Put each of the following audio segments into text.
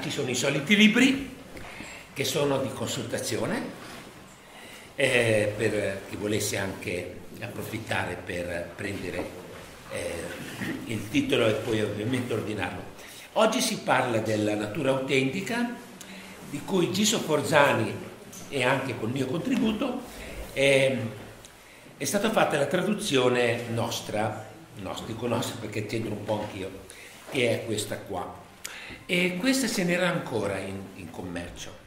Ci sono i soliti libri che sono di consultazione eh, per chi volesse anche approfittare per prendere eh, il titolo e poi ovviamente ordinarlo. Oggi si parla della natura autentica di cui Giso Forzani e anche col mio contributo eh, è stata fatta la traduzione nostra, nostra, dico nostra perché c'entro un po' anch'io, che è questa qua. E questa ce n'era ancora in, in commercio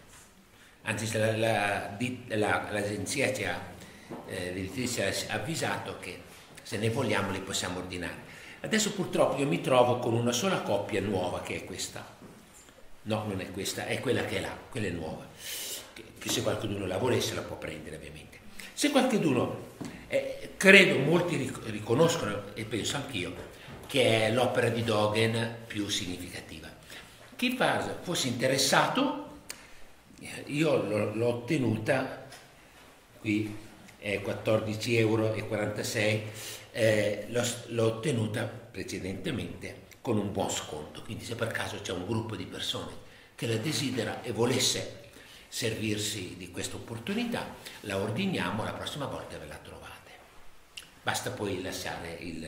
anzi l'agenzia la, la, ci ha, eh, ha avvisato che se ne vogliamo li possiamo ordinare. Adesso purtroppo io mi trovo con una sola coppia nuova che è questa. No, non è questa, è quella che è là, quella è nuova. Che se qualcuno la volesse la può prendere ovviamente. Se qualcuno, eh, credo molti riconoscono, e penso anch'io, che è l'opera di Dogen più significativa. Chi fosse interessato io l'ho ottenuta, qui è 14,46 euro, eh, l'ho ottenuta precedentemente con un buon sconto, quindi se per caso c'è un gruppo di persone che la desidera e volesse servirsi di questa opportunità, la ordiniamo, la prossima volta ve la trovate. Basta poi lasciare il,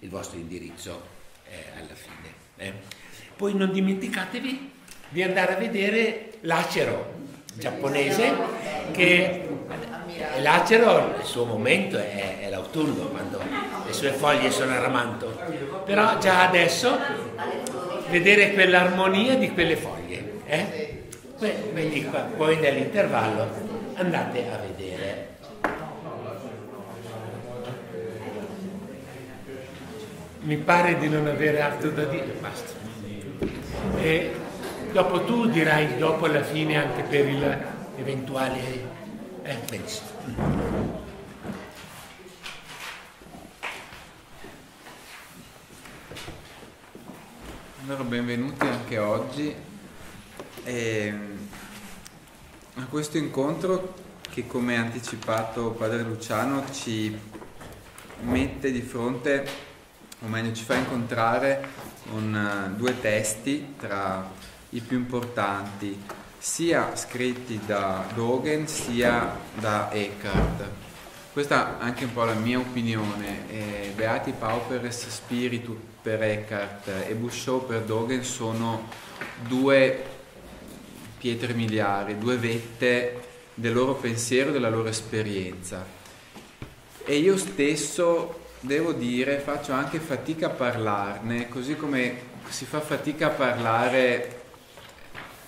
il vostro indirizzo eh, alla fine. Eh. Poi non dimenticatevi di andare a vedere l'acero giapponese che l'acero il suo momento è, è l'autunno quando le sue foglie sono a ramanto. Però già adesso vedere quell'armonia di quelle foglie eh? quindi qua, poi nell'intervallo andate a vedere. Mi pare di non avere altro da dire basta e dopo tu dirai dopo alla fine anche per il eventuale eh. Allora, benvenuti anche oggi e, a questo incontro che come ha anticipato Padre Luciano ci mette di fronte, o meglio ci fa incontrare con uh, due testi tra i più importanti, sia scritti da Dogen sia da Eckhart. Questa è anche un po' la mia opinione. Eh, Beati Pauperes Spiritu per Eckhart e Bouchot per Dogen sono due pietre miliari, due vette del loro pensiero, della loro esperienza. E io stesso, devo dire, faccio anche fatica a parlarne, così come si fa fatica a parlare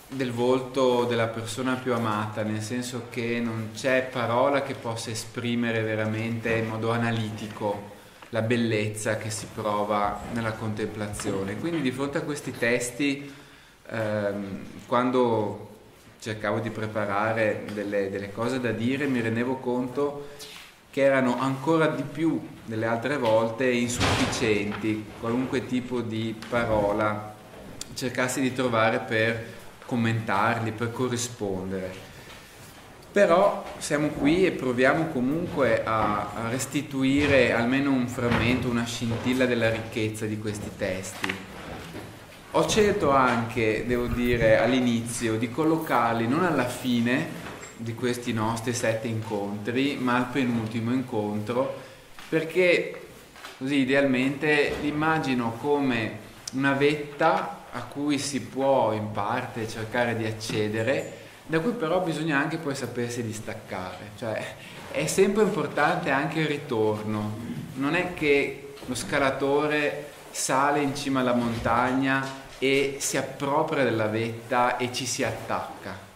del volto della persona più amata, nel senso che non c'è parola che possa esprimere veramente in modo analitico la bellezza che si prova nella contemplazione. Quindi di fronte a questi testi, ehm, quando cercavo di preparare delle, delle cose da dire, mi rendevo conto che erano ancora di più delle altre volte insufficienti, qualunque tipo di parola cercassi di trovare per commentarli, per corrispondere. Però siamo qui e proviamo comunque a, restituire almeno un frammento, una scintilla della ricchezza di questi testi. Ho scelto anche, devo dire, all'inizio di collocarli non alla fine di questi nostri sette incontri, ma al penultimo incontro, perché così idealmente li immagino come una vetta a cui si può in parte cercare di accedere, da cui però bisogna anche poi sapersi distaccare, cioè è sempre importante anche il ritorno, non è che lo scalatore sale in cima alla montagna e si appropria della vetta e ci si attacca.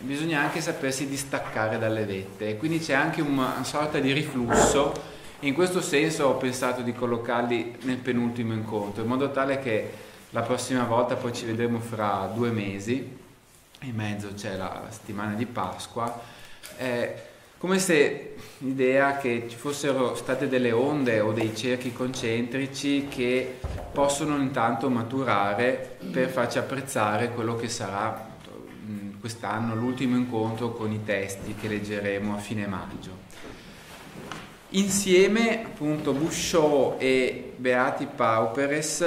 Bisogna anche sapersi distaccare dalle vette, quindi c'è anche una sorta di riflusso. In questo senso ho pensato di collocarli nel penultimo incontro, in modo tale che la prossima volta poi ci vedremo fra due mesi, in mezzo c'è la, la settimana di Pasqua, eh, come se l'idea che ci fossero state delle onde o dei cerchi concentrici che possono intanto maturare per farci apprezzare quello che sarà quest'anno l'ultimo incontro con i testi che leggeremo a fine maggio. Insieme appunto Bouchot e Beati Pauperes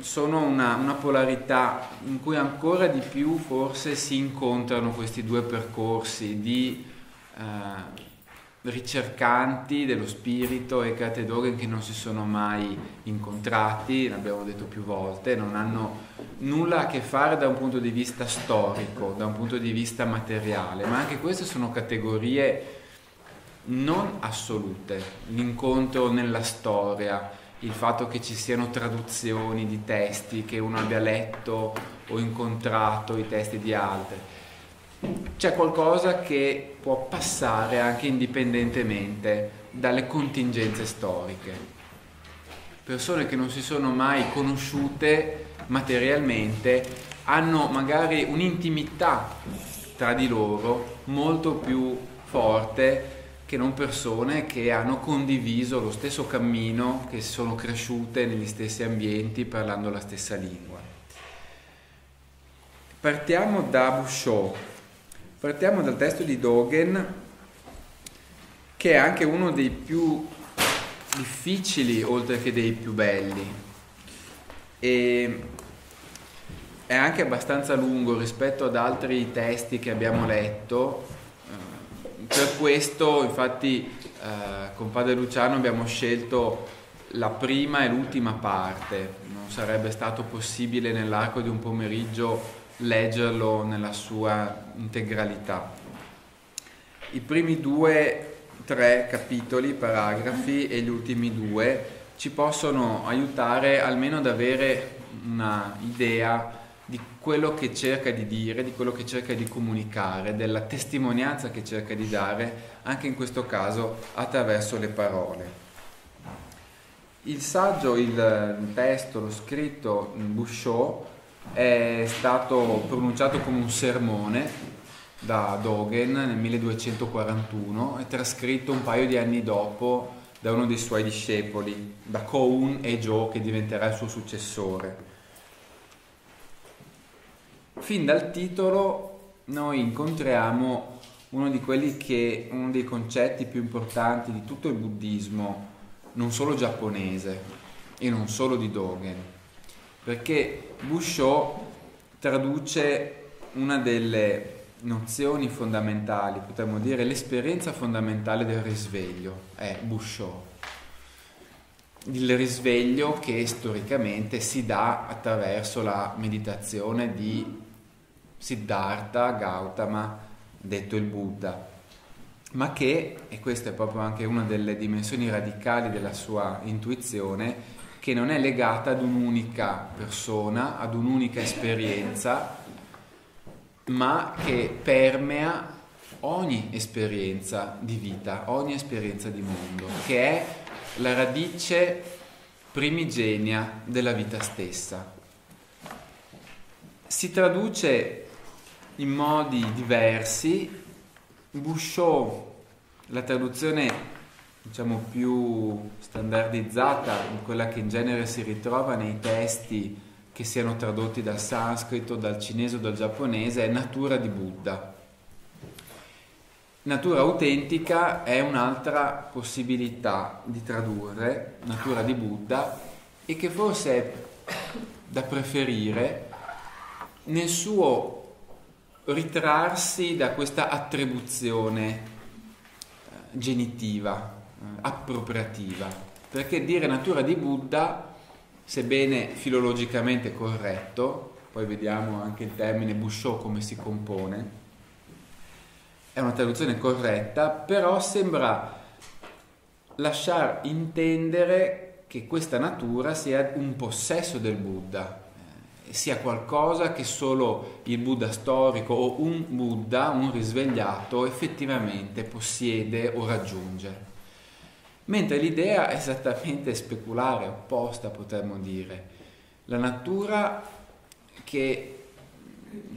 sono una, una, polarità in cui ancora di più forse si incontrano questi due percorsi di eh, ricercanti dello spirito e Dogen che non si sono mai incontrati, l'abbiamo detto più volte, non hanno nulla a che fare da un punto di vista storico, da un punto di vista materiale, ma anche queste sono categorie non assolute, l'incontro nella storia, il fatto che ci siano traduzioni di testi, che uno abbia letto o incontrato i testi di altri. C'è qualcosa che può passare anche indipendentemente dalle contingenze storiche. Persone che non si sono mai conosciute materialmente hanno magari un'intimità tra di loro molto più forte che non persone che hanno condiviso lo stesso cammino, che sono cresciute negli stessi ambienti parlando la stessa lingua. Partiamo da Bouchot, partiamo dal testo di Dogen, che è anche uno dei più difficili oltre che dei più belli. E è anche abbastanza lungo rispetto ad altri testi che abbiamo letto per questo infatti eh, con Padre Luciano abbiamo scelto la prima e l'ultima parte, non sarebbe stato possibile nell'arco di un pomeriggio leggerlo nella sua integralità. I primi due, tre capitoli, paragrafi e gli ultimi due ci possono aiutare almeno ad avere un'idea di quello che cerca di dire, di quello che cerca di comunicare, della testimonianza che cerca di dare, anche in questo caso attraverso le parole. Il saggio, il testo, lo scritto in Bouchot è stato pronunciato come un sermone da Dogen nel 1241 e trascritto un paio di anni dopo da uno dei suoi discepoli, da Koun e Jo che diventerà il suo successore. Fin dal titolo noi incontriamo uno che uno dei concetti più importanti di tutto il buddismo, non solo giapponese e non solo di Dogen, perché Busho traduce una delle nozioni fondamentali, potremmo dire l'esperienza fondamentale del risveglio, è Busho. Il risveglio che storicamente si dà attraverso la meditazione di Siddhartha Gautama, detto il Buddha, ma che, e questa è proprio anche una delle dimensioni radicali della sua intuizione, che non è legata ad un'unica persona, ad un'unica esperienza, ma che permea ogni esperienza di vita, ogni esperienza di mondo, che è la radice primigenia della vita stessa. Si traduce in modi diversi. Bouchot, la traduzione diciamo più standardizzata, quella che in genere si ritrova nei testi che siano tradotti dal sanscrito, dal cinese o dal giapponese, è natura di Buddha. Natura autentica è un'altra possibilità di tradurre natura di Buddha e che forse è da preferire nel suo ritrarsi da questa attribuzione eh, genitiva, eh, appropriativa, perché dire natura di Buddha, sebbene filologicamente corretto, poi vediamo anche il termine Busho come si compone, è una traduzione corretta, però sembra lasciar intendere che questa natura sia un possesso del Buddha, sia qualcosa che solo il Buddha storico o un Buddha, un risvegliato, effettivamente possiede o raggiunge. Mentre l'idea è esattamente speculare, opposta potremmo dire. La natura che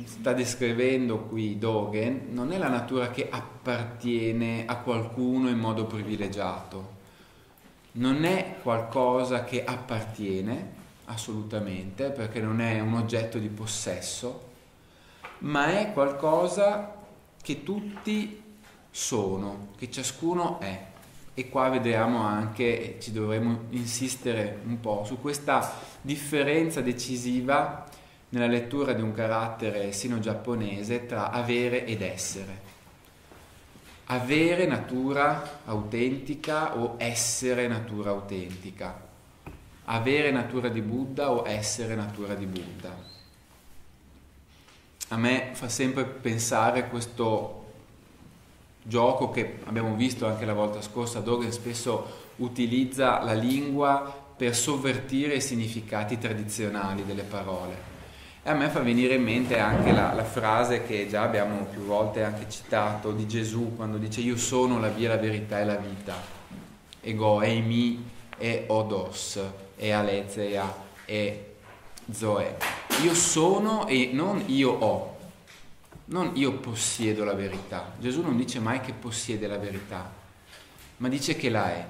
sta descrivendo qui Dogen non è la natura che appartiene a qualcuno in modo privilegiato, non è qualcosa che appartiene, assolutamente, perché non è un oggetto di possesso, ma è qualcosa che tutti sono, che ciascuno è. E qua vedremo anche, ci dovremo insistere un po' su questa differenza decisiva nella lettura di un carattere sino-giapponese tra avere ed essere. Avere natura autentica o essere natura autentica. Avere natura di Buddha o essere natura di Buddha. A me fa sempre pensare questo gioco che abbiamo visto anche la volta scorsa, Dogen spesso utilizza la lingua per sovvertire i significati tradizionali delle parole. E a me fa venire in mente anche la, la, frase che già abbiamo più volte anche citato di Gesù quando dice io sono la via, la verità e la vita. Ego, eimi, e odos, e alezea, e zoe. Io sono e non io ho, non io possiedo la verità. Gesù non dice mai che possiede la verità, ma dice che la è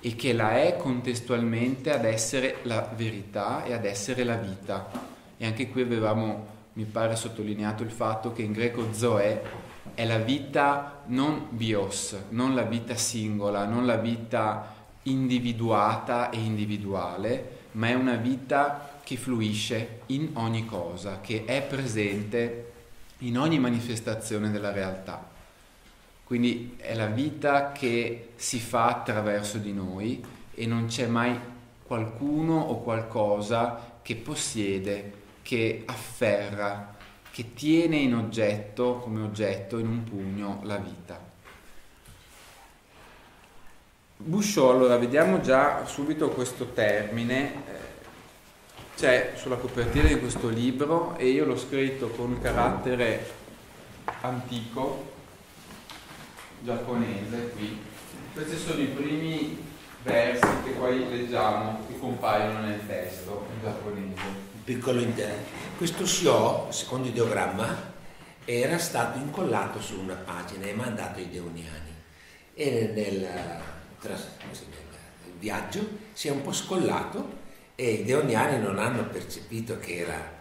e che la è contestualmente ad essere la verità e ad essere la vita. E anche qui avevamo, mi pare, sottolineato il fatto che in greco zoe è la vita non bios, non la vita singola, non la vita individuata e individuale, ma è una vita che fluisce in ogni cosa, che è presente in ogni manifestazione della realtà. Quindi è la vita che si fa attraverso di noi e non c'è mai qualcuno o qualcosa che possiede, che afferra, che tiene in oggetto, come oggetto, in un pugno, la vita. Busciò, allora vediamo già subito questo termine c'è sulla copertina di questo libro e io l'ho scritto con carattere antico giapponese qui. Questi sono i primi versi che poi leggiamo, che compaiono nel testo in giapponese. Piccolo intervento. Questo Sio, secondo ideogramma, era stato incollato su una pagina e mandato ai deoniani. E nel, nel viaggio si è un po' scollato e i deoniani non hanno percepito che era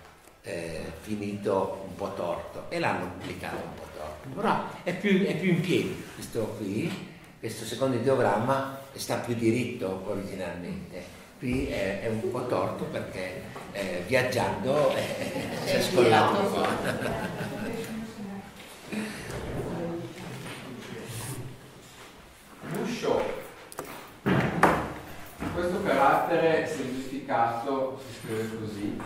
eh, finito un po' torto e l'hanno pubblicato un po' torto, però è più, è più in piedi questo qui, questo secondo ideogramma sta più diritto originalmente, qui è, è un po' torto perché eh, viaggiando eh, si è scollato un po'. Muscio questo carattere semplificato si scrive così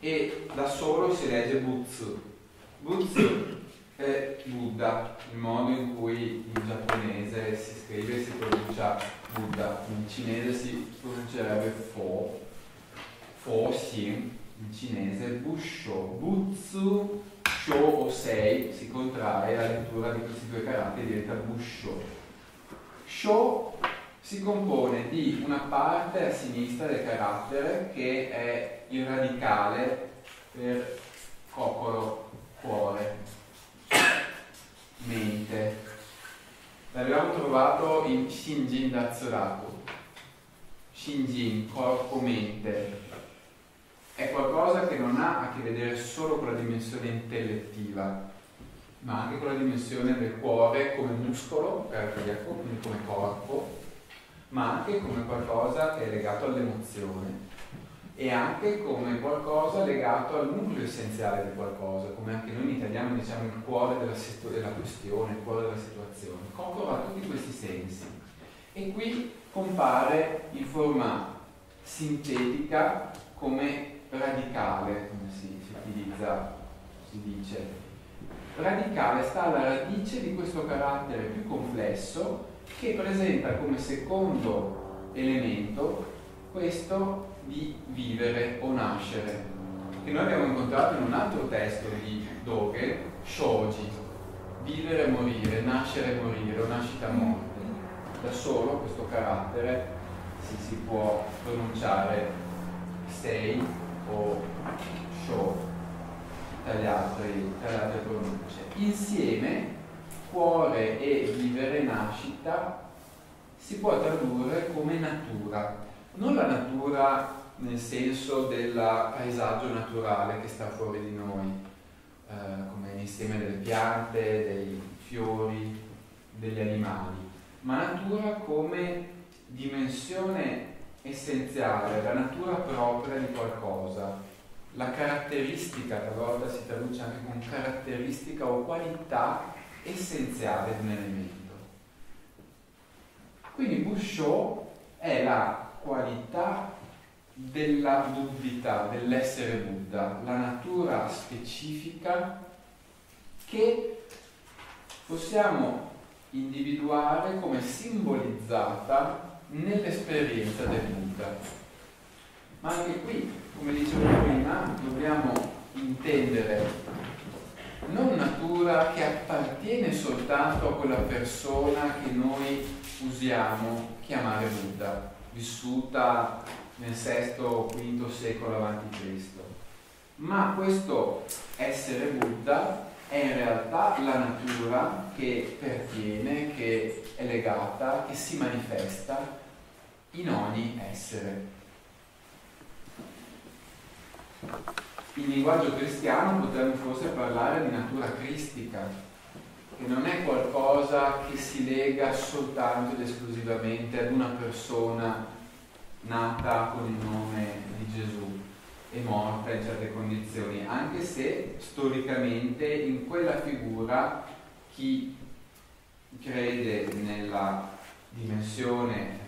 e da solo si legge Butsu. Butsu è Buddha, il modo in cui in giapponese si scrive e si pronuncia Buddha, in cinese si pronuncerebbe Fo, Fo Xin, in cinese Busho, Butsu, Sho o Sei si contrae la lettura di questi due caratteri diventa Busho. Sho si compone di una parte a sinistra del carattere che è il radicale per cocolo, cuore, mente. L'abbiamo trovato in Shinjin Datsuraku. Shinjin, corpo-mente. È qualcosa che non ha a che vedere solo con la dimensione intellettiva, ma anche con la dimensione del cuore come muscolo cardiaco, quindi come corpo, ma anche come qualcosa che è legato all'emozione e anche come qualcosa legato al nucleo essenziale di qualcosa, come anche noi in italiano diciamo il cuore della, della questione, il cuore della situazione, concorre tutti questi sensi. E qui compare in forma sintetica come radicale, come si, si utilizza, si dice. Radicale sta alla radice di questo carattere più complesso che presenta come secondo elemento questo di vivere o nascere, che noi abbiamo incontrato in un altro testo di Doge, Shoji, vivere e morire, nascere e morire o nascita e morte. Da solo questo carattere si, si può pronunciare sei o sho, tra le altre, tra le altre pronunce. Insieme cuore e vivere nascita si può tradurre come natura, non la natura nel senso del paesaggio naturale che sta fuori di noi, eh, come l'insieme delle piante, dei fiori, degli animali, ma natura come dimensione essenziale, la natura propria di qualcosa, la caratteristica, talvolta si traduce anche con caratteristica o qualità essenziale di un elemento. Quindi Bouchot è la qualità della buddhità, dell'essere Buddha, la natura specifica che possiamo individuare come simbolizzata nell'esperienza del Buddha. Ma anche qui, come dicevo prima, dobbiamo intendere non natura che appartiene soltanto a quella persona che noi usiamo chiamare Buddha, vissuta nel VI o V secolo a.C. Ma questo essere Buddha è in realtà la natura che pertiene, che è legata, che si manifesta in ogni essere. In linguaggio cristiano potremmo forse parlare di natura cristica, che non è qualcosa che si lega soltanto ed esclusivamente ad una persona nata con il nome di Gesù e morta in certe condizioni, anche se storicamente in quella figura chi crede nella dimensione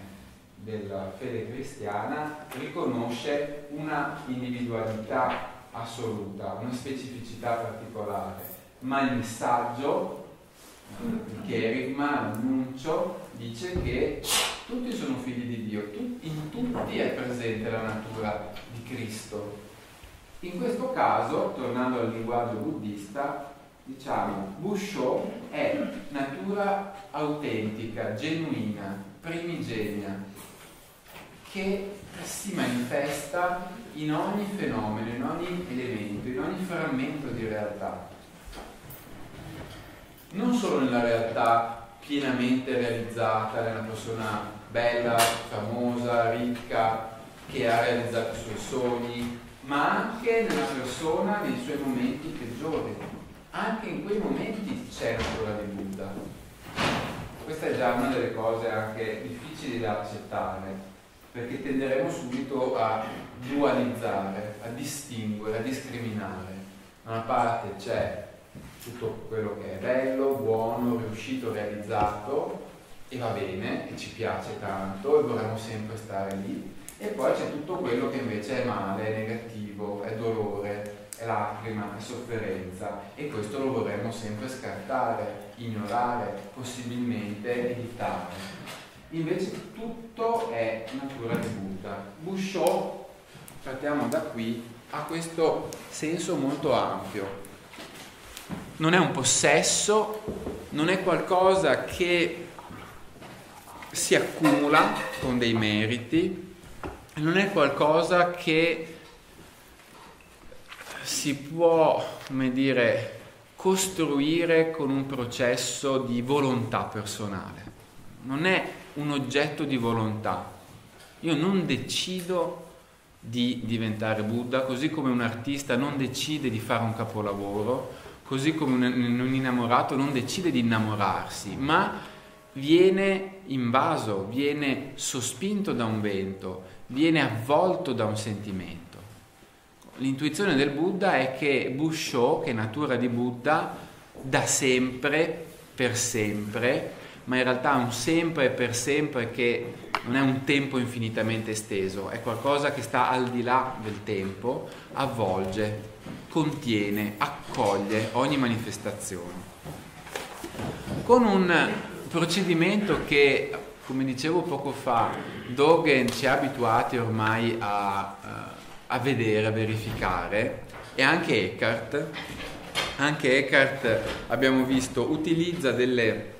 della fede cristiana riconosce una individualità assoluta, una specificità particolare, ma il messaggio, il cherigma, l'annuncio, dice che tutti sono figli di Dio, in tutti è presente la natura di Cristo. In questo caso, tornando al linguaggio buddista, diciamo, Busho è natura autentica, genuina, primigenia, che si manifesta in ogni fenomeno, in ogni elemento, in ogni frammento di realtà. Non solo nella realtà pienamente realizzata, una persona bella, famosa, ricca, che ha realizzato i suoi sogni, ma anche nella persona nei suoi momenti peggiori. Anche in quei momenti c'è natura di Buddha. Questa è già una delle cose anche difficili da accettare perché tenderemo subito a dualizzare, a distinguere, a discriminare. Da una parte c'è tutto quello che è bello, buono, riuscito, realizzato e va bene e ci piace tanto e vorremmo sempre stare lì. E poi c'è tutto quello che invece è male, è negativo, è dolore, è lacrima, è sofferenza. E questo lo vorremmo sempre scartare, ignorare, possibilmente evitare invece tutto è natura di Buddha. Busho, partiamo da qui, ha questo senso molto ampio. Non è un possesso, non è qualcosa che si accumula con dei meriti, non è qualcosa che si può, come dire, costruire con un processo di volontà personale. Non è un oggetto di volontà. Io non decido di diventare Buddha, così come un artista non decide di fare un capolavoro, così come un innamorato non decide di innamorarsi, ma viene invaso, viene sospinto da un vento, viene avvolto da un sentimento. L'intuizione del Buddha è che Busho, che è natura di Buddha, da sempre, per sempre, ma in realtà un sempre e per sempre che non è un tempo infinitamente esteso, è qualcosa che sta al di là del tempo, avvolge, contiene, accoglie ogni manifestazione. Con un procedimento che, come dicevo poco fa, Dogen ci ha abituati ormai a, a vedere, a verificare, e anche Eckhart, anche Eckhart abbiamo visto, utilizza delle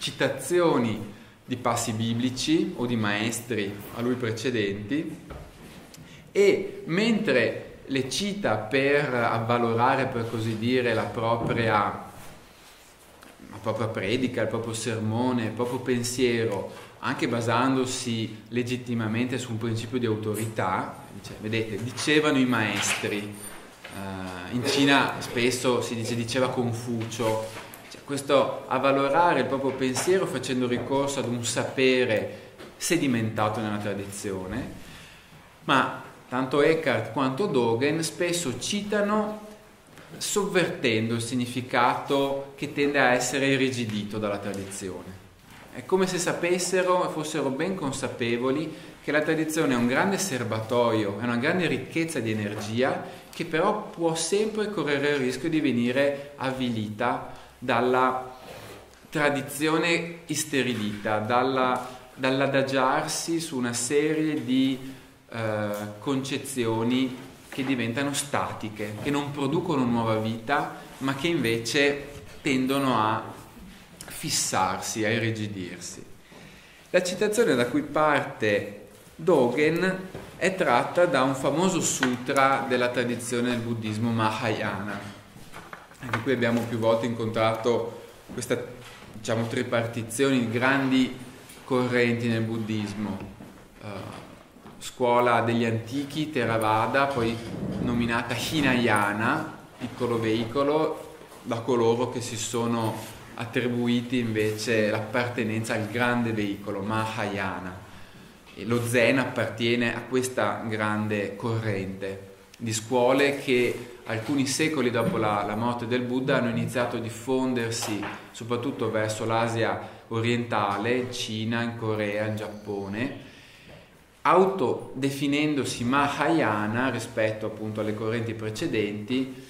citazioni di passi biblici o di maestri a lui precedenti e mentre le cita per avvalorare, per così dire, la propria, la propria predica, il proprio sermone, il proprio pensiero, anche basandosi legittimamente su un principio di autorità, dice, vedete, dicevano i maestri, uh, in Cina spesso si dice diceva Confucio, questo avvalorare il proprio pensiero facendo ricorso ad un sapere sedimentato nella tradizione, ma tanto Eckhart quanto Dogen spesso citano sovvertendo il significato che tende a essere irrigidito dalla tradizione. È come se sapessero e fossero ben consapevoli che la tradizione è un grande serbatoio, è una grande ricchezza di energia che però può sempre correre il rischio di venire avvilita dalla tradizione isterilita, dalla dall'adagiarsi su una serie di eh, concezioni che diventano statiche, che non producono nuova vita, ma che invece tendono a fissarsi, a irrigidirsi. La citazione da cui parte Dogen è tratta da un famoso sutra della tradizione del buddismo Mahayana. Anche qui abbiamo più volte incontrato questa diciamo, tripartizione di grandi correnti nel buddismo. Uh, scuola degli antichi, Theravada, poi nominata Hinayana, piccolo veicolo, da coloro che si sono attribuiti invece l'appartenenza al grande veicolo, Mahayana. E lo Zen appartiene a questa grande corrente di scuole che alcuni secoli dopo la, la morte del Buddha hanno iniziato a diffondersi soprattutto verso l'Asia orientale, in Cina, in Corea, in Giappone, autodefinendosi Mahayana rispetto appunto alle correnti precedenti,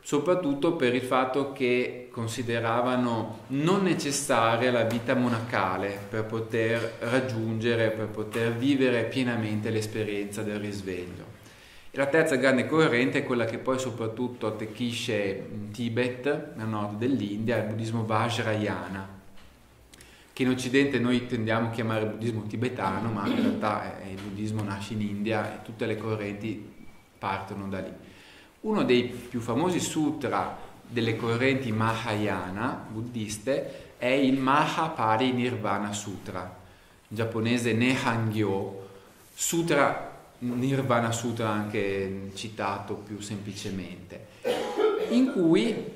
soprattutto per il fatto che consideravano non necessaria la vita monacale per poter raggiungere, per poter vivere pienamente l'esperienza del risveglio. La terza grande corrente è quella che poi soprattutto attecchisce in Tibet, nel nord dell'India, il buddismo Vajrayana, che in Occidente noi tendiamo a chiamare buddismo tibetano, ma in realtà il buddismo nasce in India e tutte le correnti partono da lì. Uno dei più famosi sutra delle correnti Mahayana buddiste è il Mahapari Nirvana Sutra, in giapponese Nehangyo, sutra Nirvana Sutra anche citato più semplicemente, in cui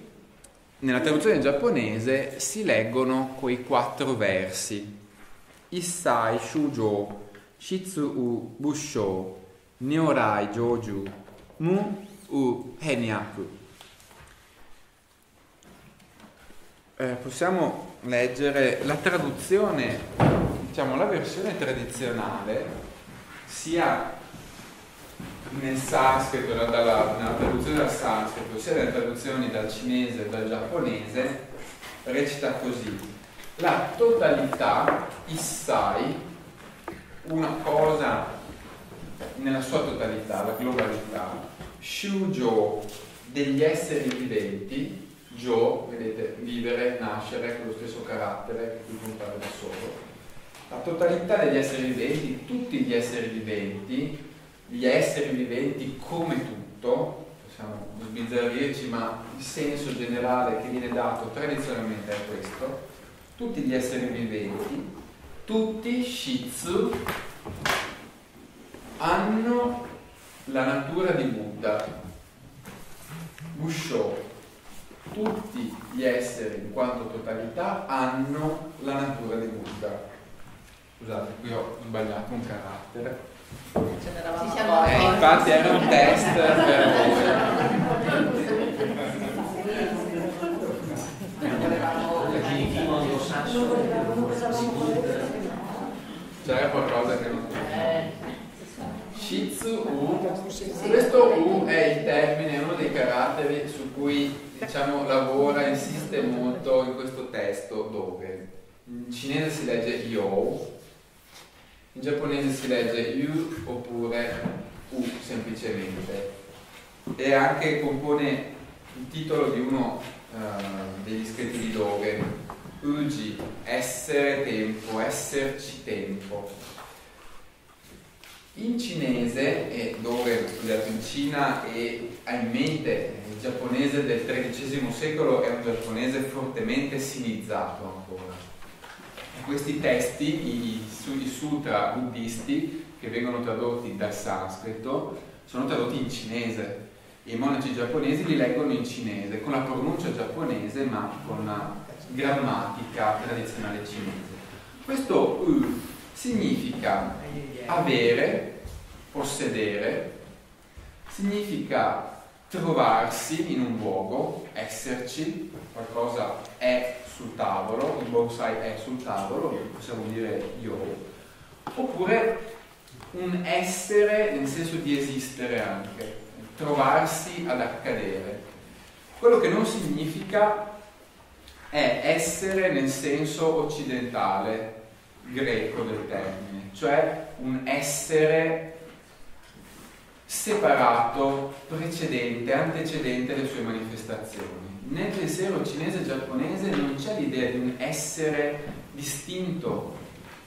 nella traduzione giapponese si leggono quei quattro versi. Issai Shujo, Shitsu Busho, Nyorai Joju, Mu U Henyaku. Eh, possiamo leggere la traduzione, diciamo la versione tradizionale, sia nel sanscrito, dalla, nella traduzione dal sanscrito, sia nelle traduzioni dal cinese e dal giapponese, recita così. La totalità, issai, una cosa nella sua totalità, la globalità, shujo, degli esseri viventi, jo, vedete, vivere, nascere, con lo stesso carattere che qui compare da solo, la totalità degli esseri viventi, tutti gli esseri viventi, gli esseri viventi come tutto, possiamo sbizzarrirci, ma il senso generale che viene dato tradizionalmente è questo, tutti gli esseri viventi, tutti Shitsu, hanno la natura di Buddha, Busho, tutti gli esseri in quanto totalità hanno la natura di Buddha. Scusate, qui ho sbagliato un carattere. Eh, infatti era un test per voi. C'era qualcosa che non Shizu U, questo U è il termine, uno dei caratteri su cui diciamo, lavora, insiste molto in questo testo dove in cinese si legge Yo, in giapponese si legge yu oppure u semplicemente. E anche compone il titolo di uno uh, degli scritti di Dogen, Uji, essere tempo, esserci tempo. In cinese, e Dogen ha studiato in Cina e ha in mente il giapponese del XIII secolo, è un giapponese fortemente sinizzato ancora questi testi, i, i sutra buddisti, che vengono tradotti dal sanscrito, sono tradotti in cinese. I monaci giapponesi li leggono in cinese, con la pronuncia giapponese, ma con la, grammatica tradizionale cinese. Questo U significa avere, possedere, significa trovarsi in un luogo, esserci, qualcosa è sul tavolo, il bonsai è sul tavolo, possiamo dire io, oppure un essere nel senso di esistere anche, trovarsi ad accadere. Quello che non significa è essere nel senso occidentale, greco del termine, cioè un essere separato, precedente, antecedente alle sue manifestazioni. Nel pensiero cinese e giapponese non c'è l'idea di un essere distinto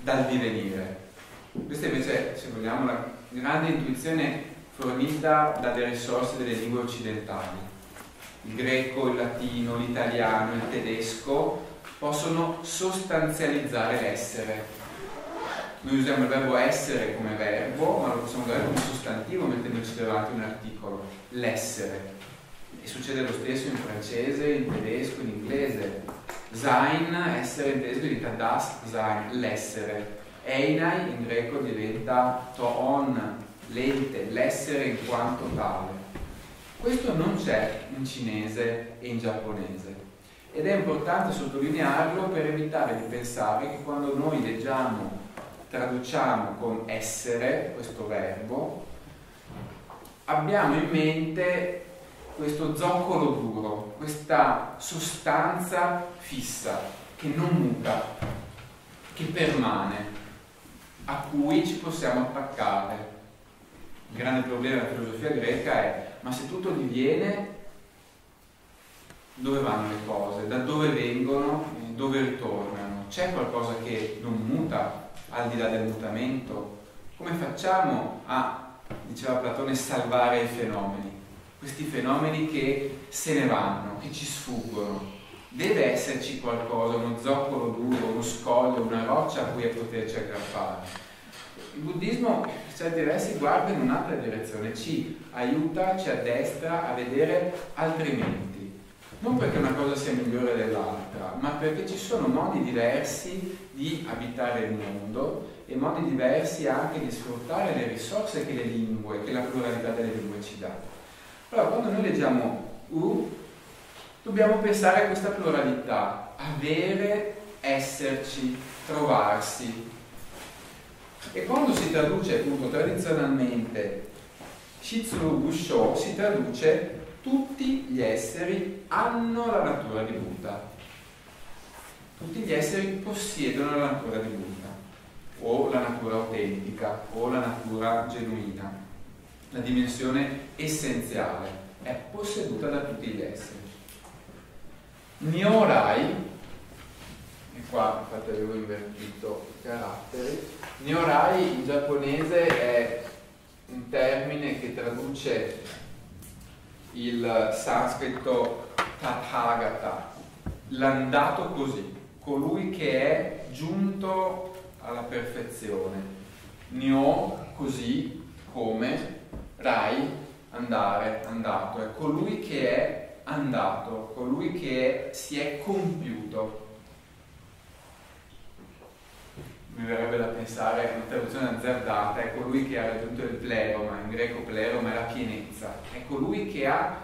dal divenire. Questa invece, se vogliamo, la grande intuizione fornita dalle risorse delle lingue occidentali. Il greco, il latino, l'italiano, il tedesco possono sostanzializzare l'essere, noi usiamo il verbo essere come verbo, ma lo possiamo usare come sostantivo mettendoci davanti un articolo, l'essere. E succede lo stesso in francese, in tedesco, in inglese. Sein, essere in tedesco diventa das sein, l'essere. Einai in greco diventa toon, l'ente, l'essere in quanto tale. Questo non c'è in cinese e in giapponese. Ed è importante sottolinearlo per evitare di pensare che quando noi leggiamo traduciamo con essere questo verbo, abbiamo in mente questo zoccolo duro, questa sostanza fissa che non muta, che permane, a cui ci possiamo attaccare. Il grande problema della filosofia greca è ma se tutto diviene, dove vanno le cose? Da dove vengono? Dove ritornano? C'è qualcosa che non muta? al di là del mutamento? Come facciamo a, diceva Platone, salvare i fenomeni? Questi fenomeni che se ne vanno, che ci sfuggono. Deve esserci qualcosa, uno zoccolo duro, uno scoglio, una roccia a cui poterci aggrappare. Il buddismo, per certi versi, guarda in un'altra direzione, ci aiuta, ci addestra a vedere altrimenti non perché una cosa sia migliore dell'altra, ma perché ci sono modi diversi di abitare il mondo e modi diversi anche di sfruttare le risorse che le lingue, che la pluralità delle lingue ci dà. Allora, quando noi leggiamo U, dobbiamo pensare a questa pluralità, avere, esserci, trovarsi. E quando si traduce appunto tradizionalmente Shitsuru Busho si traduce tutti gli esseri hanno la natura di Buddha. Tutti gli esseri possiedono la natura di Buddha, o la natura autentica, o la natura genuina. La dimensione essenziale è posseduta da tutti gli esseri. Nyorai, e qua infatti avevo invertito i caratteri, Nyorai in giapponese è un termine che traduce il sanscrito Tathagata, l'andato così, colui che è giunto alla perfezione. Nyo così come Rai andare, andato, è colui che è andato, colui che è, si è compiuto mi verrebbe da pensare, una traduzione azzardata, è colui che ha raggiunto il pleroma, in greco pleroma è la pienezza, è colui che, ha,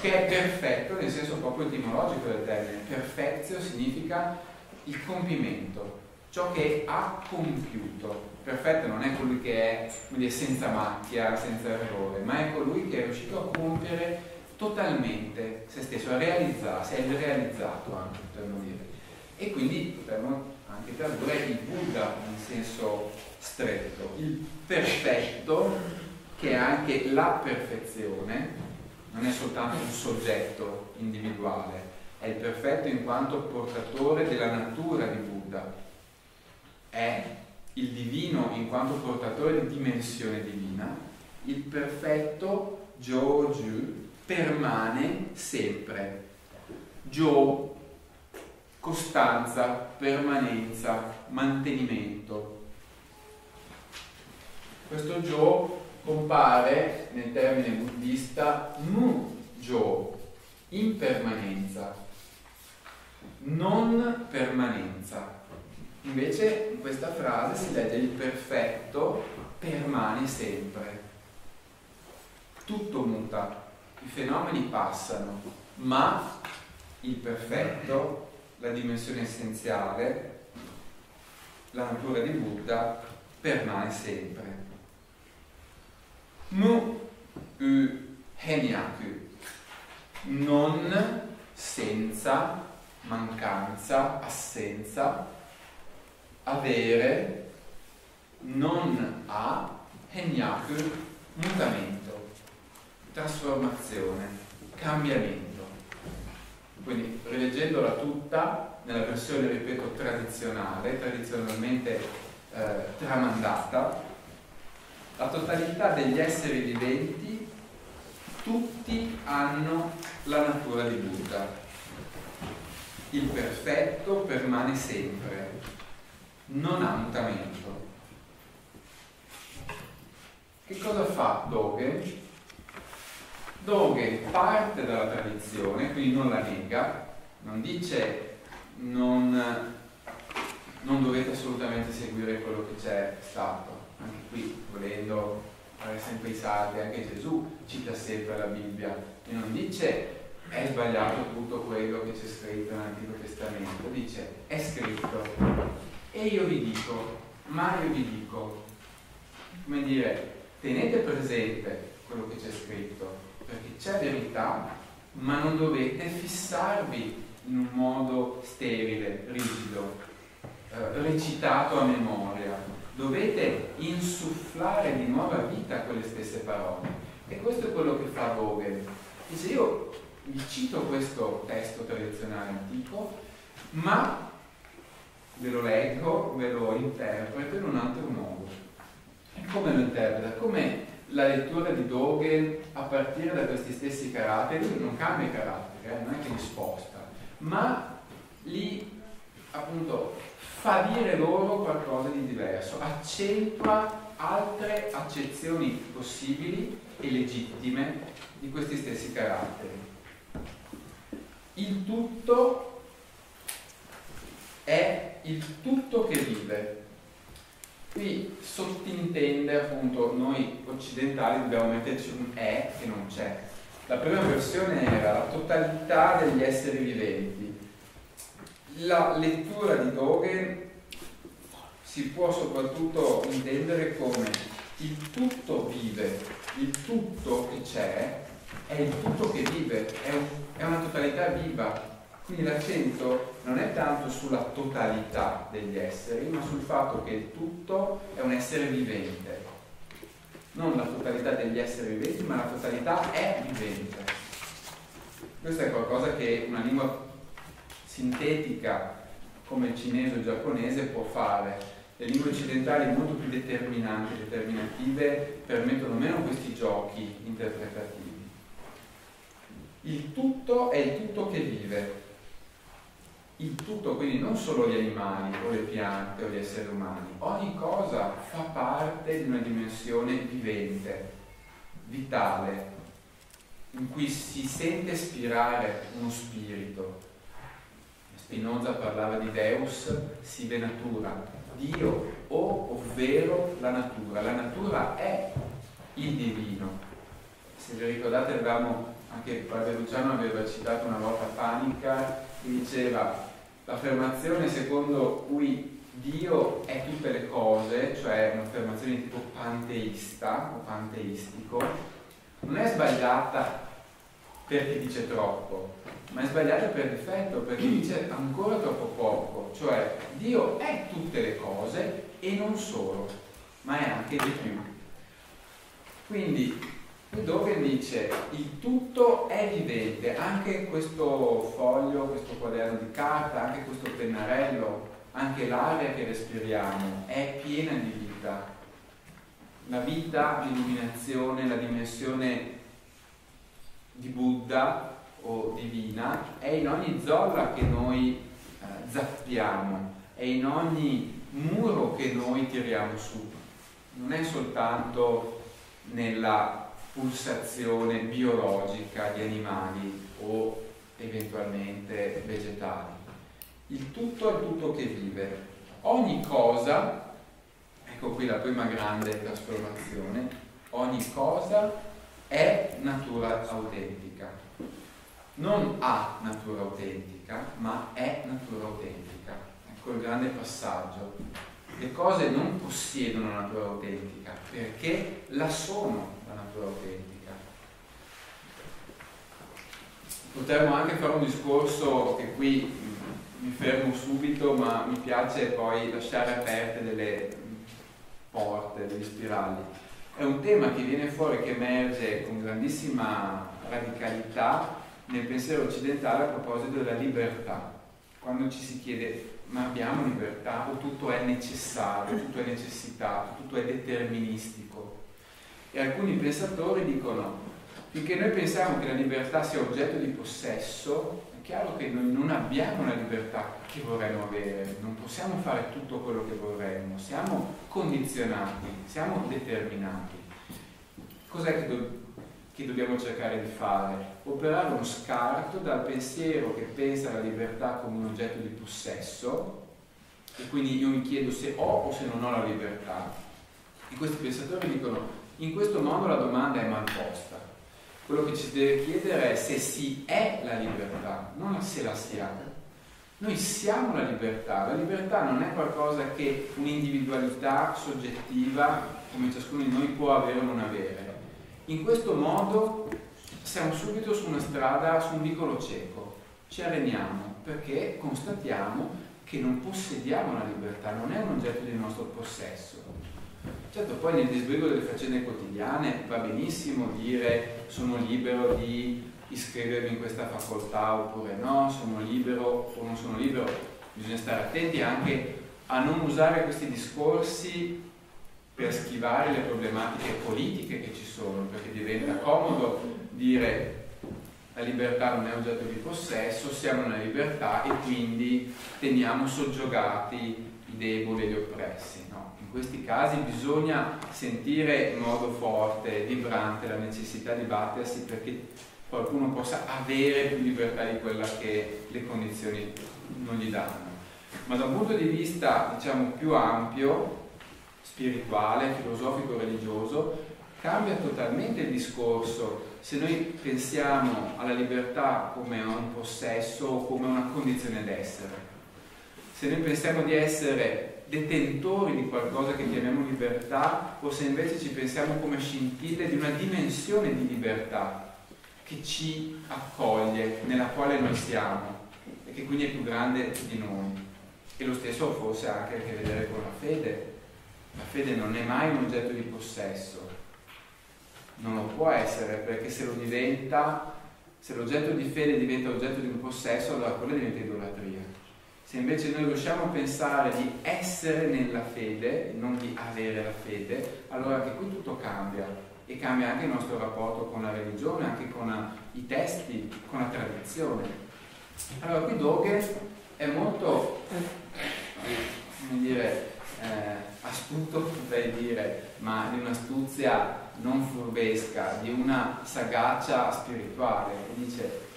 che è perfetto nel senso proprio etimologico del termine. Perfezio significa il compimento, ciò che ha compiuto. Perfetto non è colui che è dire, senza macchia, senza errore, ma è colui che è riuscito a compiere totalmente se stesso, a realizzarsi, è il realizzato anche potremmo dire. E quindi potremmo anche tradurre il Buddha in senso stretto, il perfetto che è anche la perfezione, non è soltanto un soggetto individuale, è il perfetto in quanto portatore della natura di Buddha, è il divino in quanto portatore di dimensione divina, il perfetto Joju permane sempre. Jo costanza, permanenza, mantenimento. Questo Jo compare nel termine buddista mu Jo, impermanenza. non permanenza. Invece in questa frase si legge il perfetto permane sempre. Tutto muta, i fenomeni passano, ma il perfetto, la dimensione essenziale, la natura di Buddha permane sempre. Mu u henyaku, non senza, mancanza, assenza, avere, non ha, henyaku, mutamento, trasformazione, cambiamento. Quindi rileggendola tutta nella versione, ripeto, tradizionale, tradizionalmente eh, tramandata, la totalità degli esseri viventi, tutti hanno la natura di Buddha. Il perfetto permane sempre, non ha mutamento. Che cosa fa Dogen? Dogen parte dalla tradizione, quindi non la nega, non dice non, non dovete assolutamente seguire quello che c'è stato. Anche qui, volendo fare sempre i salti, anche Gesù cita sempre la Bibbia e non dice è sbagliato tutto quello che c'è scritto nell'Antico Testamento, dice è scritto e io vi dico, ma vi dico, come dire, tenete presente quello che c'è scritto, perché c'è verità, ma non dovete fissarvi in un modo sterile, rigido, eh, recitato a memoria. Dovete insufflare di nuova vita quelle stesse parole. E questo è quello che fa Vogel. Dice io vi cito questo testo tradizionale antico, ma ve lo leggo, ve lo interpreto in un altro modo. Come lo interpreta? Come la lettura di Dogen a partire da questi stessi caratteri, non cambia i caratteri, eh, non è che li sposta, ma li appunto fa dire loro qualcosa di diverso, accentua altre accezioni possibili e legittime di questi stessi caratteri. Il tutto è il tutto che vive. Qui sottintende appunto noi occidentali dobbiamo metterci un è che non c'è. La prima versione era la totalità degli esseri viventi. La lettura di Dogen si può soprattutto intendere come il tutto vive, il tutto che c'è è il tutto che vive, è, un, è una totalità viva, quindi l'accento non è tanto sulla totalità degli esseri, ma sul fatto che il tutto è un essere vivente. Non la totalità degli esseri viventi, ma la totalità è vivente. Questo è qualcosa che una lingua sintetica come il cinese o il giapponese può fare. Le lingue occidentali molto più determinanti, determinative, permettono meno questi giochi interpretativi. Il tutto è il tutto che vive, il tutto, quindi non solo gli animali o le piante o gli esseri umani, ogni cosa fa parte di una dimensione vivente, vitale, in cui si sente spirare uno spirito. Spinoza parlava di Deus sive natura, Dio o ovvero la natura. La natura è il divino. Se vi ricordate avevamo, anche Padre Luciano aveva citato una volta Panica, che diceva l'affermazione secondo cui Dio è tutte le cose, cioè un'affermazione di tipo panteista o panteistico, non è sbagliata perché dice troppo, ma è sbagliata per difetto perché dice ancora troppo poco, cioè Dio è tutte le cose e non solo, ma è anche di più. Quindi dove dice il tutto è vivente, anche questo foglio, questo quaderno di carta, anche questo pennarello, anche l'aria che respiriamo è piena di vita. La vita, l'illuminazione, la dimensione di Buddha o divina è in ogni zolla che noi eh, zappiamo, è in ogni muro che noi tiriamo su. Non è soltanto nella pulsazione biologica di animali o eventualmente vegetali. Il tutto è tutto che vive. Ogni cosa, ecco qui la prima grande trasformazione, ogni cosa è natura autentica. Non ha natura autentica, ma è natura autentica. Ecco il grande passaggio. Le cose non possiedono natura autentica perché la sono natura autentica. Potremmo anche fare un discorso che qui mi fermo subito, ma mi piace poi lasciare aperte delle porte, degli spirali. È un tema che viene fuori, che emerge con grandissima radicalità nel pensiero occidentale a proposito della libertà. Quando ci si chiede ma abbiamo libertà o tutto è necessario, tutto è necessitato, tutto è deterministico. E alcuni pensatori dicono Finché noi pensiamo che la libertà sia oggetto di possesso, è chiaro che noi non abbiamo la libertà che vorremmo avere, non possiamo fare tutto quello che vorremmo, siamo condizionati, siamo determinati. Cos'è che, do- che dobbiamo cercare di fare? Operare uno scarto dal pensiero che pensa alla libertà come un oggetto di possesso, e quindi io mi chiedo se ho o se non ho la libertà. E questi pensatori dicono, in questo modo la domanda è mal posta quello che ci si deve chiedere è se si è la libertà, non se la si ha. Noi siamo la libertà, la libertà non è qualcosa che un'individualità soggettiva, come ciascuno di noi può avere o non avere. In questo modo siamo subito su una strada, su un vicolo cieco, ci areniamo perché constatiamo che non possediamo la libertà, non è un oggetto del nostro possesso. Certo, poi nel disbrigo delle faccende quotidiane va benissimo dire sono libero di iscrivermi in questa facoltà oppure no, sono libero o non sono libero. Bisogna stare attenti anche a non usare questi discorsi per schivare le problematiche politiche che ci sono, perché diventa comodo dire la libertà non è oggetto di possesso, siamo nella libertà e quindi teniamo soggiogati i deboli e gli oppressi questi casi bisogna sentire in modo forte, vibrante la necessità di battersi perché qualcuno possa avere più libertà di quella che le condizioni non gli danno. Ma da un punto di vista diciamo più ampio, spirituale, filosofico, religioso, cambia totalmente il discorso se noi pensiamo alla libertà come a un possesso o come una condizione d'essere. Se noi pensiamo di essere detentori di qualcosa che chiamiamo libertà o se invece ci pensiamo come scintille di una dimensione di libertà che ci accoglie, nella quale noi siamo e che quindi è più grande di noi. E lo stesso forse ha anche a che vedere con la fede. La fede non è mai un oggetto di possesso, non lo può essere perché se lo diventa, se l'oggetto di fede diventa oggetto di un possesso, allora quella diventa idolatria. Se invece noi riusciamo a pensare di essere nella fede, non di avere la fede, allora anche qui tutto cambia e cambia anche il nostro rapporto con la religione, anche con i testi, con la tradizione. Allora qui Dogen è molto, come dire, eh, astuto potrei dire, ma di un'astuzia non furbesca, di una sagacia spirituale, dice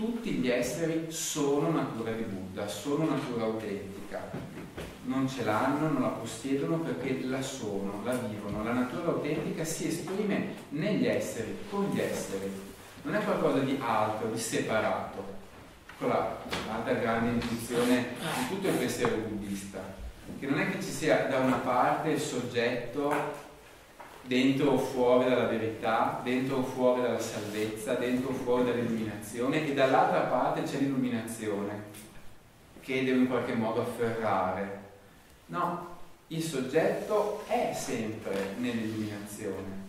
tutti gli esseri sono natura di Buddha, sono natura autentica. Non ce l'hanno, non la possiedono perché la sono, la vivono. La natura autentica si esprime negli esseri, con gli esseri. Non è qualcosa di altro, di separato. Quella l'altra grande intuizione di tutto il pensiero buddista, che non è che ci sia da una parte il soggetto dentro o fuori dalla verità, dentro o fuori dalla salvezza, dentro o fuori dall'illuminazione e dall'altra parte c'è l'illuminazione che deve in qualche modo afferrare. No, il soggetto è sempre nell'illuminazione,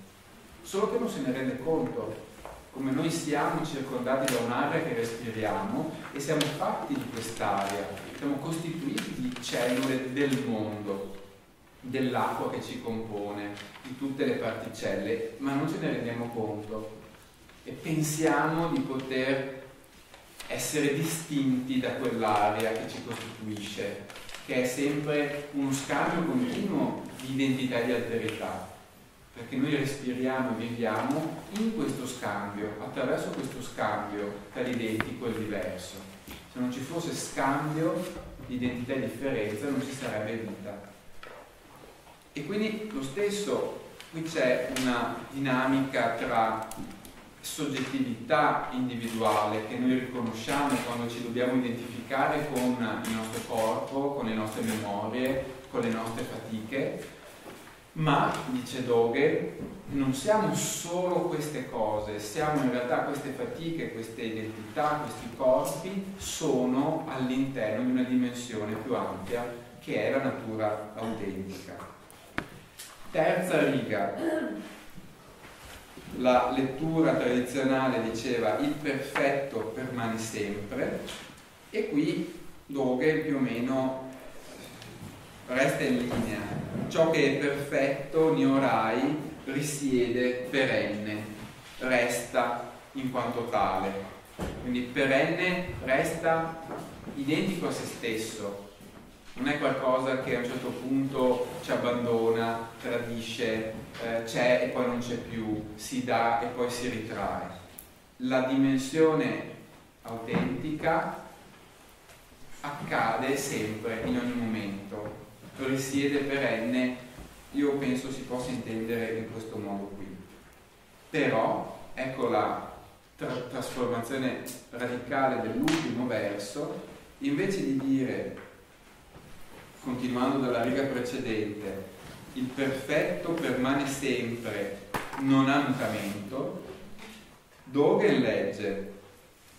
solo che non se ne rende conto, come noi siamo circondati da un'aria che respiriamo e siamo fatti di quest'aria, siamo costituiti di cellule del mondo dell'acqua che ci compone, di tutte le particelle, ma non ce ne rendiamo conto e pensiamo di poter essere distinti da quell'area che ci costituisce, che è sempre uno scambio continuo di identità e di alterità, perché noi respiriamo e viviamo in questo scambio, attraverso questo scambio tra l'identico e il diverso. Se non ci fosse scambio di identità e differenza non ci sarebbe vita. E quindi lo stesso, qui c'è una dinamica tra soggettività individuale che noi riconosciamo quando ci dobbiamo identificare con il nostro corpo, con le nostre memorie, con le nostre fatiche, ma, dice Doghe, non siamo solo queste cose, siamo in realtà queste fatiche, queste identità, questi corpi sono all'interno di una dimensione più ampia che è la natura autentica. Terza riga, la lettura tradizionale diceva il perfetto permane sempre e qui Doghe più o meno resta in linea. Ciò che è perfetto, Niorai, risiede perenne, resta in quanto tale. Quindi perenne resta identico a se stesso, non è qualcosa che a un certo punto ci abbandona, tradisce, eh, c'è e poi non c'è più, si dà e poi si ritrae. La dimensione autentica accade sempre, in ogni momento, risiede perenne, io penso si possa intendere in questo modo qui. Però, ecco la tra- trasformazione radicale dell'ultimo verso, invece di dire continuando dalla riga precedente, il perfetto permane sempre, non ha mutamento, Dogen legge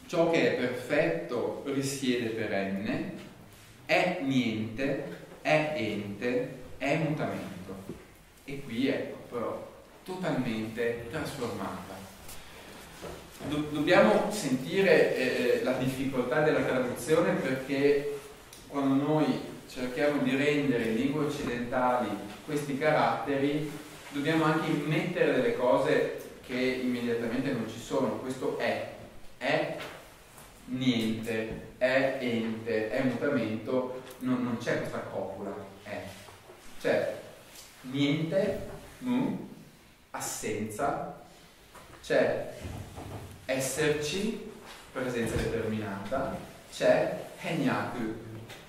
ciò che è perfetto risiede perenne, è niente, è ente, è mutamento. E qui ecco però totalmente trasformata. Do- dobbiamo sentire eh, la difficoltà della traduzione perché quando noi cerchiamo di rendere in lingue occidentali questi caratteri, dobbiamo anche mettere delle cose che immediatamente non ci sono. Questo è, è niente, è ente, è mutamento, non, non c'è questa copula, è. C'è niente, mu, assenza, c'è esserci, presenza determinata, c'è henyaku,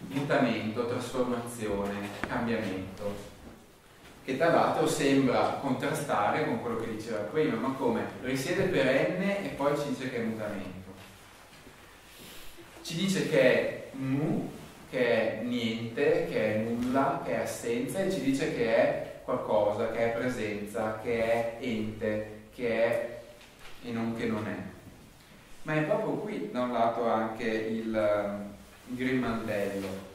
mutamento, trasformazione, cambiamento, che tra l'altro sembra contrastare con quello che diceva prima, ma come risiede perenne e poi ci dice che è mutamento. Ci dice che è mu, che è niente, che è nulla, che è assenza e ci dice che è qualcosa, che è presenza, che è ente, che è e non che non è. Ma è proprio qui da un lato anche il, grimaldello.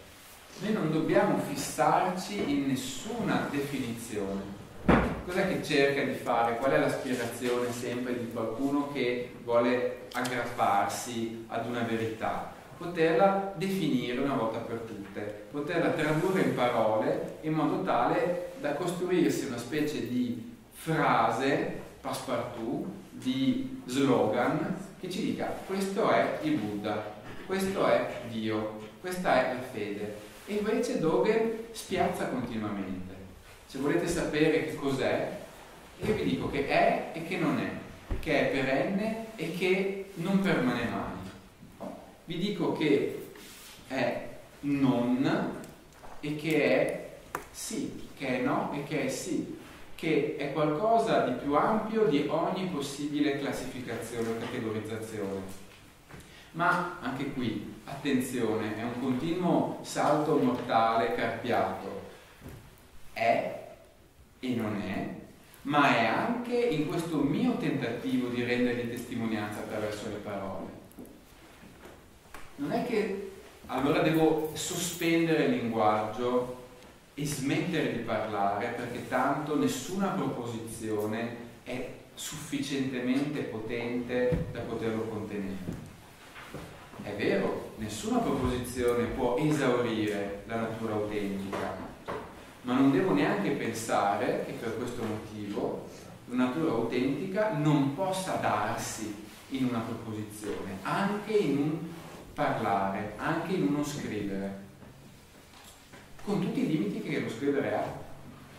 Noi non dobbiamo fissarci in nessuna definizione. Cos'è che cerca di fare? Qual è l'aspirazione sempre di qualcuno che vuole aggrapparsi ad una verità? Poterla definire una volta per tutte, poterla tradurre in parole in modo tale da costruirsi una specie di frase passepartout, di slogan che ci dica questo è il Buddha, questo è Dio, questa è la fede. E invece Dogen spiazza continuamente. Se volete sapere che cos'è, io vi dico che è e che non è, che è perenne e che non permane mai. Vi dico che è non e che è sì, che è no e che è sì, che è qualcosa di più ampio di ogni possibile classificazione o categorizzazione ma anche qui, attenzione, è un continuo salto mortale carpiato. È e non è, ma è anche in questo mio tentativo di rendergli testimonianza attraverso le parole. Non è che allora devo sospendere il linguaggio e smettere di parlare perché tanto nessuna proposizione è sufficientemente potente da poterlo contenere. È vero, nessuna proposizione può esaurire la natura autentica, ma non devo neanche pensare che per questo motivo la natura autentica non possa darsi in una proposizione, anche in un parlare, anche in uno scrivere, con tutti i limiti che lo scrivere ha.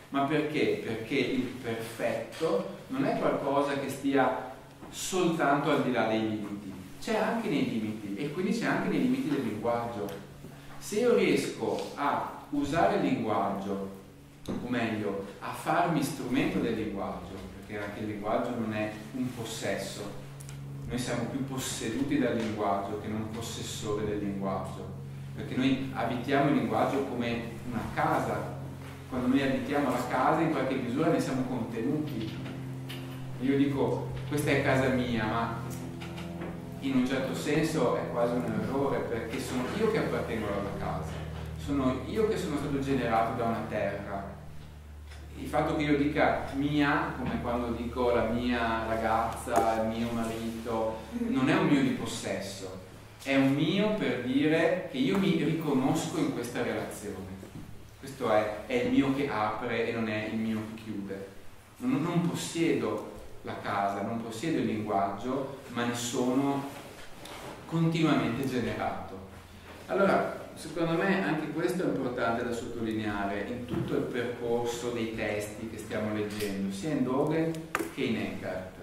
Ma perché? Perché il perfetto non è qualcosa che stia soltanto al di là dei limiti, c'è anche nei limiti e quindi c'è anche nei limiti del linguaggio. Se io riesco a usare il linguaggio, o meglio, a farmi strumento del linguaggio, perché anche il linguaggio non è un possesso, noi siamo più posseduti dal linguaggio che non possessori del linguaggio, perché noi abitiamo il linguaggio come una casa, quando noi abitiamo la casa in qualche misura ne siamo contenuti. Io dico questa è casa mia, ma in un certo senso è quasi un errore perché sono io che appartengo alla casa, sono io che sono stato generato da una terra. Il fatto che io dica mia, come quando dico la mia ragazza, il mio marito, non è un mio di possesso, è un mio per dire che io mi riconosco in questa relazione. Questo è, è il mio che apre e non è il mio che chiude. Non, non possiedo la casa, non possiedo il linguaggio, ma ne sono continuamente generato. Allora, secondo me anche questo è importante da sottolineare in tutto il percorso dei testi che stiamo leggendo, sia in Dogen che in Eckhart.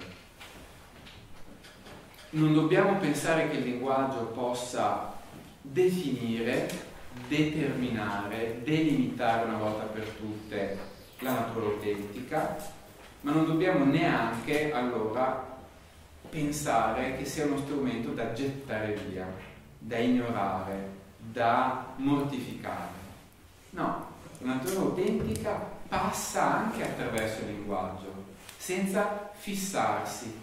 Non dobbiamo pensare che il linguaggio possa definire, determinare, delimitare una volta per tutte la natura autentica, ma non dobbiamo neanche allora pensare che sia uno strumento da gettare via, da ignorare, da mortificare. No, la natura autentica passa anche attraverso il linguaggio, senza fissarsi,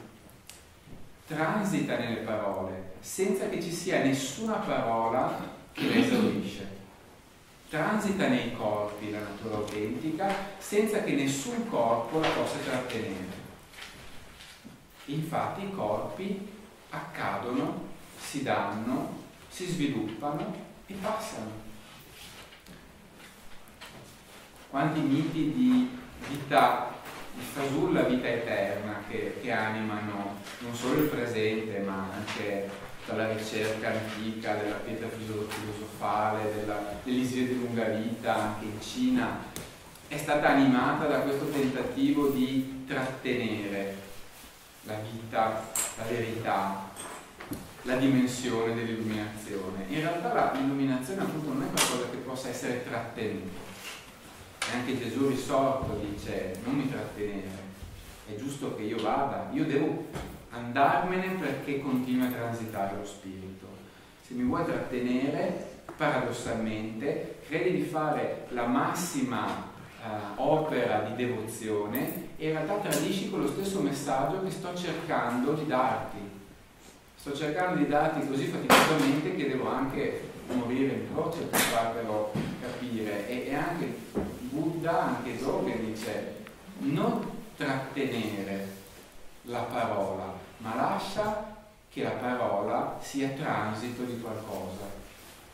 transita nelle parole, senza che ci sia nessuna parola che la esaurisce. Transita nei corpi la natura autentica senza che nessun corpo la possa trattenere. Infatti i corpi accadono, si danno, si sviluppano e passano. Quanti miti di vita di fasulla vita eterna che, che, animano non solo il presente ma anche dalla ricerca antica della pietra filosofale, della, dell'Isie di lunga vita anche in Cina, è stata animata da questo tentativo di trattenere la vita, la verità, la dimensione dell'illuminazione. In realtà l'illuminazione appunto non è qualcosa che possa essere trattenuto. E anche Gesù risorto dice non mi trattenere, è giusto che io vada, io devo andarmene perché continua a transitare lo spirito. Se mi vuoi trattenere, paradossalmente, credi di fare la massima uh, opera di devozione e in realtà tradisci con lo stesso messaggio che sto cercando di darti. Sto cercando di darti così faticosamente che devo anche morire in croce per farvelo capire. E, e anche Buddha, anche Dogen dice non trattenere la parola, ma lascia che la parola sia transito di qualcosa.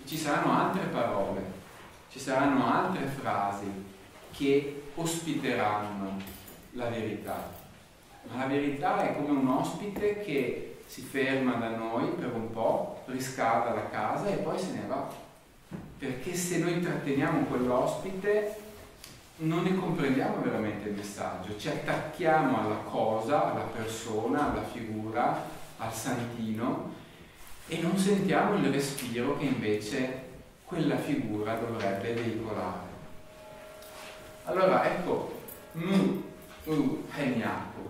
Ci saranno altre parole, ci saranno altre frasi che ospiteranno la verità. Ma la verità è come un ospite che si ferma da noi per un po', riscalda la casa e poi se ne va. Perché se noi tratteniamo quell'ospite non ne comprendiamo veramente il messaggio, ci attacchiamo alla cosa, alla persona, alla figura, al santino e non sentiamo il respiro che invece quella figura dovrebbe veicolare. Allora ecco, mu, u, heniaku,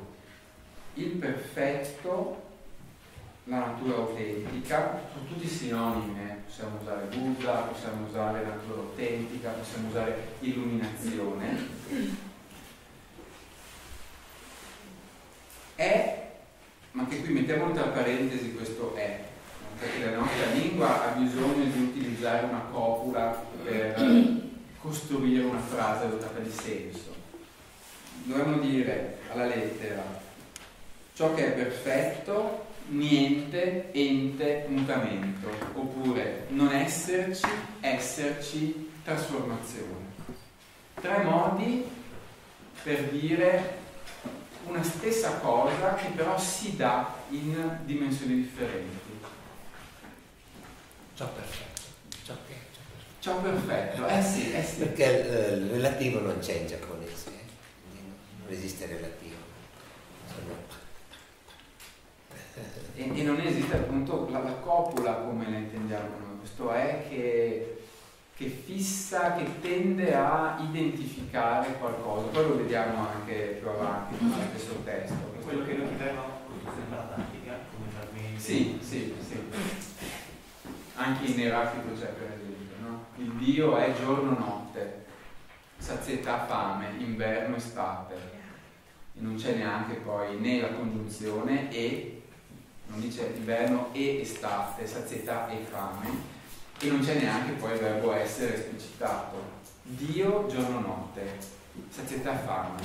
il perfetto, la natura autentica, sono tutti sinonimi, eh. possiamo usare Buddha, possiamo usare natura autentica, possiamo usare illuminazione. È, ma anche qui mettiamo tra parentesi questo è, perché la nostra lingua ha bisogno di utilizzare una copula per costruire una frase dotata di senso. Dovremmo dire alla lettera ciò che è perfetto, niente, ente, mutamento, oppure non esserci, esserci, trasformazione. Tre modi per dire una stessa cosa che però si dà in dimensioni differenti. Ciò perfetto. Ciao perfetto, eh sì, eh sì. Perché eh, il relativo non c'è in giapponese, non esiste relativo. Sono... e, e non esiste appunto la, la, copula come la intendiamo noi, questo è che, che, fissa, che tende a identificare qualcosa, poi lo vediamo anche più avanti nello stesso testo. Quello che noi chiediamo sembra pratica, come farmi... Sì, sì, sì. Anche in eratico c'è per esempio? Il Dio è giorno-notte, sazietà, fame, inverno, estate. E non c'è neanche poi né la congiunzione e non dice inverno e estate, sazietà e fame, e non c'è neanche poi il verbo essere esplicitato. Dio, giorno, notte, sazietà fame.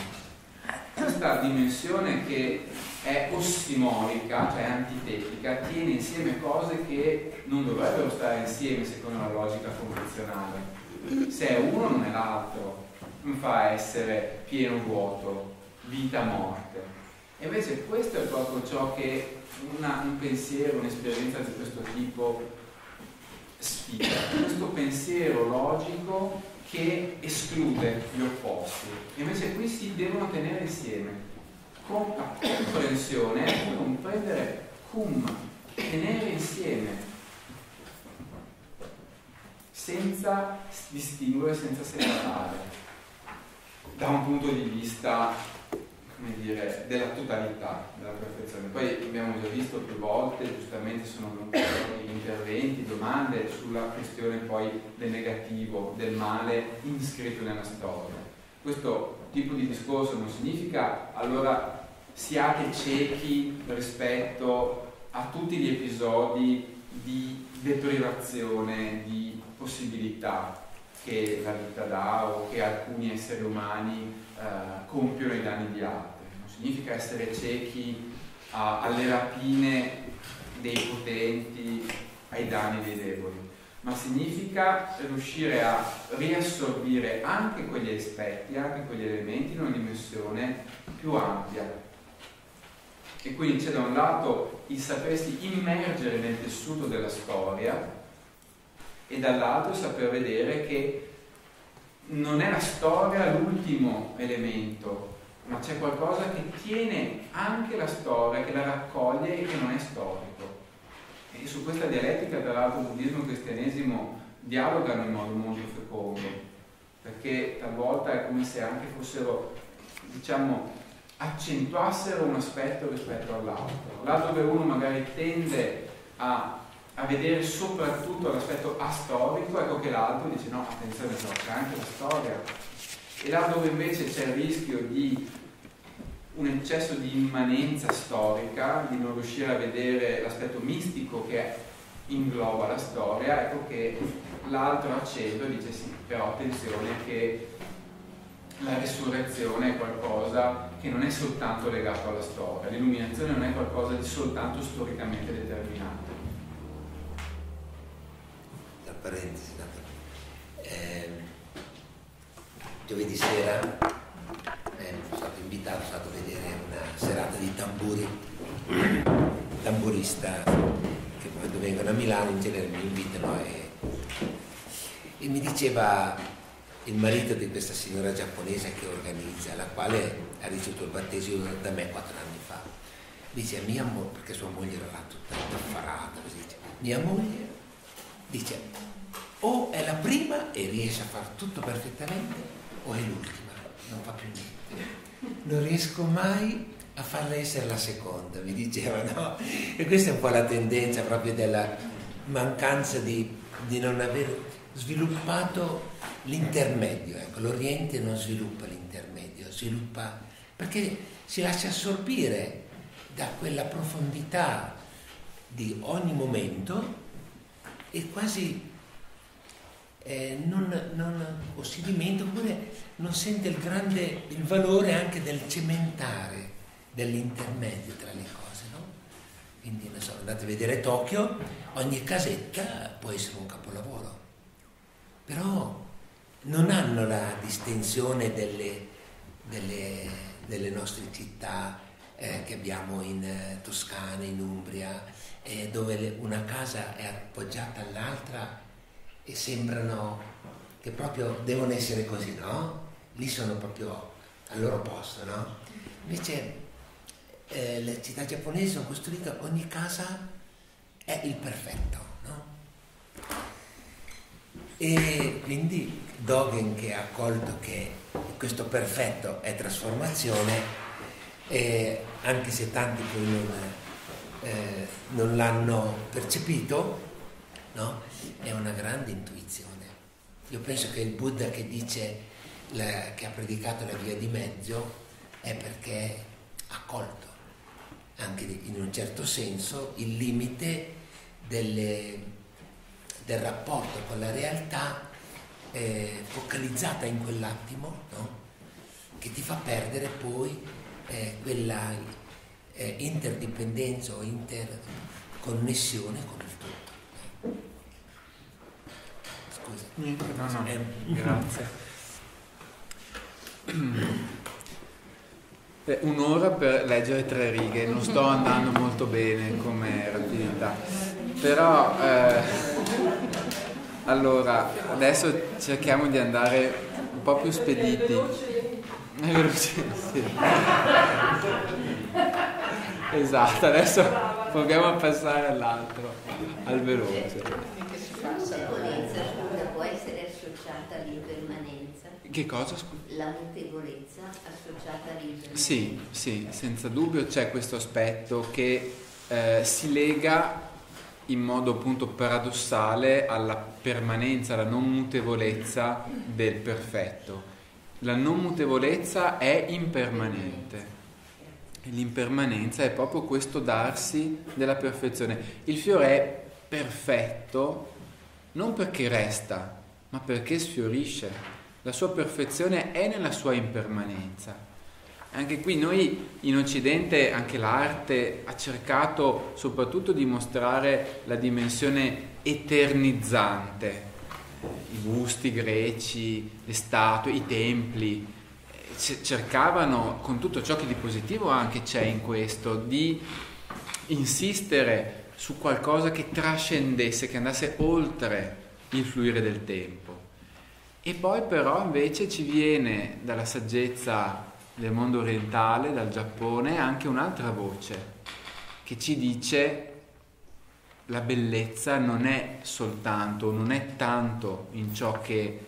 Questa dimensione che è ossimorica, cioè antitetica, tiene insieme cose che non dovrebbero stare insieme secondo la logica convenzionale. Se è uno non è l'altro, non fa essere pieno vuoto, vita morte. E invece questo è proprio ciò che una, un pensiero, un'esperienza di questo tipo sfida, questo pensiero logico che esclude gli opposti. E invece qui si devono tenere insieme con comprensione, comprendere cum, tenere insieme senza distinguere, senza separare da un punto di vista come dire, della totalità, della perfezione. Poi abbiamo già visto più volte, giustamente sono interventi, domande sulla questione poi del negativo, del male inscritto nella storia. Questo tipo di discorso non significa allora siate ciechi rispetto a tutti gli episodi di deprivazione, di possibilità che la vita dà o che alcuni esseri umani eh, compiono i danni di altri. Significa essere ciechi a, alle rapine dei potenti, ai danni dei deboli, ma significa riuscire a riassorbire anche quegli aspetti, anche quegli elementi in una dimensione più ampia. E quindi c'è da un lato il sapersi immergere nel tessuto della storia e dall'altro saper vedere che non è la storia l'ultimo elemento ma c'è qualcosa che tiene anche la storia, che la raccoglie e che non è storico. E su questa dialettica, tra l'altro, buddismo e cristianesimo dialogano in modo molto fecondo, perché talvolta è come se anche fossero, diciamo, accentuassero un aspetto rispetto all'altro. Là dove uno magari tende a, a vedere soprattutto l'aspetto astorico, ecco che l'altro dice no, attenzione, c'è anche la storia, e là dove invece c'è il rischio di un eccesso di immanenza storica, di non riuscire a vedere l'aspetto mistico che ingloba la storia, ecco che l'altro accento dice sì, però attenzione che la risurrezione è qualcosa che non è soltanto legato alla storia, l'illuminazione non è qualcosa di soltanto storicamente determinato. La parentesi, eh, giovedì sera eh, sono stato invitato, sono stato a vedere una serata di tamburi, tamburista che quando vengono a Milano in genere mi invitano e, e mi diceva il marito di questa signora giapponese che organizza, la quale ha ricevuto il battesimo da me quattro anni fa. Dice, mia moglie, perché sua moglie era tutta affarata, dice, mia moglie dice, o è la prima e riesce a fare tutto perfettamente, o è l'ultima, non fa più niente. Non riesco mai a farla essere la seconda, mi diceva, no? E questa è un po' la tendenza proprio della mancanza di, di non aver sviluppato l'intermedio. Ecco, L'Oriente non sviluppa l'intermedio, sviluppa perché si lascia assorbire da quella profondità di ogni momento e quasi eh, non, non, o si dimentica oppure non sente il grande il valore anche del cementare dell'intermedio tra le cose no? quindi so, andate a vedere Tokyo ogni casetta può essere un capolavoro però non hanno la distensione delle, delle, delle nostre città eh, che abbiamo in eh, Toscana, in Umbria, eh, dove una casa è appoggiata all'altra e sembrano che proprio devono essere così, no? Lì sono proprio al loro posto, no? Invece eh, le città giapponesi sono costruite, ogni casa è il perfetto, no? E quindi Dogen che ha accolto che questo perfetto è trasformazione, eh, anche se tanti poi non, eh, non l'hanno percepito, no? È una grande intuizione. Io penso che il Buddha che dice la, che ha predicato la via di mezzo è perché ha colto anche in un certo senso il limite delle, del rapporto con la realtà eh, focalizzata in quell'attimo no? che ti fa perdere poi eh, quella eh, interdipendenza o interconnessione con Scusa. No, no, eh, grazie. Eh, un'ora per leggere tre righe, non sto andando molto bene come rapidità, però eh, allora adesso cerchiamo di andare un po' più spediti. Sì. Esatto, adesso proviamo a passare all'altro, al veloce. può essere associata all'impermanenza. Che cosa? Scusa? La mutevolezza associata all'impermanenza. Sì, sì, senza dubbio c'è questo aspetto che eh, si lega in modo appunto paradossale alla permanenza, alla non mutevolezza del perfetto. La non mutevolezza è impermanente. E l'impermanenza è proprio questo darsi della perfezione. Il fiore è perfetto non perché resta, ma perché sfiorisce. La sua perfezione è nella sua impermanenza. Anche qui noi in Occidente, anche l'arte ha cercato soprattutto di mostrare la dimensione eternizzante. I busti greci, le statue, i templi, cercavano con tutto ciò che di positivo anche c'è in questo, di insistere su qualcosa che trascendesse, che andasse oltre il fluire del tempo. E poi però invece ci viene dalla saggezza del mondo orientale, dal Giappone, anche un'altra voce che ci dice la bellezza non è soltanto, non è tanto in ciò che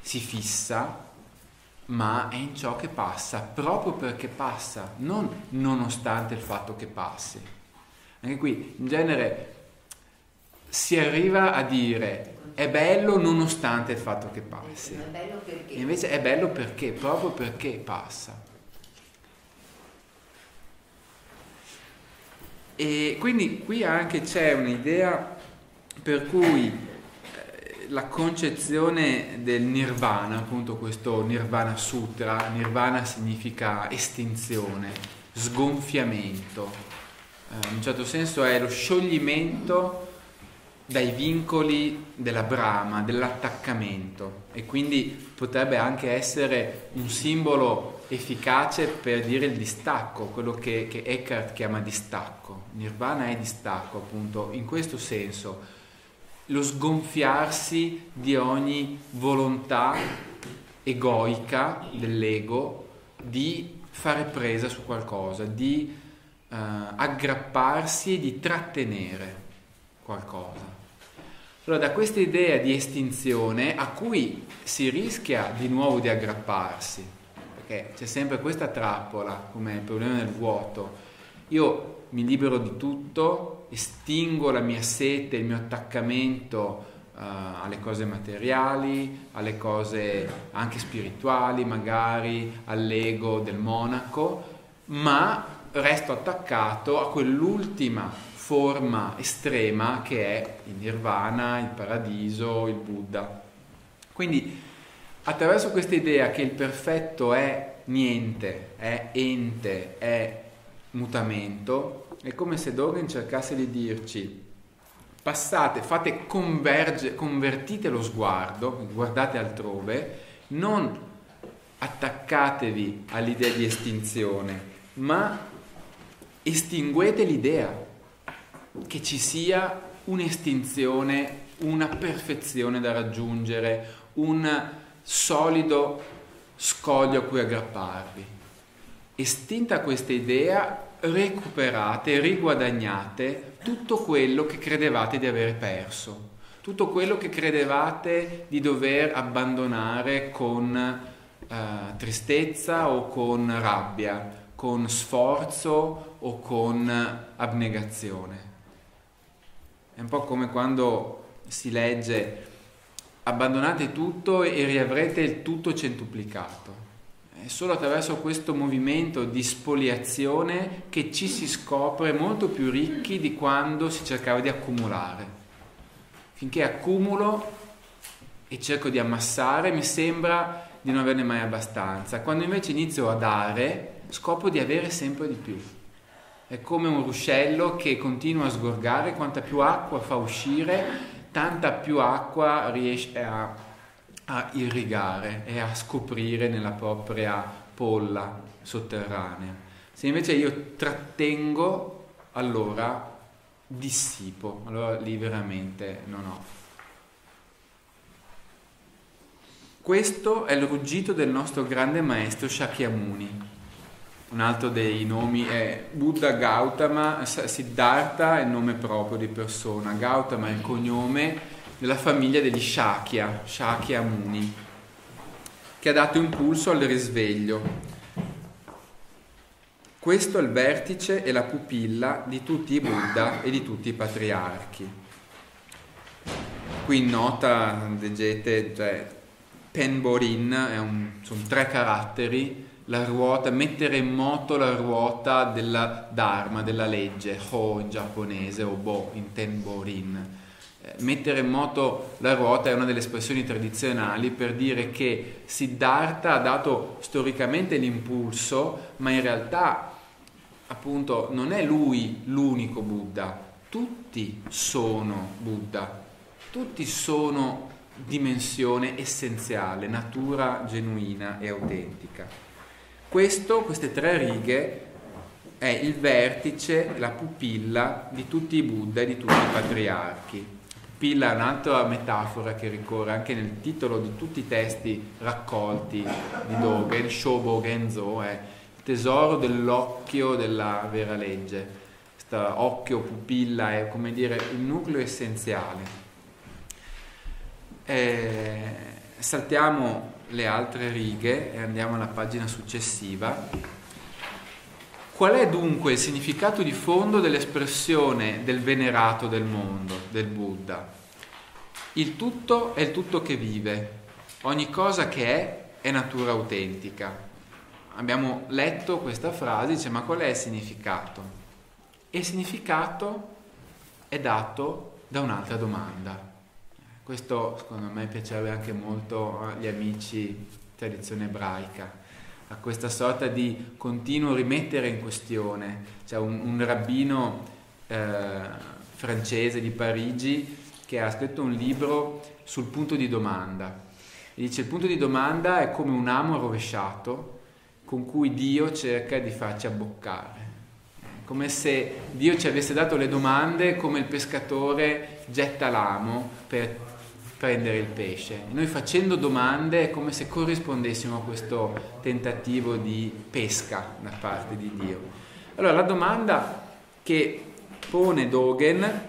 si fissa, ma è in ciò che passa, proprio perché passa, non nonostante il fatto che passi. Anche qui, in genere, si arriva a dire è bello nonostante il fatto che passi. È bello perché. invece è bello perché, proprio perché passa. E quindi qui anche c'è un'idea per cui la concezione del nirvana, appunto questo nirvana sutra, nirvana significa estinzione, sgonfiamento, eh, in un certo senso è lo scioglimento dai vincoli della brama, dell'attaccamento e quindi potrebbe anche essere un simbolo efficace per dire il distacco, quello che, che Eckhart chiama distacco. Nirvana è distacco appunto in questo senso lo sgonfiarsi di ogni volontà egoica dell'ego di fare presa su qualcosa, di uh, aggrapparsi e di trattenere qualcosa. Allora da questa idea di estinzione a cui si rischia di nuovo di aggrapparsi, perché c'è sempre questa trappola come il problema del vuoto, io mi libero di tutto, estingo la mia sete, il mio attaccamento uh, alle cose materiali, alle cose anche spirituali, magari all'ego del monaco, ma resto attaccato a quell'ultima forma estrema che è il nirvana, il paradiso, il Buddha. Quindi attraverso questa idea che il perfetto è niente, è ente, è mutamento, è come se Dogen cercasse di dirci passate, fate converge, convertite lo sguardo, guardate altrove, non attaccatevi all'idea di estinzione, ma estinguete l'idea che ci sia un'estinzione, una perfezione da raggiungere, un solido scoglio a cui aggrapparvi. Estinta questa idea, recuperate, riguadagnate tutto quello che credevate di aver perso, tutto quello che credevate di dover abbandonare con eh, tristezza o con rabbia, con sforzo o con abnegazione. È un po' come quando si legge abbandonate tutto e riavrete il tutto centuplicato. È solo attraverso questo movimento di spoliazione che ci si scopre molto più ricchi di quando si cercava di accumulare. Finché accumulo e cerco di ammassare mi sembra di non averne mai abbastanza. Quando invece inizio a dare scopro di avere sempre di più. È come un ruscello che continua a sgorgare, quanta più acqua fa uscire, tanta più acqua riesce a a irrigare e a scoprire nella propria polla sotterranea. Se invece io trattengo, allora dissipo, allora lì veramente non ho. Questo è il ruggito del nostro grande maestro Shakyamuni. Un altro dei nomi è Buddha Gautama, Siddhartha è il nome proprio di persona, Gautama è il cognome della famiglia degli Shakya, Shakya Muni, che ha dato impulso al risveglio. Questo è il vertice e la pupilla di tutti i Buddha e di tutti i patriarchi. Qui in nota leggete, cioè, Penborin, sono tre caratteri, la ruota, mettere in moto la ruota della Dharma, della legge, Ho in giapponese o Bo in Tenborin. Mettere in moto la ruota è una delle espressioni tradizionali per dire che Siddhartha ha dato storicamente l'impulso, ma in realtà appunto non è lui l'unico Buddha, tutti sono Buddha, tutti sono dimensione essenziale, natura genuina e autentica. Questo, queste tre righe, è il vertice, la pupilla di tutti i Buddha e di tutti i patriarchi. Pilla è un'altra metafora che ricorre anche nel titolo di tutti i testi raccolti di Dogen, Shobo Genzo, è il tesoro dell'occhio della vera legge. Questo occhio, pupilla è come dire il nucleo essenziale. E saltiamo le altre righe e andiamo alla pagina successiva. Qual è dunque il significato di fondo dell'espressione del venerato del mondo, del Buddha? Il tutto è il tutto che vive, ogni cosa che è è natura autentica. Abbiamo letto questa frase, dice ma qual è il significato? E il significato è dato da un'altra domanda. Questo secondo me piacerebbe anche molto agli amici tradizione ebraica a questa sorta di continuo rimettere in questione. C'è un, un rabbino eh, francese di Parigi che ha scritto un libro sul punto di domanda. E dice il punto di domanda è come un amo rovesciato con cui Dio cerca di farci abboccare. Come se Dio ci avesse dato le domande come il pescatore getta l'amo per prendere il pesce. Noi facendo domande è come se corrispondessimo a questo tentativo di pesca da parte di Dio. Allora la domanda che pone Dogen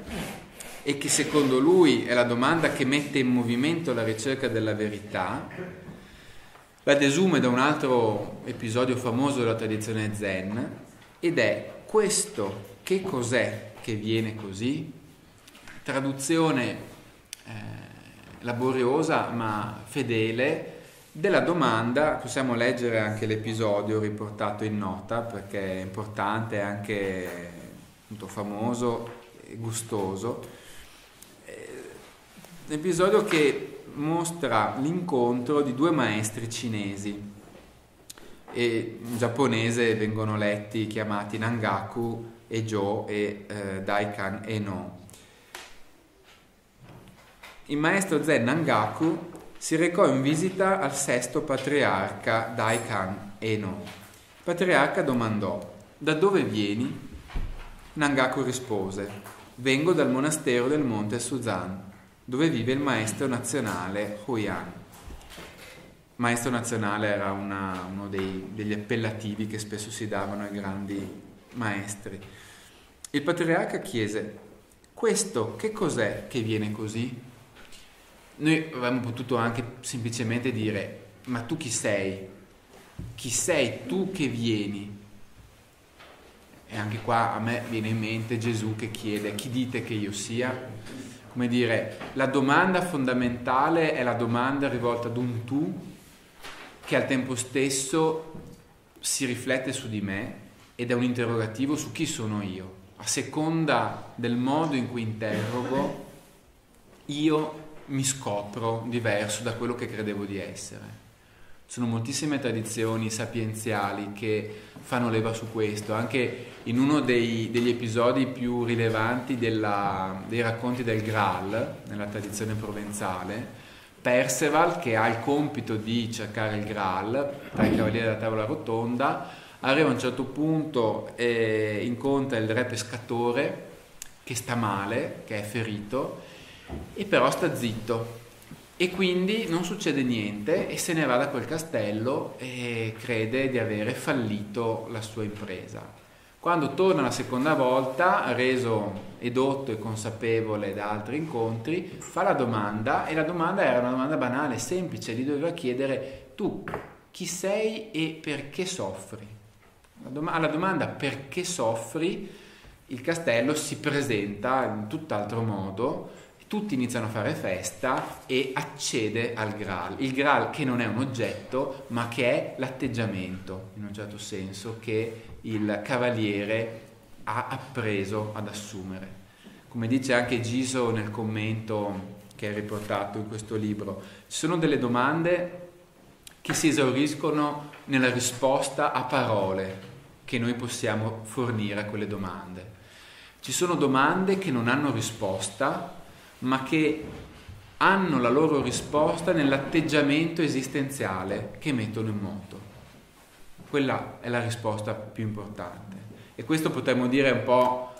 e che secondo lui è la domanda che mette in movimento la ricerca della verità, la desume da un altro episodio famoso della tradizione zen ed è questo che cos'è che viene così? Traduzione eh, laboriosa ma fedele della domanda, possiamo leggere anche l'episodio riportato in nota perché è importante, è anche molto famoso e gustoso. L'episodio eh, che mostra l'incontro di due maestri cinesi e in giapponese vengono letti chiamati Nangaku e Jo e eh, Daikan e No il maestro Zen Nangaku si recò in visita al sesto patriarca Daikan Eno. Il patriarca domandò: Da dove vieni? Nangaku rispose: Vengo dal monastero del monte Suzan, dove vive il maestro nazionale Huyan. Maestro nazionale era una, uno dei, degli appellativi che spesso si davano ai grandi maestri. Il patriarca chiese, questo che cos'è che viene così? Noi avremmo potuto anche semplicemente dire, ma tu chi sei? Chi sei tu che vieni? E anche qua a me viene in mente Gesù che chiede, chi dite che io sia? Come dire, la domanda fondamentale è la domanda rivolta ad un tu che al tempo stesso si riflette su di me ed è un interrogativo su chi sono io. A seconda del modo in cui interrogo, io mi scopro diverso da quello che credevo di essere. Sono moltissime tradizioni sapienziali che fanno leva su questo, anche in uno dei, degli episodi più rilevanti della, dei racconti del Graal, nella tradizione provenzale, Perceval, che ha il compito di cercare il Graal tra i cavalieri della tavola rotonda, arriva a un certo punto e incontra il re pescatore che sta male, che è ferito, e però sta zitto. E quindi non succede niente e se ne va da quel castello e crede di avere fallito la sua impresa. Quando torna la seconda volta, reso edotto e consapevole da altri incontri, fa la domanda e la domanda era una domanda banale, semplice, gli doveva chiedere tu chi sei e perché soffri. Alla domanda perché soffri, il castello si presenta in tutt'altro modo tutti iniziano a fare festa e accede al Graal. Il Graal che non è un oggetto, ma che è l'atteggiamento, in un certo senso, che il cavaliere ha appreso ad assumere. Come dice anche Giso nel commento che è riportato in questo libro, ci sono delle domande che si esauriscono nella risposta a parole che noi possiamo fornire a quelle domande. Ci sono domande che non hanno risposta ma che hanno la loro risposta nell'atteggiamento esistenziale che mettono in moto. Quella è la risposta più importante. E questo potremmo dire un po'...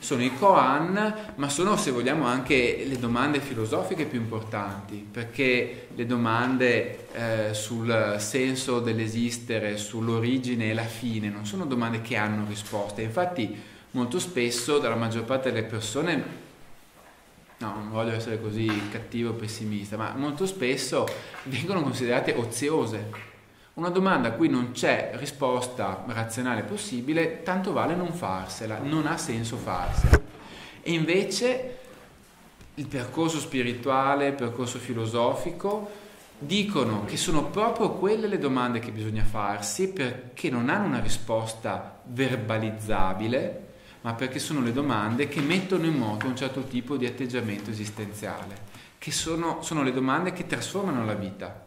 Sono i koan, ma sono, se vogliamo, anche le domande filosofiche più importanti, perché le domande eh, sul senso dell'esistere, sull'origine e la fine, non sono domande che hanno risposte. Infatti, molto spesso, dalla maggior parte delle persone, no, non voglio essere così cattivo o pessimista, ma molto spesso vengono considerate oziose. Una domanda a cui non c'è risposta razionale possibile, tanto vale non farsela, non ha senso farsela. E invece il percorso spirituale, il percorso filosofico, dicono che sono proprio quelle le domande che bisogna farsi perché non hanno una risposta verbalizzabile, ma perché sono le domande che mettono in moto un certo tipo di atteggiamento esistenziale, che sono, sono le domande che trasformano la vita.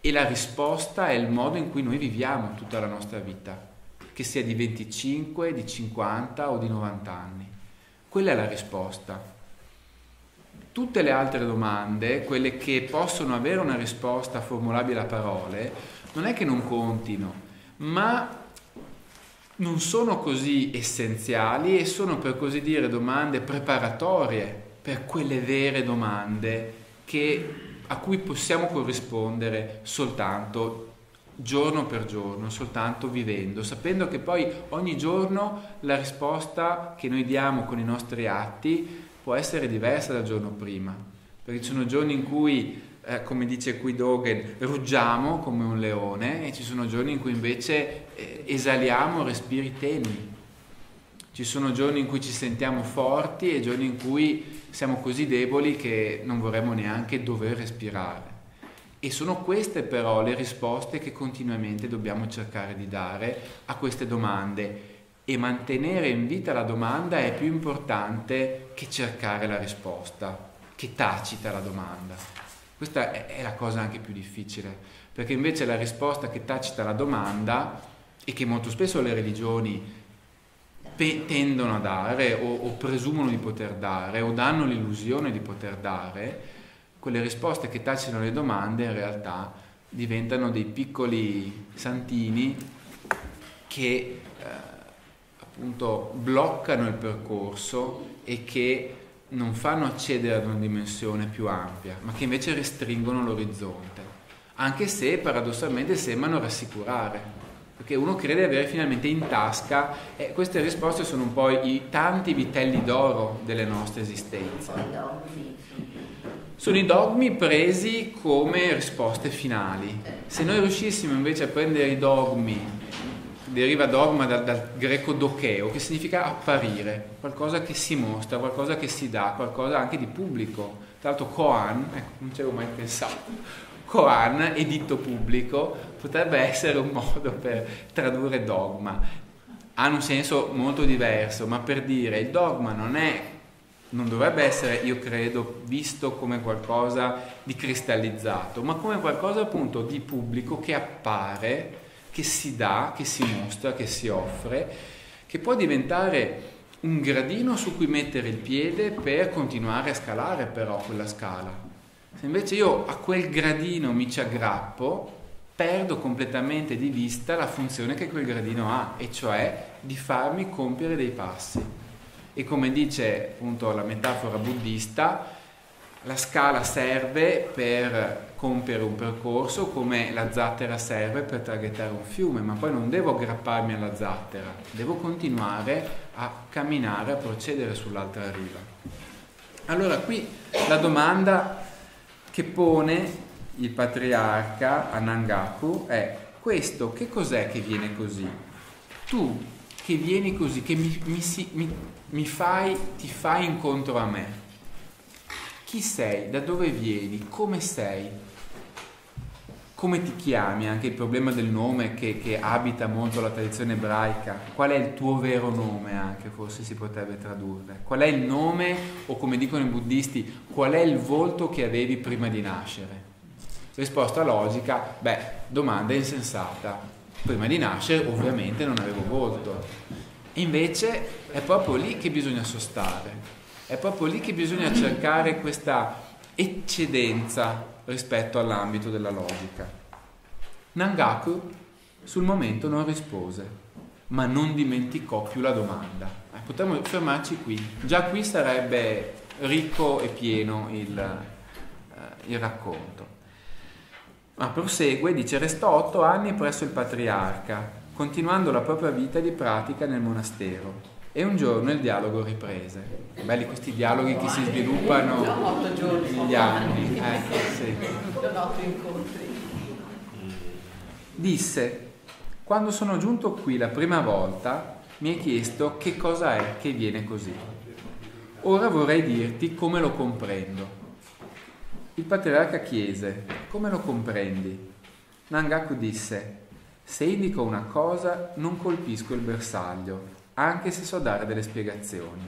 E la risposta è il modo in cui noi viviamo tutta la nostra vita, che sia di 25, di 50 o di 90 anni. Quella è la risposta. Tutte le altre domande, quelle che possono avere una risposta formulabile a parole, non è che non contino, ma non sono così essenziali e sono per così dire domande preparatorie per quelle vere domande che, a cui possiamo corrispondere soltanto giorno per giorno, soltanto vivendo, sapendo che poi ogni giorno la risposta che noi diamo con i nostri atti può essere diversa dal giorno prima, perché ci sono giorni in cui eh, come dice qui Dogen, ruggiamo come un leone e ci sono giorni in cui invece eh, esaliamo respiri tenui. Ci sono giorni in cui ci sentiamo forti e giorni in cui siamo così deboli che non vorremmo neanche dover respirare. E sono queste però le risposte che continuamente dobbiamo cercare di dare a queste domande e mantenere in vita la domanda è più importante che cercare la risposta, che tacita la domanda. Questa è la cosa anche più difficile, perché invece la risposta che tacita la domanda e che molto spesso le religioni tendono a dare o, o presumono di poter dare o danno l'illusione di poter dare, quelle risposte che tacitano le domande in realtà diventano dei piccoli santini che eh, appunto bloccano il percorso e che non fanno accedere ad una dimensione più ampia, ma che invece restringono l'orizzonte, anche se paradossalmente sembrano rassicurare. perché uno crede di avere finalmente in tasca e queste risposte sono un po' i tanti vitelli d'oro delle nostre esistenze. Sono i dogmi presi come risposte finali. Se noi riuscissimo invece a prendere i dogmi, deriva dogma dal, dal greco docheo, che significa apparire, qualcosa che si mostra, qualcosa che si dà, qualcosa anche di pubblico. Tra l'altro Koan, ecco, non ci avevo mai pensato, Koan, editto pubblico, potrebbe essere un modo per tradurre dogma. Hanno un senso molto diverso, ma per dire il dogma non è non dovrebbe essere, io credo, visto come qualcosa di cristallizzato, ma come qualcosa appunto di pubblico che appare, che si dà, che si mostra, che si offre, che può diventare un gradino su cui mettere il piede per continuare a scalare però quella scala. Se invece io a quel gradino mi ci aggrappo, perdo completamente di vista la funzione che quel gradino ha, e cioè di farmi compiere dei passi e come dice appunto la metafora buddista, la scala serve per compiere un percorso come la zattera serve per traghettare un fiume, ma poi non devo aggrapparmi alla zattera, devo continuare a camminare, a procedere sull'altra riva. Allora qui la domanda che pone il patriarca Anangaku è questo che cos'è che viene così? Tu che vieni così, che mi, mi, mi, mi fai, ti fai incontro a me. Chi sei? Da dove vieni? Come sei? Come ti chiami? Anche il problema del nome che, che, abita molto la tradizione ebraica. Qual è il tuo vero nome anche, forse si potrebbe tradurre. Qual è il nome, o come dicono i buddisti, qual è il volto che avevi prima di nascere? Risposta logica, beh, domanda insensata prima di nascere ovviamente non avevo volto. Invece è proprio lì che bisogna sostare, è proprio lì che bisogna cercare questa eccedenza rispetto all'ambito della logica. Nangaku sul momento non rispose, ma non dimenticò più la domanda. Eh, potremmo fermarci qui, già qui sarebbe ricco e pieno il, eh, il racconto. Ma prosegue, dice, restò otto anni presso il patriarca, continuando la propria vita di pratica nel monastero. E un giorno il dialogo riprese. Belli questi dialoghi che si sviluppano negli anni. Eh, sì. Disse, quando sono giunto qui la prima volta, mi hai chiesto che cosa è che viene così. Ora vorrei dirti come lo comprendo. Il patriarca chiese, come lo comprendi? Nangaku disse, se indico una cosa non colpisco il bersaglio, anche se so dare delle spiegazioni.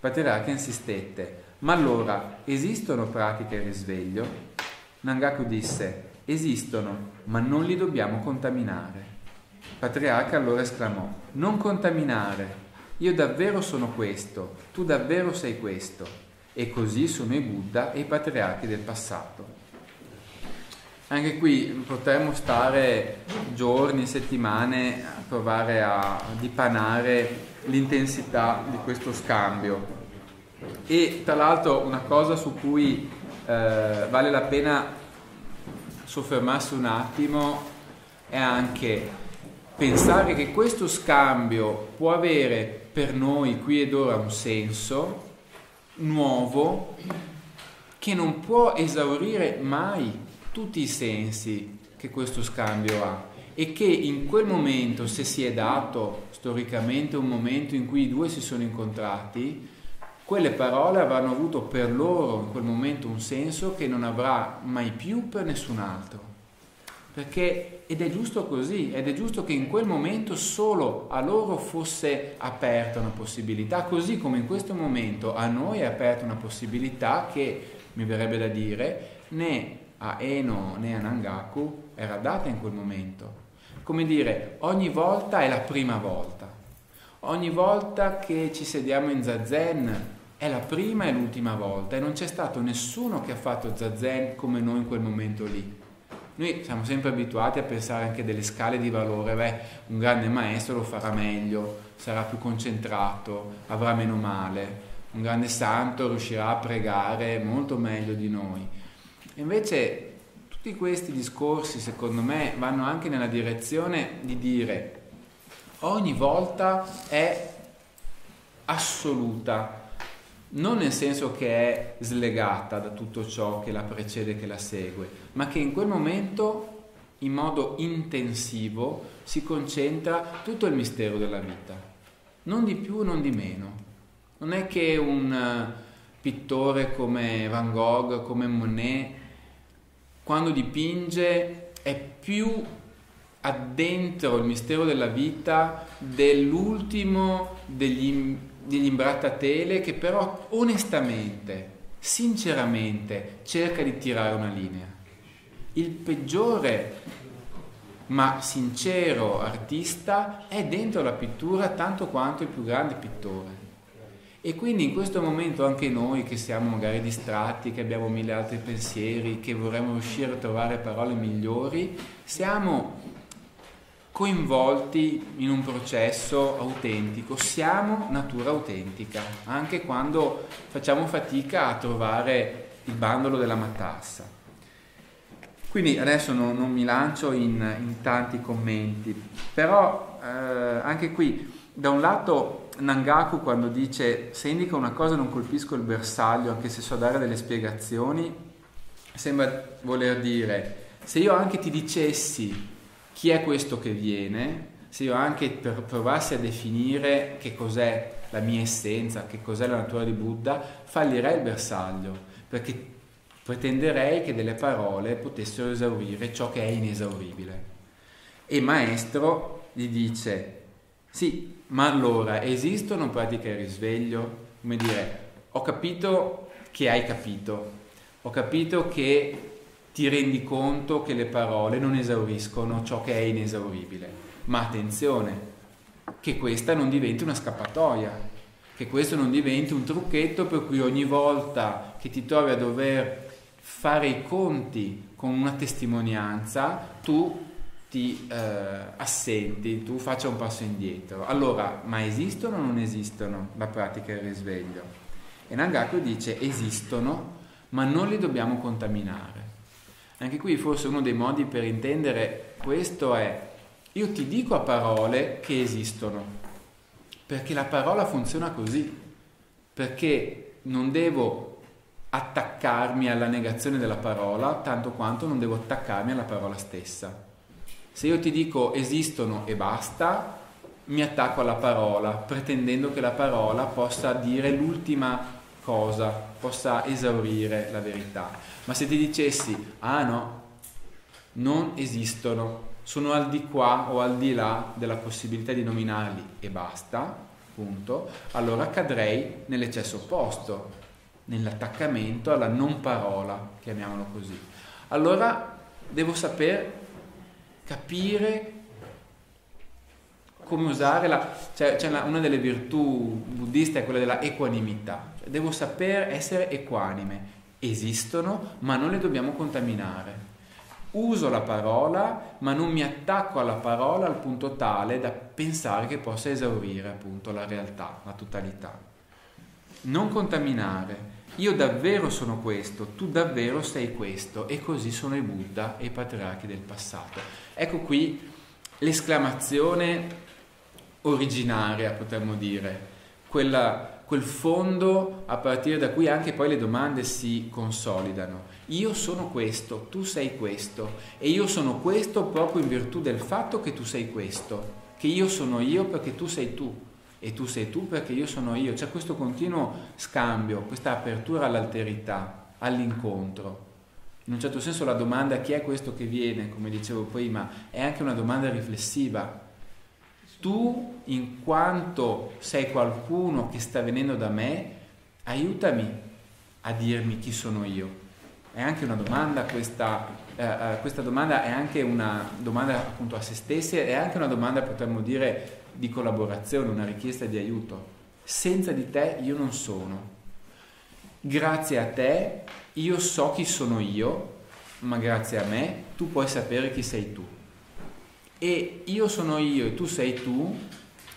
Patriarca insistette, ma allora esistono pratiche al risveglio? Nangaku disse, esistono, ma non li dobbiamo contaminare. Patriarca allora esclamò, non contaminare, io davvero sono questo, tu davvero sei questo e così sono i Buddha e i patriarchi del passato. Anche qui potremmo stare giorni, settimane a provare a dipanare l'intensità di questo scambio. E tra l'altro una cosa su cui eh, vale la pena soffermarsi un attimo è anche pensare che questo scambio può avere per noi qui ed ora un senso, nuovo che non può esaurire mai tutti i sensi che questo scambio ha e che in quel momento, se si è dato storicamente un momento in cui i due si sono incontrati, quelle parole avranno avuto per loro in quel momento un senso che non avrà mai più per nessun altro. Perché, ed è giusto così, ed è giusto che in quel momento solo a loro fosse aperta una possibilità, così come in questo momento a noi è aperta una possibilità che, mi verrebbe da dire, né a Eno né a Nangaku era data in quel momento. Come dire, ogni volta è la prima volta. Ogni volta che ci sediamo in zazen è la prima e l'ultima volta e non c'è stato nessuno che ha fatto zazen come noi in quel momento lì. Noi siamo sempre abituati a pensare anche delle scale di valore, beh, un grande maestro lo farà meglio, sarà più concentrato, avrà meno male, un grande santo riuscirà a pregare molto meglio di noi. Invece Tutti questi discorsi, secondo me, vanno anche nella direzione di dire ogni volta è assoluta, non nel senso che è slegata da tutto ciò che la precede, che la segue, ma che in quel momento in modo intensivo si concentra tutto il mistero della vita, non di più, non di meno. Non è che un eh, pittore come Van Gogh, come Monet, quando dipinge è più addentro il mistero della vita dell'ultimo degli, degli imbrattatele che però onestamente, sinceramente cerca di tirare una linea. Il peggiore ma sincero artista è dentro la pittura tanto quanto il più grande pittore. E quindi in questo momento anche noi che siamo magari distratti, che abbiamo mille altri pensieri, che vorremmo riuscire a trovare parole migliori, siamo coinvolti in un processo autentico, siamo natura autentica, anche quando facciamo fatica a trovare il bandolo della matassa. Quindi adesso non, non mi lancio in, in, tanti commenti, però eh, anche qui da un lato Nangaku quando dice se indica una cosa non colpisco il bersaglio anche se so dare delle spiegazioni, sembra voler dire se io anche ti dicessi chi è questo che viene, se io anche provassi a definire che cos'è la mia essenza, che cos'è la natura di Buddha, fallirei il bersaglio, perché pretenderei che delle parole potessero esaurire ciò che è inesauribile. E maestro gli dice, sì, ma allora esistono pratiche risveglio? Come dire, ho capito che hai capito, ho capito che ti rendi conto che le parole non esauriscono ciò che è inesauribile, ma attenzione, che questa non diventi una scappatoia, che questo non diventi un trucchetto per cui ogni volta che ti trovi a dover fare i conti con una testimonianza, tu ti eh, assenti, tu faccia un passo indietro. Allora, ma esistono o non esistono la pratica del risveglio? E Nangaku dice esistono, ma non li dobbiamo contaminare. Anche qui forse uno dei modi per intendere questo è io ti dico a parole che esistono, perché la parola funziona così, perché non devo attaccarmi alla negazione della parola tanto quanto non devo attaccarmi alla parola stessa. Se io ti dico esistono e basta, mi attacco alla parola, pretendendo che la parola possa dire l'ultima cosa, possa esaurire la verità. Ma se ti dicessi, ah no, non esistono, sono al di qua o al di là della possibilità di nominarli e basta, punto, allora cadrei nell'eccesso opposto, nell'attaccamento alla non parola, chiamiamolo così. Allora devo saper capire come usare la... Cioè, cioè una delle virtù buddiste è quella della equanimità. Cioè, devo saper essere equanime. Esistono, ma non le dobbiamo contaminare. Uso la parola, ma non mi attacco alla parola al punto tale da pensare che possa esaurire appunto la realtà, la totalità. Non contaminare. Io davvero sono questo, tu davvero sei questo e così sono i Buddha e i patriarchi del passato. Ecco qui l'esclamazione originaria, potremmo dire, quella, quel fondo a partire da cui anche poi le domande si consolidano. Io sono questo, tu sei questo e io sono questo proprio in virtù del fatto che tu sei questo, che io sono io perché tu sei tu e tu sei tu perché io sono io. C'è questo continuo scambio, questa apertura all'alterità, all'incontro. In un certo senso la domanda chi è questo che viene, come dicevo prima, è anche una domanda riflessiva tu in quanto sei qualcuno che sta venendo da me, aiutami a dirmi chi sono io. È anche una domanda, questa, eh, eh, questa domanda è anche una domanda appunto a se stessi, è anche una domanda potremmo dire di collaborazione, una richiesta di aiuto. Senza di te io non sono. Grazie a te io so chi sono io, ma grazie a me tu puoi sapere chi sei tu. E io sono io e tu sei tu,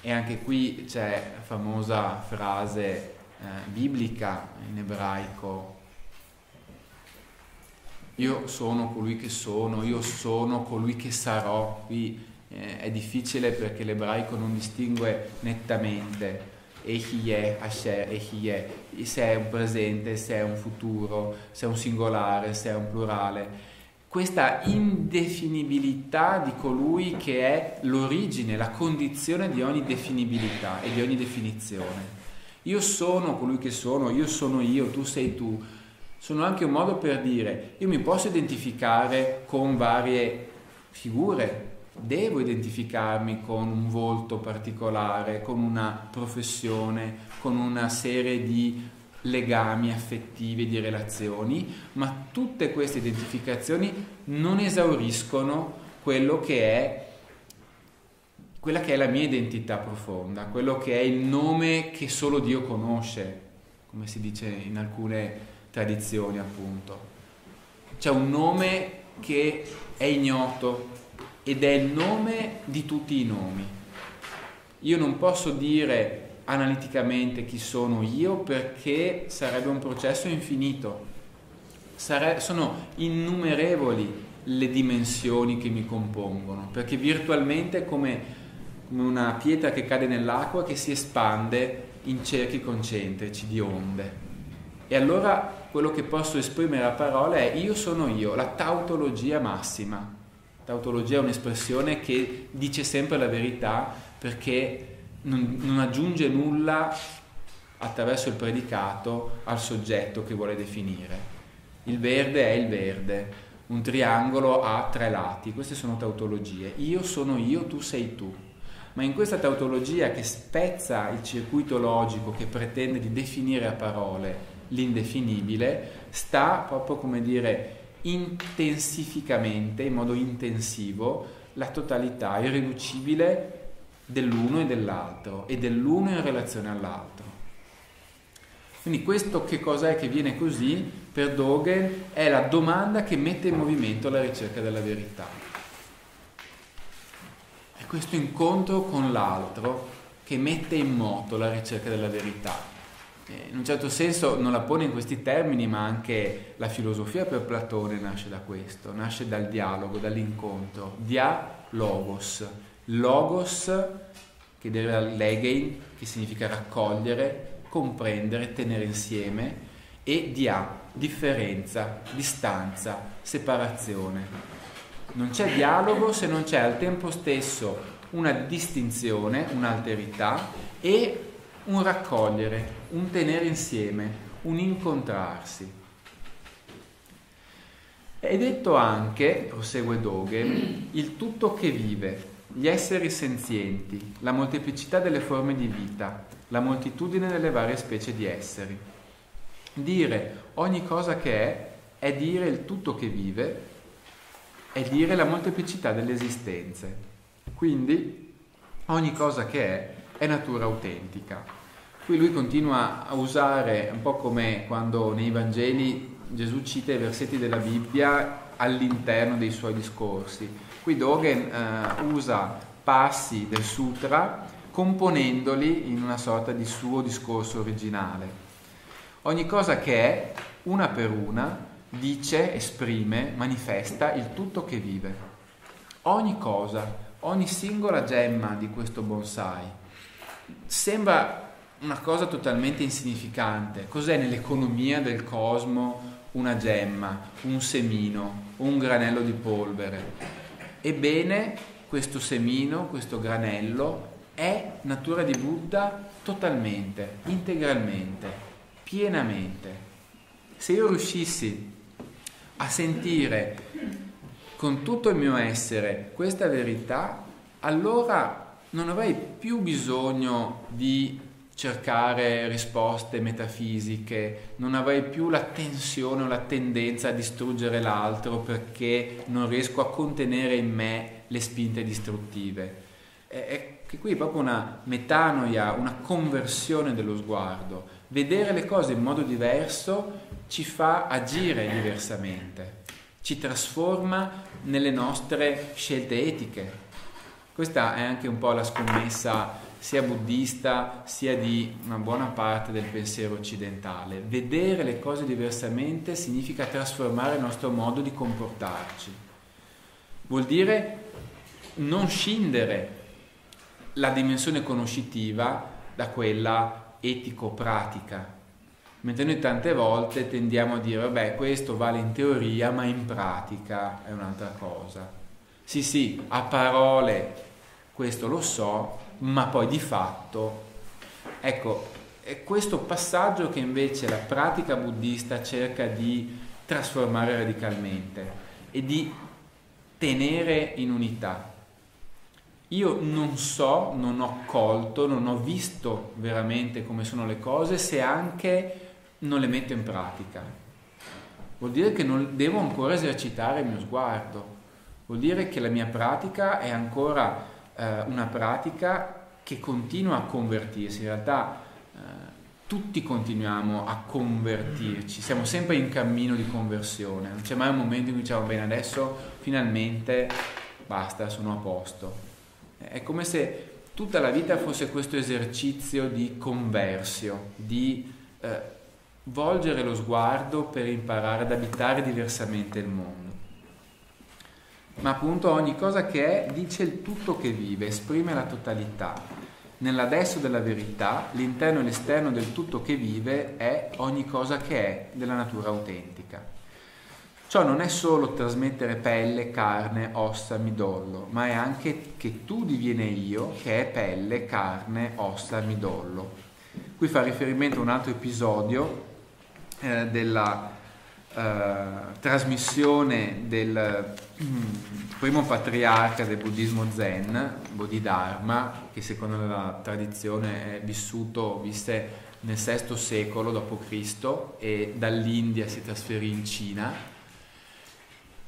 e anche qui c'è la famosa frase eh, biblica in ebraico, io sono colui che sono, io sono colui che sarò. Qui eh, è difficile perché l'ebraico non distingue nettamente Ehiyeh, Asher, Ehiyeh, se è un presente, se è un futuro, se è un singolare, se è un plurale. Questa indefinibilità di colui che è l'origine, la condizione di ogni definibilità e di ogni definizione. Io sono colui che sono, io sono io, tu sei tu. Sono anche un modo per dire, io mi posso identificare con varie figure, devo identificarmi con un volto particolare, con una professione, con una serie di legami affettivi, di relazioni, ma tutte queste identificazioni non esauriscono quello che è quella che è la mia identità profonda, quello che è il nome che solo Dio conosce, come si dice in alcune tradizioni appunto. C'è un nome che è ignoto ed è il nome di tutti i nomi. Io non posso dire analiticamente chi sono io perché sarebbe un processo infinito. Sare- sono innumerevoli le dimensioni che mi compongono, perché virtualmente è come una pietra che cade nell'acqua che si espande in cerchi concentrici di onde. E allora quello che posso esprimere a parole è io sono io, la tautologia massima. Tautologia è un'espressione che dice sempre la verità perché non, non aggiunge nulla attraverso il predicato al soggetto che vuole definire. Il verde è il verde, un triangolo ha tre lati, queste sono tautologie. Io sono io, tu sei tu ma in questa tautologia che spezza il circuito logico che pretende di definire a parole l'indefinibile, sta proprio come dire intensificamente, in modo intensivo, la totalità irriducibile dell'uno e dell'altro e dell'uno in relazione all'altro. Quindi questo che cos'è che viene così per Dogen è la domanda che mette in movimento la ricerca della verità questo incontro con l'altro che mette in moto la ricerca della verità. Eh, in un certo senso non la pone in questi termini, ma anche la filosofia per Platone nasce da questo, nasce dal dialogo, dall'incontro. Dia logos. Logos che deriva dal legein, che significa raccogliere, comprendere, tenere insieme, e dia, differenza, distanza, separazione. Non c'è dialogo se non c'è al tempo stesso una distinzione, un'alterità e un raccogliere, un tenere insieme, un incontrarsi. È detto anche, prosegue Dogen, il tutto che vive, gli esseri senzienti, la molteplicità delle forme di vita, la moltitudine delle varie specie di esseri. Dire ogni cosa che è è dire il tutto che vive è dire la molteplicità delle esistenze. Quindi ogni cosa che è è natura autentica. Qui lui continua a usare un po' come quando nei Vangeli Gesù cita i versetti della Bibbia all'interno dei suoi discorsi. Qui Dogen eh, usa passi del sutra componendoli in una sorta di suo discorso originale. Ogni cosa che è, una per una, dice, esprime, manifesta il tutto che vive. Ogni cosa, ogni singola gemma di questo bonsai sembra una cosa totalmente insignificante. Cos'è nell'economia del cosmo una gemma, un semino, un granello di polvere? Ebbene, questo semino, questo granello è natura di Buddha totalmente, integralmente, pienamente. Se io riuscissi a sentire con tutto il mio essere questa verità, allora non avrei più bisogno di cercare risposte metafisiche, non avrei più la tensione o la tendenza a distruggere l'altro perché non riesco a contenere in me le spinte distruttive. È che qui è proprio una metanoia, una conversione dello sguardo. Vedere le cose in modo diverso ci fa agire diversamente, ci trasforma nelle nostre scelte etiche. Questa è anche un po' la scommessa sia buddista sia di una buona parte del pensiero occidentale. Vedere le cose diversamente significa trasformare il nostro modo di comportarci. Vuol dire non scindere la dimensione conoscitiva da quella etico-pratica. Mentre noi tante volte tendiamo a dire, vabbè, questo vale in teoria, ma in pratica è un'altra cosa. Sì, sì, a parole questo lo so, ma poi di fatto, ecco, è questo passaggio che invece la pratica buddista cerca di trasformare radicalmente e di tenere in unità. Io non so, non ho colto, non ho visto veramente come sono le cose se anche non le metto in pratica. Vuol dire che non devo ancora esercitare il mio sguardo, vuol dire che la mia pratica è ancora eh, una pratica che continua a convertirsi. In realtà eh, tutti continuiamo a convertirci, siamo sempre in cammino di conversione, non c'è mai un momento in cui diciamo bene adesso finalmente basta, sono a posto. È come se tutta la vita fosse questo esercizio di conversio, di eh, volgere lo sguardo per imparare ad abitare diversamente il mondo. Ma appunto ogni cosa che è dice il tutto che vive, esprime la totalità. Nell'adesso della verità, l'interno e l'esterno del tutto che vive è ogni cosa che è della natura autentica. Ciò non è solo trasmettere pelle, carne, ossa, midollo, ma è anche che tu diviene io, che è pelle, carne, ossa, midollo. Qui fa riferimento a un altro episodio eh, della eh, trasmissione del mm, primo patriarca del buddismo zen, Bodhidharma, che secondo la tradizione è vissuto, visse nel VI secolo d.C. e dall'India si trasferì in Cina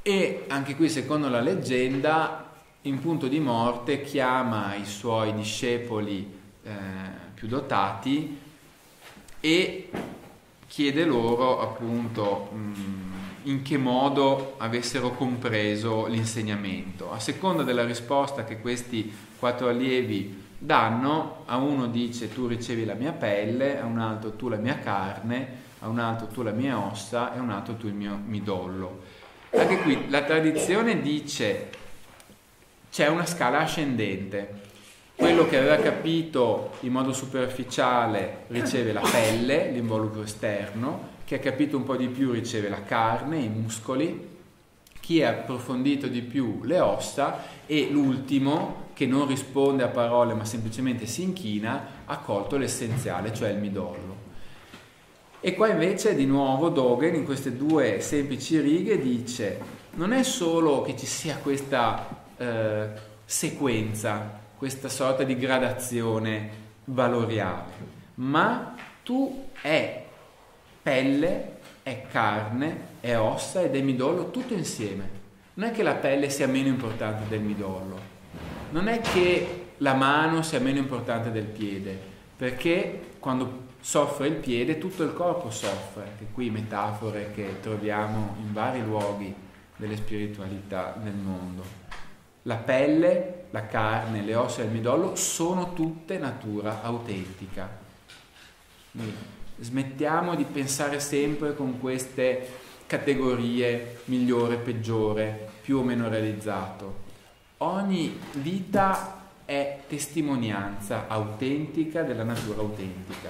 e anche qui secondo la leggenda in punto di morte chiama i suoi discepoli eh, più dotati e chiede loro appunto mm, in che modo avessero compreso l'insegnamento. A seconda della risposta che questi quattro allievi danno, a uno dice tu ricevi la mia pelle, a un altro tu la mia carne, a un altro tu la mia ossa e a un altro tu il mio midollo. Anche qui la tradizione dice c'è una scala ascendente. Quello che aveva capito in modo superficiale riceve la pelle, l'involucro esterno, chi ha capito un po' di più riceve la carne, i muscoli, chi ha approfondito di più le ossa. E l'ultimo, che non risponde a parole ma semplicemente si inchina, ha colto l'essenziale, cioè il midollo. E qua invece di nuovo Dogen in queste due semplici righe dice non è solo che ci sia questa eh, sequenza, questa sorta di gradazione valoriale, ma tu è pelle, è carne, è ossa ed è midollo tutto insieme. Non è che la pelle sia meno importante del midollo, non è che la mano sia meno importante del piede, perché quando soffre il piede, tutto il corpo soffre, che qui metafore che troviamo in vari luoghi delle spiritualità nel mondo. La pelle, la carne, le ossa e il midollo sono tutte natura autentica. Quindi smettiamo di pensare sempre con queste categorie migliore, peggiore, più o meno realizzato. Ogni vita è testimonianza autentica della natura autentica.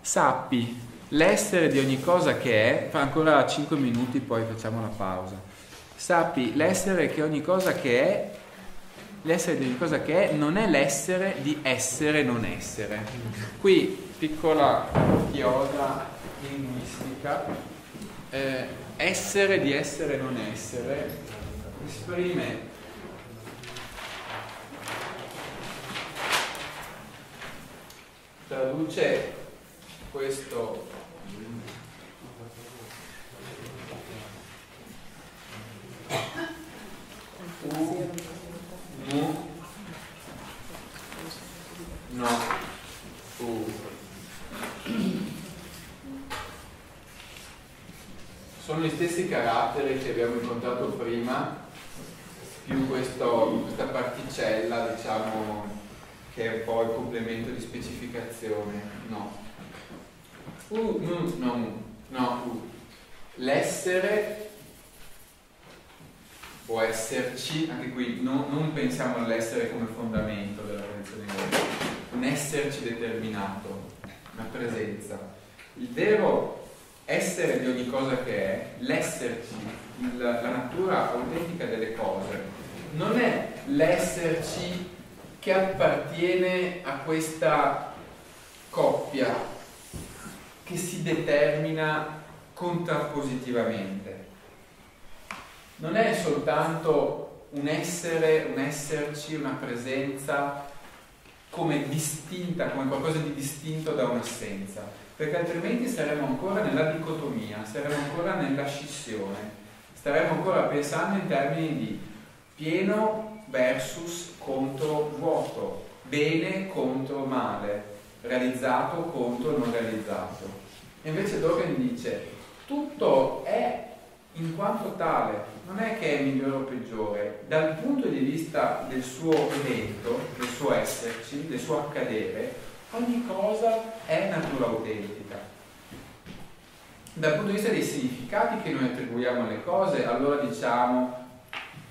Sappi l'essere di ogni cosa che è, fa ancora 5 minuti poi facciamo la pausa. Sappi l'essere che ogni cosa che è, l'essere di ogni cosa che è non è l'essere di essere non essere. Qui piccola chiosa linguistica, eh, essere di essere non essere esprime traduce questo U, mu, no, U. Sono gli stessi caratteri che abbiamo incontrato prima più questo, questa particella, diciamo, che è un po' il complemento di specificazione. No. U, nu, no, mu. No, u. L'essere può esserci, anche qui non, non pensiamo all'essere come fondamento della relazione greca, un esserci determinato, una presenza. Il vero essere di ogni cosa che è, l'esserci, il, la natura autentica delle cose, non è l'esserci che appartiene a questa coppia che si determina contrappositivamente non è soltanto un essere, un esserci, una presenza come distinta, come qualcosa di distinto da un'assenza, perché altrimenti saremmo ancora nella dicotomia, saremmo ancora nella scissione, staremmo ancora pensando in termini di pieno versus contro vuoto, bene contro male, realizzato contro non realizzato. E invece Dogen dice tutto è in quanto tale, non è che è migliore o peggiore, dal punto di vista del suo evento, del suo esserci, del suo accadere, ogni cosa è natura autentica. Dal punto di vista dei significati che noi attribuiamo alle cose, allora diciamo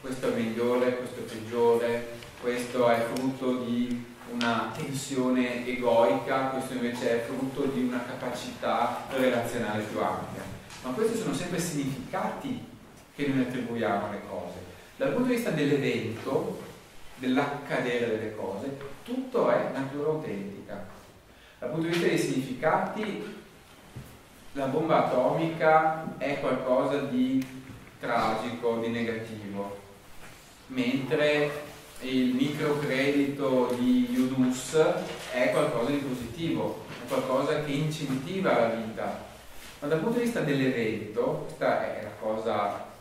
questo è migliore, questo è peggiore, questo è frutto di una tensione egoica, questo invece è frutto di una capacità relazionale più ampia. Ma questi sono sempre significati che noi attribuiamo alle cose. Dal punto di vista dell'evento, dell'accadere delle cose, tutto è natura autentica. Dal punto di vista dei significati, la bomba atomica è qualcosa di tragico, di negativo, mentre il microcredito di Yudus è qualcosa di positivo, è qualcosa che incentiva la vita. Ma dal punto di vista dell'evento, questa è la cosa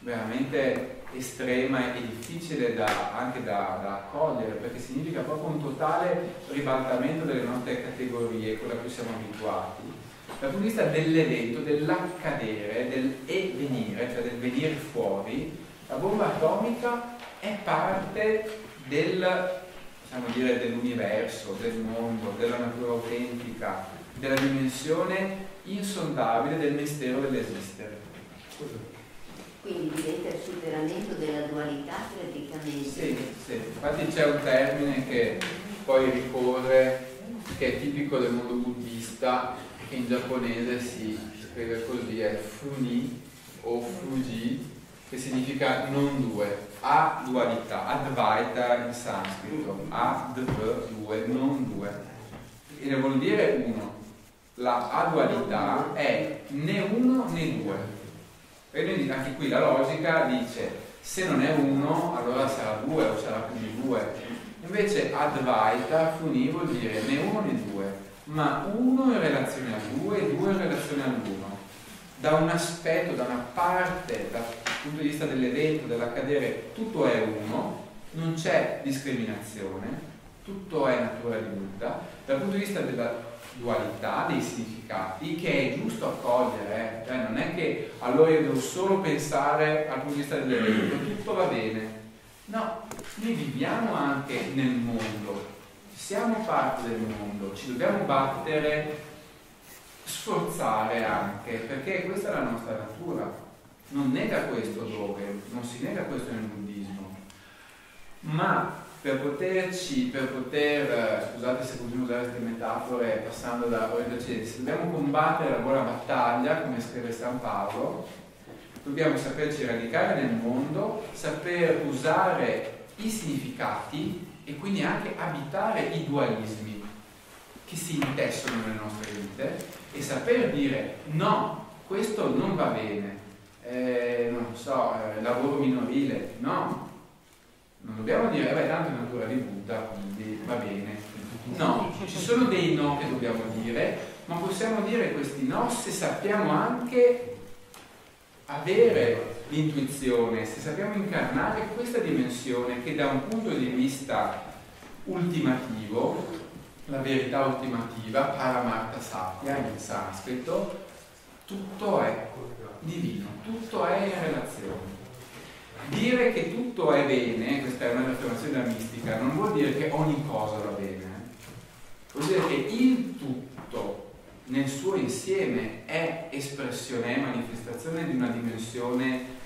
veramente estrema e difficile da, anche da, da, accogliere perché significa proprio un totale ribaltamento delle nostre categorie, quelle a cui siamo abituati. Dal punto di vista dell'evento, dell'accadere, del e venire, cioè del venire fuori, la bomba atomica è parte del, dire, dell'universo, del mondo, della natura autentica, della dimensione insondabile del mistero dell'esistere. Quindi diventa il superamento della dualità praticamente. Sì, sì, infatti c'è un termine che poi ricorre, che è tipico del mondo buddista, che in giapponese si scrive così, è Funi o Fuji, che significa non due, a dualità, advaita in sanscrito, ad due, non due. E vuol dire uno. La adualità è né uno né due e quindi anche qui la logica dice se non è uno allora sarà due o sarà più di due. Invece Advaita, Funi vuol dire né uno né due, ma uno in relazione a due e due in relazione all'uno. Da un aspetto, da una parte, dal punto di vista dell'evento, dell'accadere, tutto è uno, non c'è discriminazione, tutto è natura di Buddha. Dal punto di vista della dualità dei significati che è giusto accogliere, eh? cioè non è che allora io devo solo pensare al punto di vista dell'evento, tutto va bene. No, noi viviamo anche nel mondo, siamo parte del mondo, ci dobbiamo battere, sforzare anche, perché questa è la nostra natura. Non nega questo dove, non si nega questo nel buddismo, ma per poterci, per poter, eh, scusate se continuo a usare queste metafore passando da Oriente se dobbiamo combattere la buona battaglia, come scrive San Paolo, dobbiamo saperci radicare nel mondo, saper usare i significati e quindi anche abitare i dualismi che si intessono nelle nostre vite e saper dire no, questo non va bene, eh, non so, eh, lavoro minorile, no, non dobbiamo dire, beh, tanto è natura di Buddha, quindi va bene. No, ci sono dei no che dobbiamo dire, ma possiamo dire questi no se sappiamo anche avere l'intuizione, se sappiamo incarnare questa dimensione che da un punto di vista ultimativo, la verità ultimativa, paramarta satya in sanscrito, tutto è divino, tutto è in relazione. Dire che tutto è bene, questa è un'affermazione della mistica, non vuol dire che ogni cosa va bene, eh. vuol dire che il tutto nel suo insieme è espressione, è manifestazione di una dimensione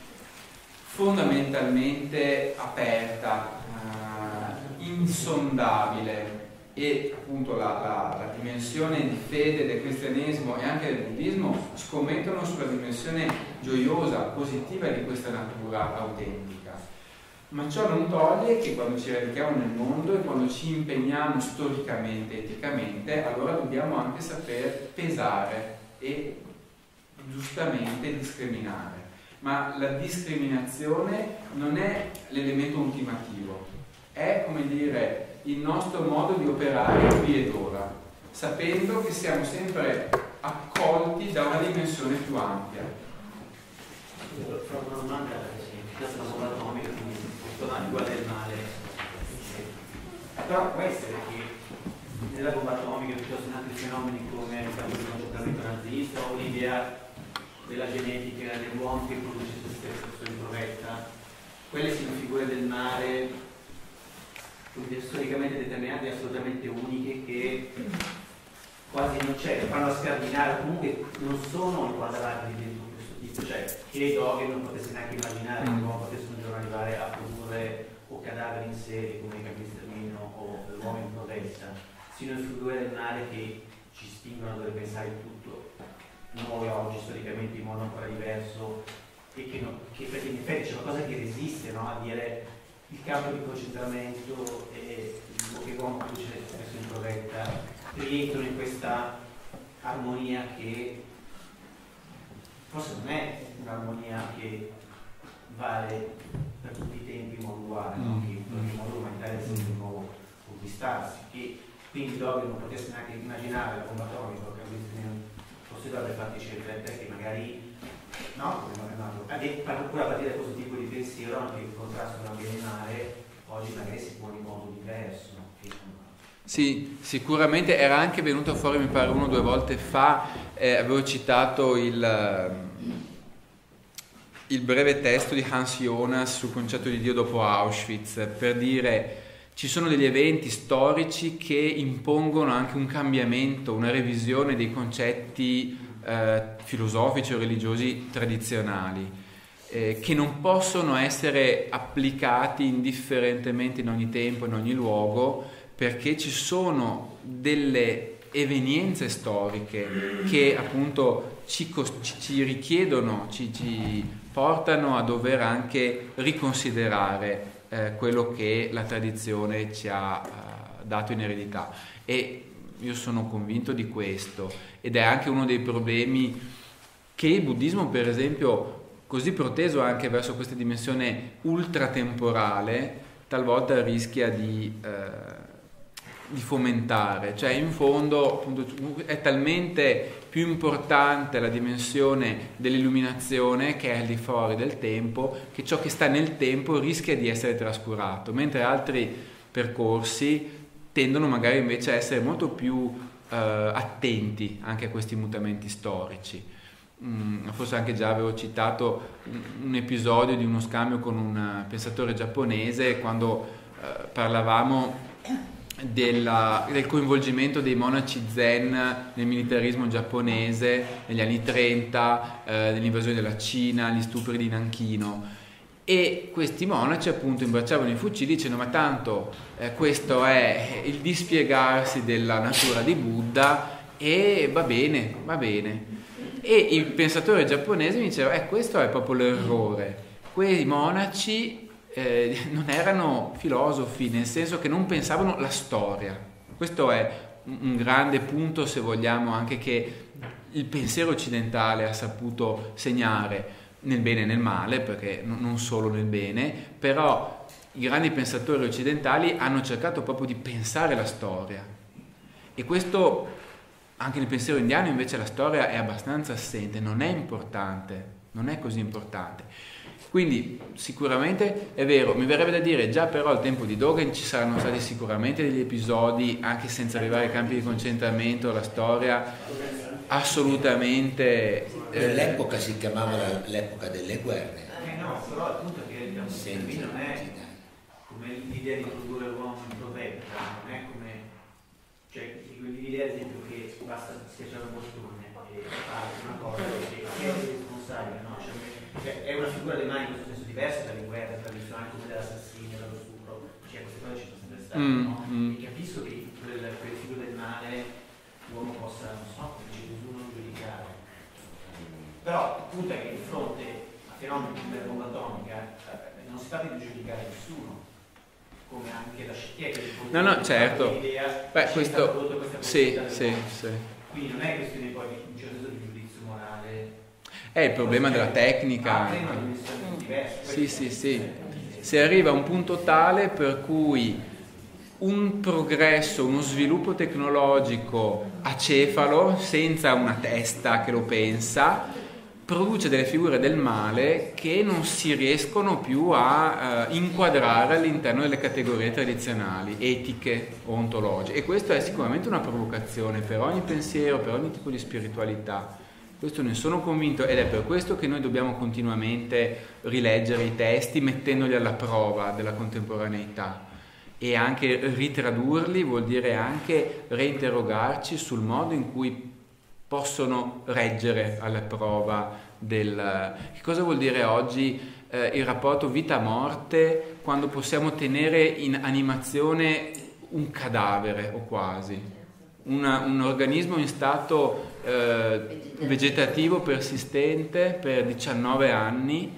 fondamentalmente aperta, uh, insondabile e appunto la, la, la, dimensione di fede del cristianesimo e anche del buddismo scommettono sulla dimensione gioiosa, positiva di questa natura autentica. Ma ciò non toglie che quando ci radichiamo nel mondo e quando ci impegniamo storicamente, eticamente, allora dobbiamo anche saper pesare e giustamente discriminare. Ma la discriminazione non è l'elemento ultimativo, è come dire il nostro modo di operare qui ed ora, sapendo che siamo sempre accolti da una dimensione più ampia. Fra una domanda, sì, atomica, quindi tomate uguale del male. Però può essere che nella bomba atomica piuttosto in altri fenomeni come il concentramento nazista o l'idea della genetica dell'uomo che produce se stesso sua introvetta, quelle sono figure del mare storicamente determinate assolutamente uniche che quasi non c'è, che fanno scardinare, comunque non sono inquadrati dentro questo tipo, cioè che Dogen non potesse neanche immaginare che l'uomo potesse un giorno arrivare a produrre o cadaveri in serie come i capistermino o l'uomo in protesta, sino figure del mare che ci spingono a dover pensare tutto noi oggi storicamente in modo ancora diverso e che, no, che perché in effetti c'è qualcosa che resiste no? a dire il campo di concentramento e che uomo produce spesso in protetta rientrano in questa armonia che forse non è un'armonia che vale per tutti i tempi in modo uguale, no? che in qualche modo l'umanità deve sempre nuovo conquistarsi, che quindi Dobbin non potesse neanche immaginare la bomba atomica, forse dovrebbe farti riflettere che magari no, pure a partire da questo tipo di pensiero anche il contrasto tra bene e male oggi magari si pone in modo diverso. Sì, sicuramente era anche venuto fuori, mi pare, uno o due volte fa, eh, avevo citato il, il breve testo di Hans Jonas sul concetto di Dio dopo Auschwitz, per dire ci sono degli eventi storici che impongono anche un cambiamento, una revisione dei concetti eh, filosofici o religiosi tradizionali, eh, che non possono essere applicati indifferentemente in ogni tempo, in ogni luogo, perché ci sono delle evenienze storiche che appunto ci, ci richiedono, ci, ci, portano a dover anche riconsiderare eh, quello che la tradizione ci ha eh, dato in eredità. E io sono convinto di questo ed è anche uno dei problemi che il buddismo, per esempio, così proteso anche verso questa dimensione ultratemporale, talvolta rischia di, eh, di fomentare. Cioè, in fondo, appunto, è talmente più importante la dimensione dell'illuminazione che è al di fuori del tempo, che ciò che sta nel tempo rischia di essere trascurato, mentre altri percorsi tendono magari invece a essere molto più eh, attenti anche a questi mutamenti storici. Mm, forse anche già avevo citato un episodio di uno scambio con un pensatore giapponese quando eh, parlavamo della, del coinvolgimento dei monaci zen nel militarismo giapponese negli anni 30, eh, nell'invasione della Cina, gli stupri di Nanchino e questi monaci appunto imbracciavano i fucili dicendo ma tanto eh, questo è il dispiegarsi della natura di Buddha e va bene, va bene. E il pensatore giapponese mi diceva eh questo è proprio l'errore, quei monaci eh, non erano filosofi nel senso che non pensavano la storia. Questo è un grande punto se vogliamo anche che il pensiero occidentale ha saputo segnare nel bene e nel male, perché non solo nel bene, però i grandi pensatori occidentali hanno cercato proprio di pensare la storia. E questo anche nel pensiero indiano invece la storia è abbastanza assente, non è importante, non è così importante. Quindi sicuramente è vero, mi verrebbe da dire già però al tempo di Dogen ci saranno stati sicuramente degli episodi, anche senza arrivare ai campi di concentramento, la storia assolutamente... Nell'epoca si chiamava l'epoca delle guerre. Eh no, però appunto che abbiamo qui non è come l'idea di produrre l'uomo in profeta, non è come cioè l'idea ad esempio che basta schiacciare un bottone e fare una cosa che è responsabile, no? Cioè, è una figura delle mani in questo senso diversa dalle guerre tradizionali come dell'assassino, dallo stupro, cioè queste cose ci sono sempre state, mm, no? Mm. E capisco che quelle, quelle figure del male l'uomo possa, non so. Però il punto è che di fronte a fenomeni come la bomba atomica eh, non si tratta di giudicare nessuno, come anche la scienza No, no, certo. Beh, questo... Sì, sì, sì. Quindi non è questione poi di un certo di giudizio morale. È il problema della tecnica. Sì, sì, sì. Si arriva a un punto tale per cui un progresso, uno sviluppo tecnologico acefalo, senza una testa che lo pensa, produce delle figure del male che non si riescono più a uh, inquadrare all'interno delle categorie tradizionali, etiche o ontologiche. E questo è sicuramente una provocazione per ogni pensiero, per ogni tipo di spiritualità. Questo ne sono convinto ed è per questo che noi dobbiamo continuamente rileggere i testi mettendoli alla prova della contemporaneità e anche ritradurli vuol dire anche reinterrogarci sul modo in cui possono reggere alla prova del... Che cosa vuol dire oggi eh, il rapporto vita-morte quando possiamo tenere in animazione un cadavere o quasi, Una, un organismo in stato eh, vegetativo persistente per 19 anni?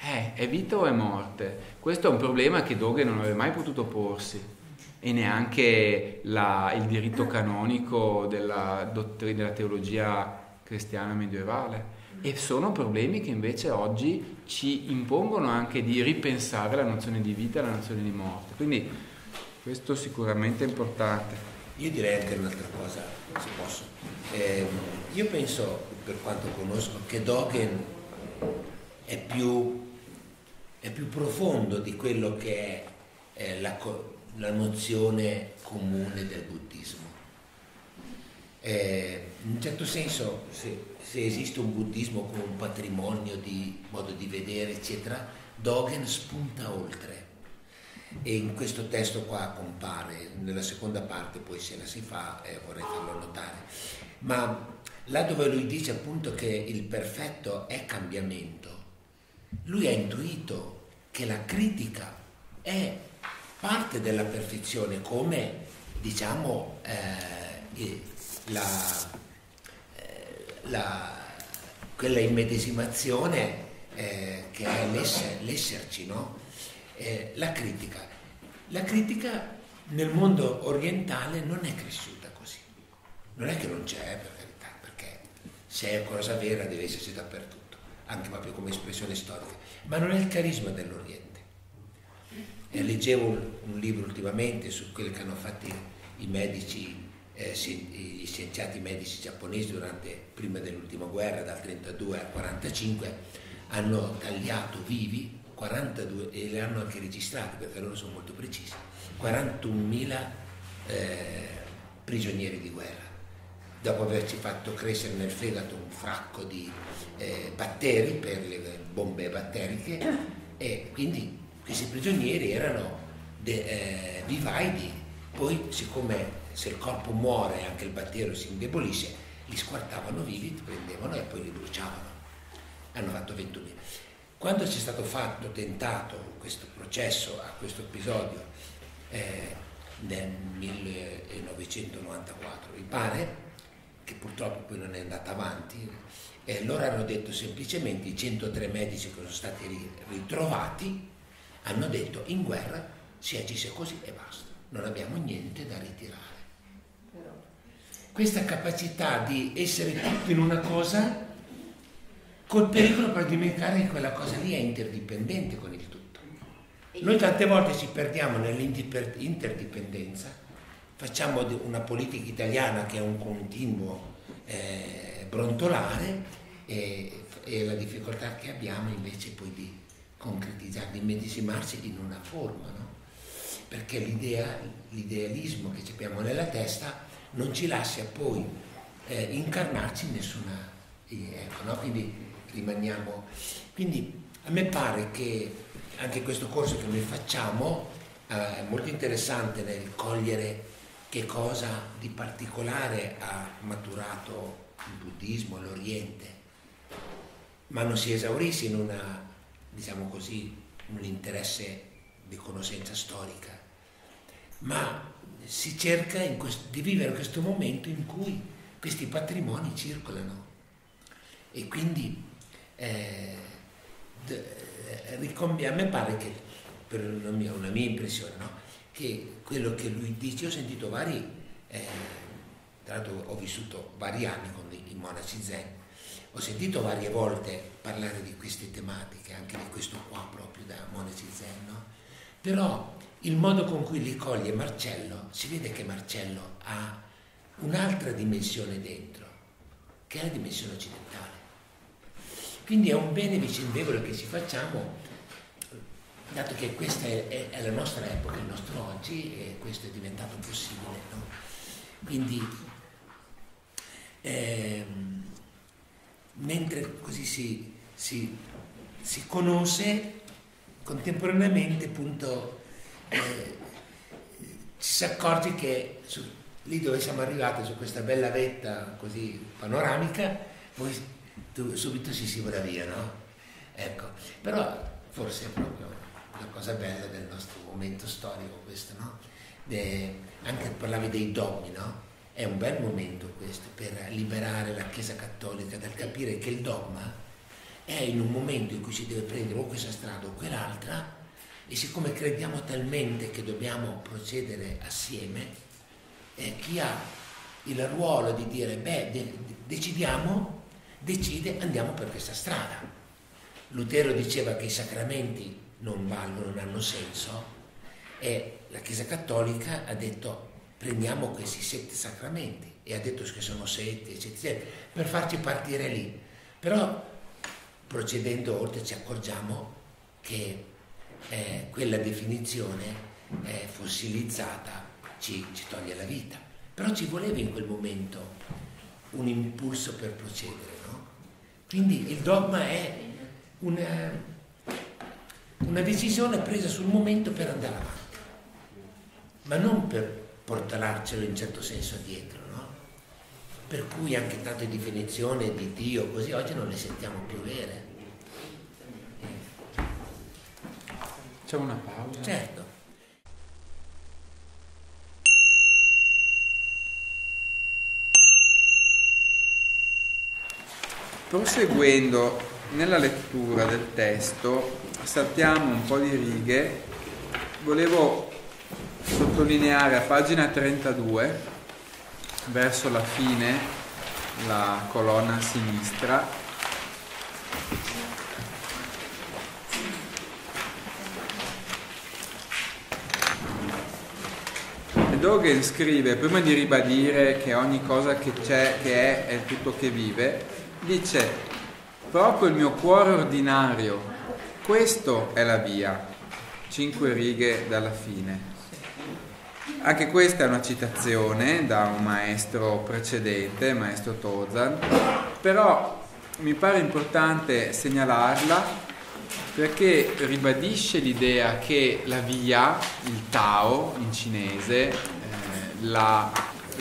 Eh, è vita o è morte? Questo è un problema che Dogen non aveva mai potuto porsi e neanche la, il diritto canonico della, dottrina, della teologia cristiana medievale. E sono problemi che invece oggi ci impongono anche di ripensare la nozione di vita e la nozione di morte. Quindi questo sicuramente è importante. Io direi anche un'altra cosa, se posso. Eh, io penso, per quanto conosco, che Dogen è più, è più profondo di quello che è eh, la, la nozione comune del buddismo. Eh, in un certo senso, se, se, esiste un buddismo come un patrimonio di modo di vedere, eccetera, Dogen spunta oltre. E in questo testo qua compare, nella seconda parte poi se la si fa eh, vorrei farlo notare. Ma là dove lui dice appunto che il perfetto è cambiamento, lui ha intuito che la critica è parte della perfezione come diciamo eh, la, eh, la, quella immedesimazione eh, che è l'esser, l'esserci, no? Eh, la critica. La critica nel mondo orientale non è cresciuta così. Non è che non c'è, per carità, perché se è cosa vera deve esserci dappertutto, anche proprio come espressione storica, ma non è il carisma dell'Oriente. Eh, leggevo un, libro ultimamente su quello che hanno fatto i medici, eh, i scienziati medici giapponesi durante, prima dell'ultima guerra, dal 32 al 45, hanno tagliato vivi 42 e le hanno anche registrati perché loro sono molto precisi, 41.000 eh, prigionieri di guerra. Dopo averci fatto crescere nel fegato un fracco di eh, batteri per le bombe batteriche e quindi questi prigionieri erano de, eh, vivai poi siccome se il corpo muore anche il batterio si indebolisce, li squartavano vivi, li prendevano e poi li bruciavano. Hanno fatto 21.000. Quando c'è stato fatto, tentato questo processo a questo episodio eh, nel 1994, mi pare, che purtroppo poi non è andata avanti, eh, loro hanno detto semplicemente i 103 medici che sono stati ritrovati hanno detto in guerra si agisce così e basta, non abbiamo niente da ritirare. Questa capacità di essere tutto in una cosa col pericolo per dimenticare che quella cosa lì è interdipendente con il tutto. Noi tante volte ci perdiamo nell'interdipendenza, facciamo una politica italiana che è un continuo eh, brontolare e, e la difficoltà che abbiamo invece poi di concretizzare, di medesimarsi in una forma, no? perché l'idea, l'idealismo che abbiamo nella testa non ci lascia poi eh, incarnarci in nessuna... Ecco, no? Quindi rimaniamo... Quindi a me pare che anche questo corso che noi facciamo eh, è molto interessante nel cogliere che cosa di particolare ha maturato il buddismo, l'Oriente, ma non si esaurisse in una, diciamo così, un interesse di conoscenza storica, ma si cerca questo, di vivere questo momento in cui questi patrimoni circolano e quindi eh, a me pare che, per una mia, una mia impressione, no? che quello che lui dice, ho sentito vari, eh, tra l'altro ho vissuto vari anni con i monaci zen, ho sentito varie volte parlare di queste tematiche, anche di questo qua proprio da monaci zen, no? però il modo con cui li coglie Marcello, si vede che Marcello ha un'altra dimensione dentro, che è la dimensione occidentale. Quindi è un bene vicendevole che ci facciamo dato che questa è, è, la nostra epoca, il nostro oggi, e questo è diventato possibile. No? Quindi, ehm, mentre così si, si, si, conosce, contemporaneamente appunto eh, ci si accorge che su, lì dove siamo arrivati, su questa bella vetta così panoramica, poi tu, subito si si vola via, no? Ecco, però forse è proprio una cosa bella del nostro momento storico questo, no? De, anche parlavi dei dogmi, no? È un bel momento questo per liberare la Chiesa Cattolica dal capire che il dogma è in un momento in cui si deve prendere o questa strada o quell'altra e siccome crediamo talmente che dobbiamo procedere assieme, eh, chi ha il ruolo di dire beh de- decidiamo, decide andiamo per questa strada. Lutero diceva che i sacramenti non valgono, non hanno senso, e la Chiesa Cattolica ha detto prendiamo questi sette sacramenti e ha detto che sono sette, eccetera, per farci partire lì. Però procedendo oltre ci accorgiamo che eh, quella definizione eh, fossilizzata ci, ci toglie la vita. Però ci voleva in quel momento un impulso per procedere. No? Quindi il dogma è una, una decisione presa sul momento per andare avanti, ma non per portarcelo in certo senso dietro? Per cui anche tante definizioni di Dio così oggi non le sentiamo più vere. C'è una pausa? Certo. Proseguendo nella lettura del testo, saltiamo un po' di righe, volevo sottolineare a pagina 32, verso la fine, la colonna sinistra, Dogen scrive, prima di ribadire che ogni cosa che c'è, che è, è tutto che vive, dice, proprio il mio cuore ordinario questo è la via, cinque righe dalla fine. Anche questa è una citazione da un maestro precedente, maestro Tozan, però mi pare importante segnalarla perché ribadisce l'idea che la via, il Tao in cinese, eh, la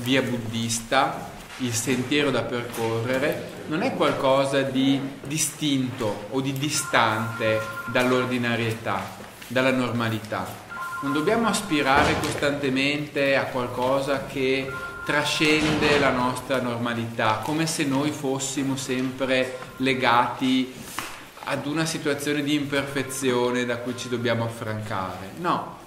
via buddista, il sentiero da percorrere, non è qualcosa di distinto o di distante dall'ordinarietà, dalla normalità. Non dobbiamo aspirare costantemente a qualcosa che trascende la nostra normalità, come se noi fossimo sempre legati ad una situazione di imperfezione da cui ci dobbiamo affrancare. No,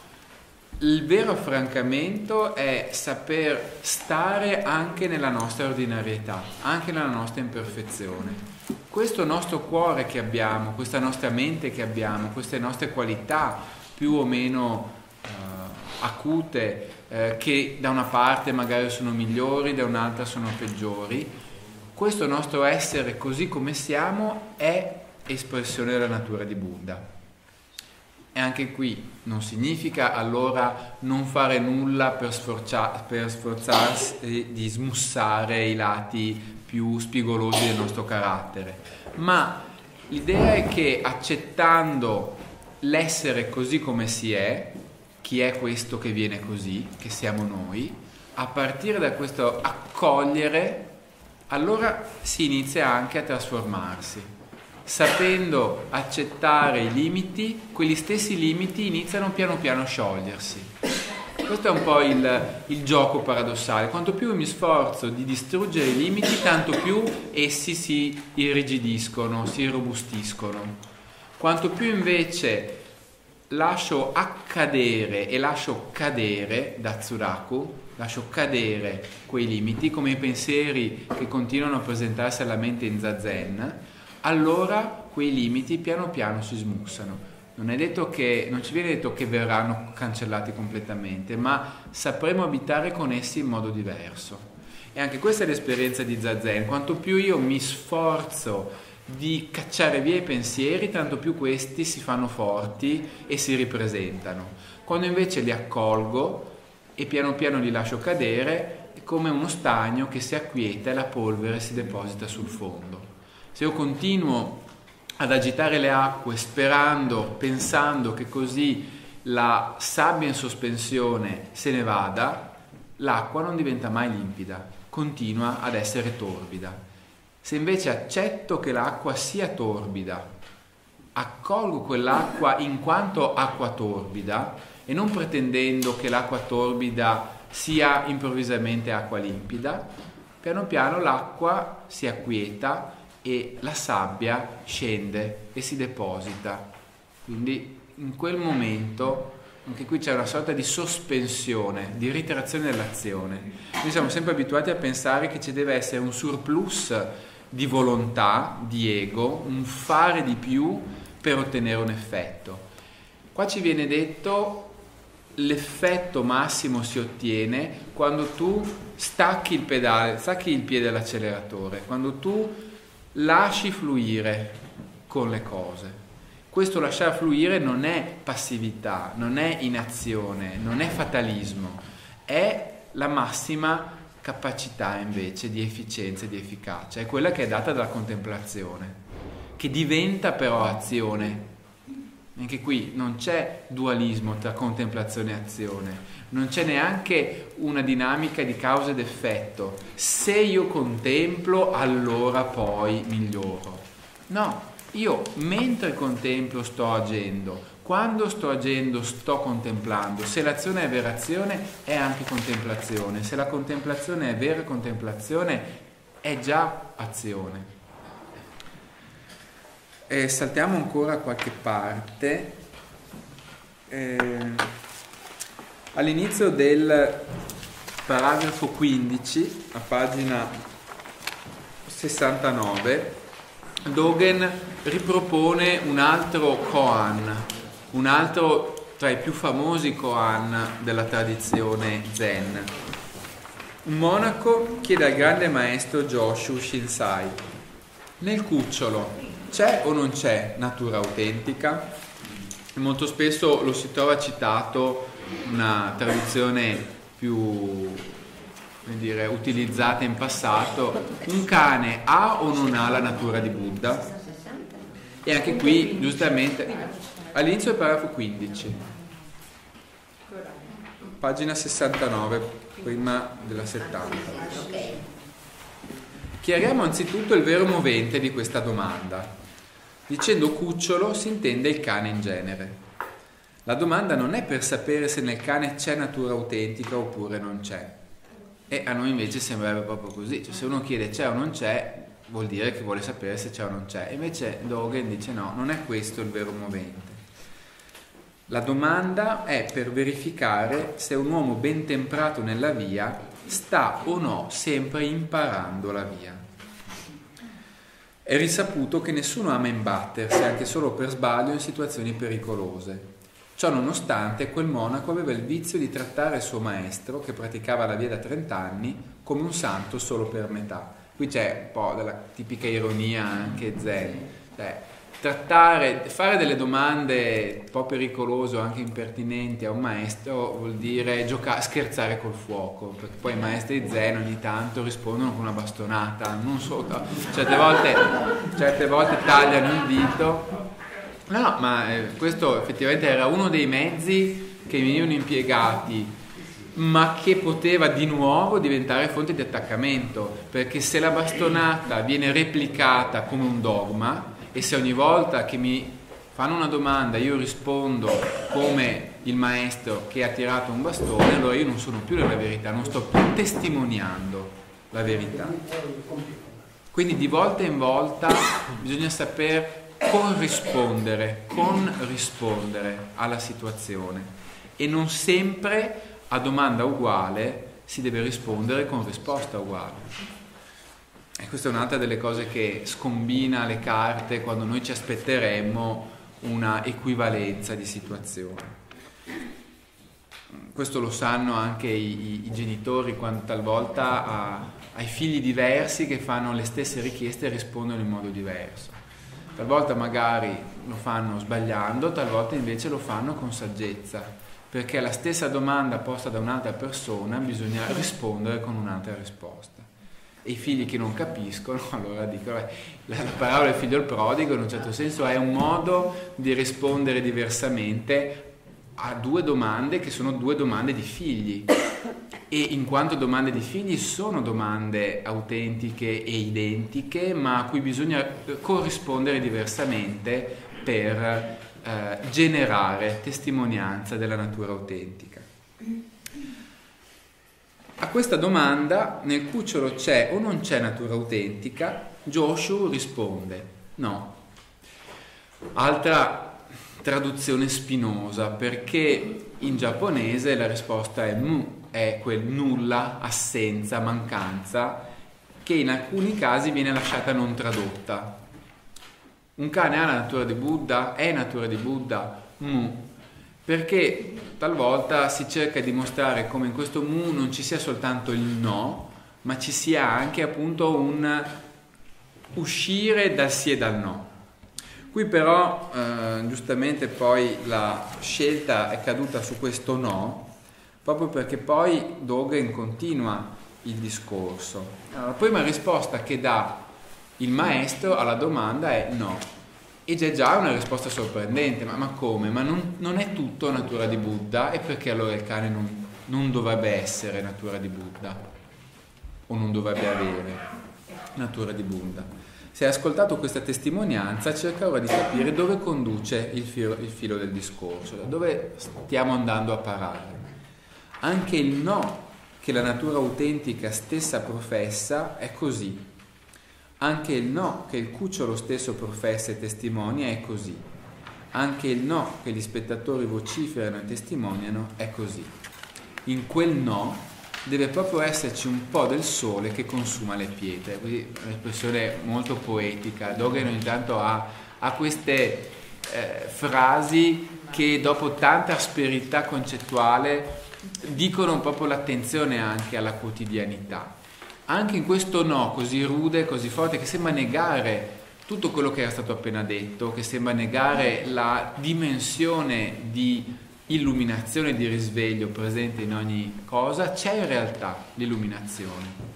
il vero affrancamento è saper stare anche nella nostra ordinarietà, anche nella nostra imperfezione. Questo nostro cuore che abbiamo, questa nostra mente che abbiamo, queste nostre qualità più o meno acute, eh, che da una parte magari sono migliori, da un'altra sono peggiori, questo nostro essere così come siamo è espressione della natura di Buddha. E anche qui non significa allora non fare nulla per, sforza- per sforzarsi di smussare i lati più spigolosi del nostro carattere, ma l'idea è che accettando l'essere così come si è, chi è questo che viene così, che siamo noi, a partire da questo accogliere, allora si inizia anche a trasformarsi sapendo accettare i limiti, quegli stessi limiti iniziano piano piano a sciogliersi. Questo è un po' il, il, gioco paradossale. Quanto più mi sforzo di distruggere i limiti, tanto più essi si irrigidiscono, si robustiscono. Quanto più invece lascio accadere e lascio cadere da Tsuraku, lascio cadere quei limiti come i pensieri che continuano a presentarsi alla mente in Zazen, allora quei limiti piano piano si smussano. Non, che, non ci viene detto che verranno cancellati completamente, ma sapremo abitare con essi in modo diverso. E anche questa è l'esperienza di Zazen. Quanto più io mi sforzo di cacciare via i pensieri, tanto più questi si fanno forti e si ripresentano. Quando invece li accolgo e piano piano li lascio cadere, è come uno stagno che si acquieta e la polvere si deposita sul fondo. Se io continuo ad agitare le acque sperando, pensando che così la sabbia in sospensione se ne vada, l'acqua non diventa mai limpida, continua ad essere torbida. Se invece accetto che l'acqua sia torbida, accolgo quell'acqua in quanto acqua torbida e non pretendendo che l'acqua torbida sia improvvisamente acqua limpida, piano piano l'acqua si acquieta e la sabbia scende e si deposita. Quindi in quel momento, anche qui c'è una sorta di sospensione, di ritirazione dell'azione. Noi siamo sempre abituati a pensare che ci deve essere un surplus di volontà, di ego, un fare di più per ottenere un effetto. Qua ci viene detto l'effetto massimo si ottiene quando tu stacchi il pedale, stacchi il piede dall'acceleratore, quando tu lasci fluire con le cose. Questo lasciare fluire non è passività, non è inazione, non è fatalismo, è la massima capacità invece di efficienza e di efficacia, è quella che è data dalla contemplazione, che diventa però azione. Anche qui non c'è dualismo tra contemplazione e azione, non c'è neanche una dinamica di causa ed effetto. Se io contemplo, allora poi miglioro. No, io mentre contemplo sto agendo, quando sto agendo sto contemplando. Se l'azione è vera azione è anche contemplazione, se la contemplazione è vera contemplazione è già azione. E saltiamo ancora qualche parte. Eh, All'inizio del paragrafo 15, a pagina 69, Dogen ripropone un altro koan, un altro tra i più famosi koan della tradizione zen. Un monaco chiede al grande maestro Joshu Shinsai, nel cucciolo c'è o non c'è natura autentica? Molto spesso lo si trova citato una tradizione più dire, utilizzata in passato, un cane ha o non ha la natura di Buddha? E anche qui, giustamente, all'inizio del paragrafo 15, pagina 69, prima della 70. Chiariamo anzitutto il vero movente di questa domanda. Dicendo cucciolo si intende il cane in genere. La domanda non è per sapere se nel cane c'è natura autentica oppure non c'è. E a noi invece sembrerebbe proprio così. Cioè, se uno chiede c'è o non c'è, vuol dire che vuole sapere se c'è o non c'è. Invece Dogen dice no, non è questo il vero movente. La domanda è per verificare se un uomo ben temprato nella via sta o no sempre imparando la via. È risaputo che nessuno ama imbattersi, anche solo per sbaglio, in situazioni pericolose. Ciò nonostante, quel monaco aveva il vizio di trattare il suo maestro, che praticava la via da 30 anni, come un santo solo per metà. Qui c'è un po' della tipica ironia anche zen. Cioè, trattare, fare delle domande un po' pericolose o anche impertinenti a un maestro vuol dire giocare, scherzare col fuoco, perché poi i maestri zen ogni tanto rispondono con una bastonata, non solo, certe volte, certe volte tagliano il dito. No, no, ma eh, questo effettivamente era uno dei mezzi che venivano impiegati ma che poteva di nuovo diventare fonte di attaccamento, perché se la bastonata viene replicata come un dogma, e se ogni volta che mi fanno una domanda io rispondo come il maestro che ha tirato un bastone, allora io non sono più nella verità, non sto più testimoniando la verità. Quindi di volta in volta bisogna saper corrispondere, con rispondere alla situazione e non sempre a domanda uguale si deve rispondere con risposta uguale. E questa è un'altra delle cose che scombina le carte quando noi ci aspetteremmo una equivalenza di situazione. Questo lo sanno anche i, i genitori quando talvolta a, ai figli diversi che fanno le stesse richieste rispondono in modo diverso. Talvolta magari lo fanno sbagliando, talvolta invece lo fanno con saggezza, perché alla stessa domanda posta da un'altra persona bisogna rispondere con un'altra risposta i figli che non capiscono, allora dicono, eh, la, la parola figlio del prodigo in un certo senso è un modo di rispondere diversamente a due domande che sono due domande di figli e in quanto domande di figli sono domande autentiche e identiche ma a cui bisogna corrispondere diversamente per eh, generare testimonianza della natura autentica. A questa domanda nel cucciolo c'è o non c'è natura autentica? Joshua risponde no. Altra traduzione spinosa perché in giapponese la risposta è mu, è quel nulla, assenza, mancanza che in alcuni casi viene lasciata non tradotta. Un cane ha la natura di Buddha? È natura di Buddha? Mu perché talvolta si cerca di dimostrare come in questo mu non ci sia soltanto il no, ma ci sia anche appunto un uscire dal sì e dal no. Qui però eh, giustamente poi la scelta è caduta su questo no, proprio perché poi Dogen continua il discorso. Allora, la prima risposta che dà il maestro alla domanda è no. E c'è già una risposta sorprendente, ma, ma come? Ma non, non, è tutto natura di Buddha? E perché allora il cane non, non dovrebbe essere natura di Buddha? O non dovrebbe avere natura di Buddha? Se hai ascoltato questa testimonianza, cerca ora di capire dove conduce il filo, il filo del discorso, da dove stiamo andando a parare. Anche il no che la natura autentica stessa professa è così, anche il no che il cucciolo stesso professa e testimonia è così. Anche il no che gli spettatori vociferano e testimoniano è così. In quel no deve proprio esserci un po' del sole che consuma le pietre. Quindi un'espressione molto poetica. Dogen ogni tanto ha, ha queste eh, frasi che dopo tanta asperità concettuale dicono proprio l'attenzione anche alla quotidianità anche in questo no così rude, così forte, che sembra negare tutto quello che era stato appena detto, che sembra negare la dimensione di illuminazione di risveglio presente in ogni cosa, c'è in realtà l'illuminazione.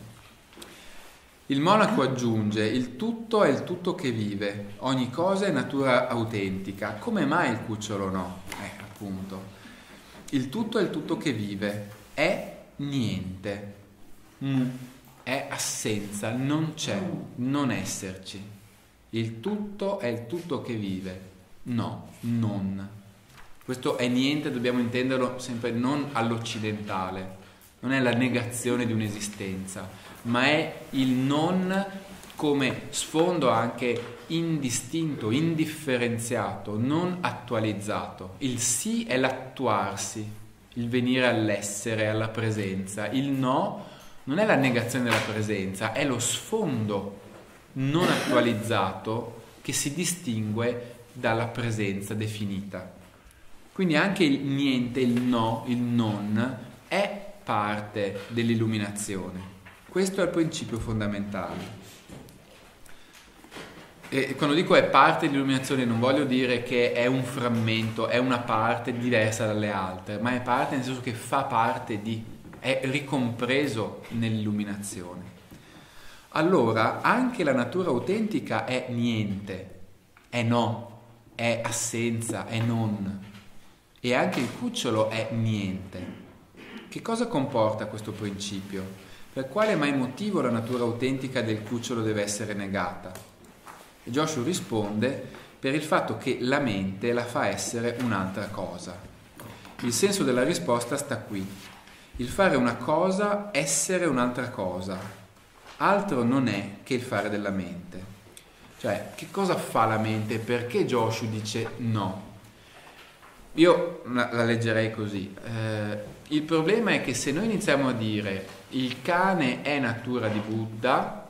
Il monaco aggiunge, il tutto è il tutto che vive, ogni cosa è natura autentica. Come mai il cucciolo no? Eh, appunto. Il tutto è il tutto che vive, è niente. Mm è assenza, non c'è, non esserci. Il tutto è il tutto che vive. No, non. Questo è niente, dobbiamo intenderlo sempre non all'occidentale, non è la negazione di un'esistenza, ma è il non come sfondo anche indistinto, indifferenziato, non attualizzato. Il sì è l'attuarsi, il venire all'essere, alla presenza. Il no non è la negazione della presenza, è lo sfondo non attualizzato che si distingue dalla presenza definita. Quindi anche il niente, il no, il non è parte dell'illuminazione. Questo è il principio fondamentale. e quando dico è parte dell'illuminazione non voglio dire che è un frammento, è una parte diversa dalle altre, ma è parte nel senso che fa parte di, è ricompreso nell'illuminazione. Allora anche la natura autentica è niente, è no, è assenza, è non. E anche il cucciolo è niente. Che cosa comporta questo principio? Per quale mai motivo la natura autentica del cucciolo deve essere negata? E Joshua risponde per il fatto che la mente la fa essere un'altra cosa. Il senso della risposta sta qui. Il fare una cosa, essere un'altra cosa. Altro non è che il fare della mente. Cioè, che cosa fa la mente? Perché Joshua dice no? Io la, leggerei così. Eh, il problema è che se noi iniziamo a dire il cane è natura di Buddha,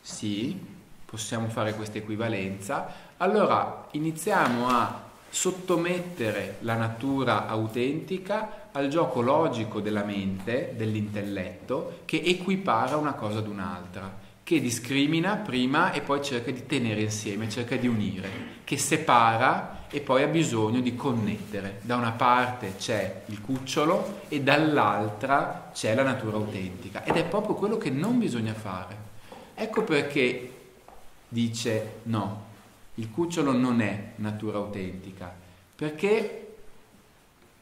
sì, possiamo fare questa equivalenza, allora iniziamo a sottomettere la natura autentica al gioco logico della mente, dell'intelletto, che equipara una cosa ad un'altra, che discrimina prima e poi cerca di tenere insieme, cerca di unire, che separa e poi ha bisogno di connettere. Da una parte c'è il cucciolo e dall'altra c'è la natura autentica ed è proprio quello che non bisogna fare. Ecco perché dice no, il cucciolo non è natura autentica, perché,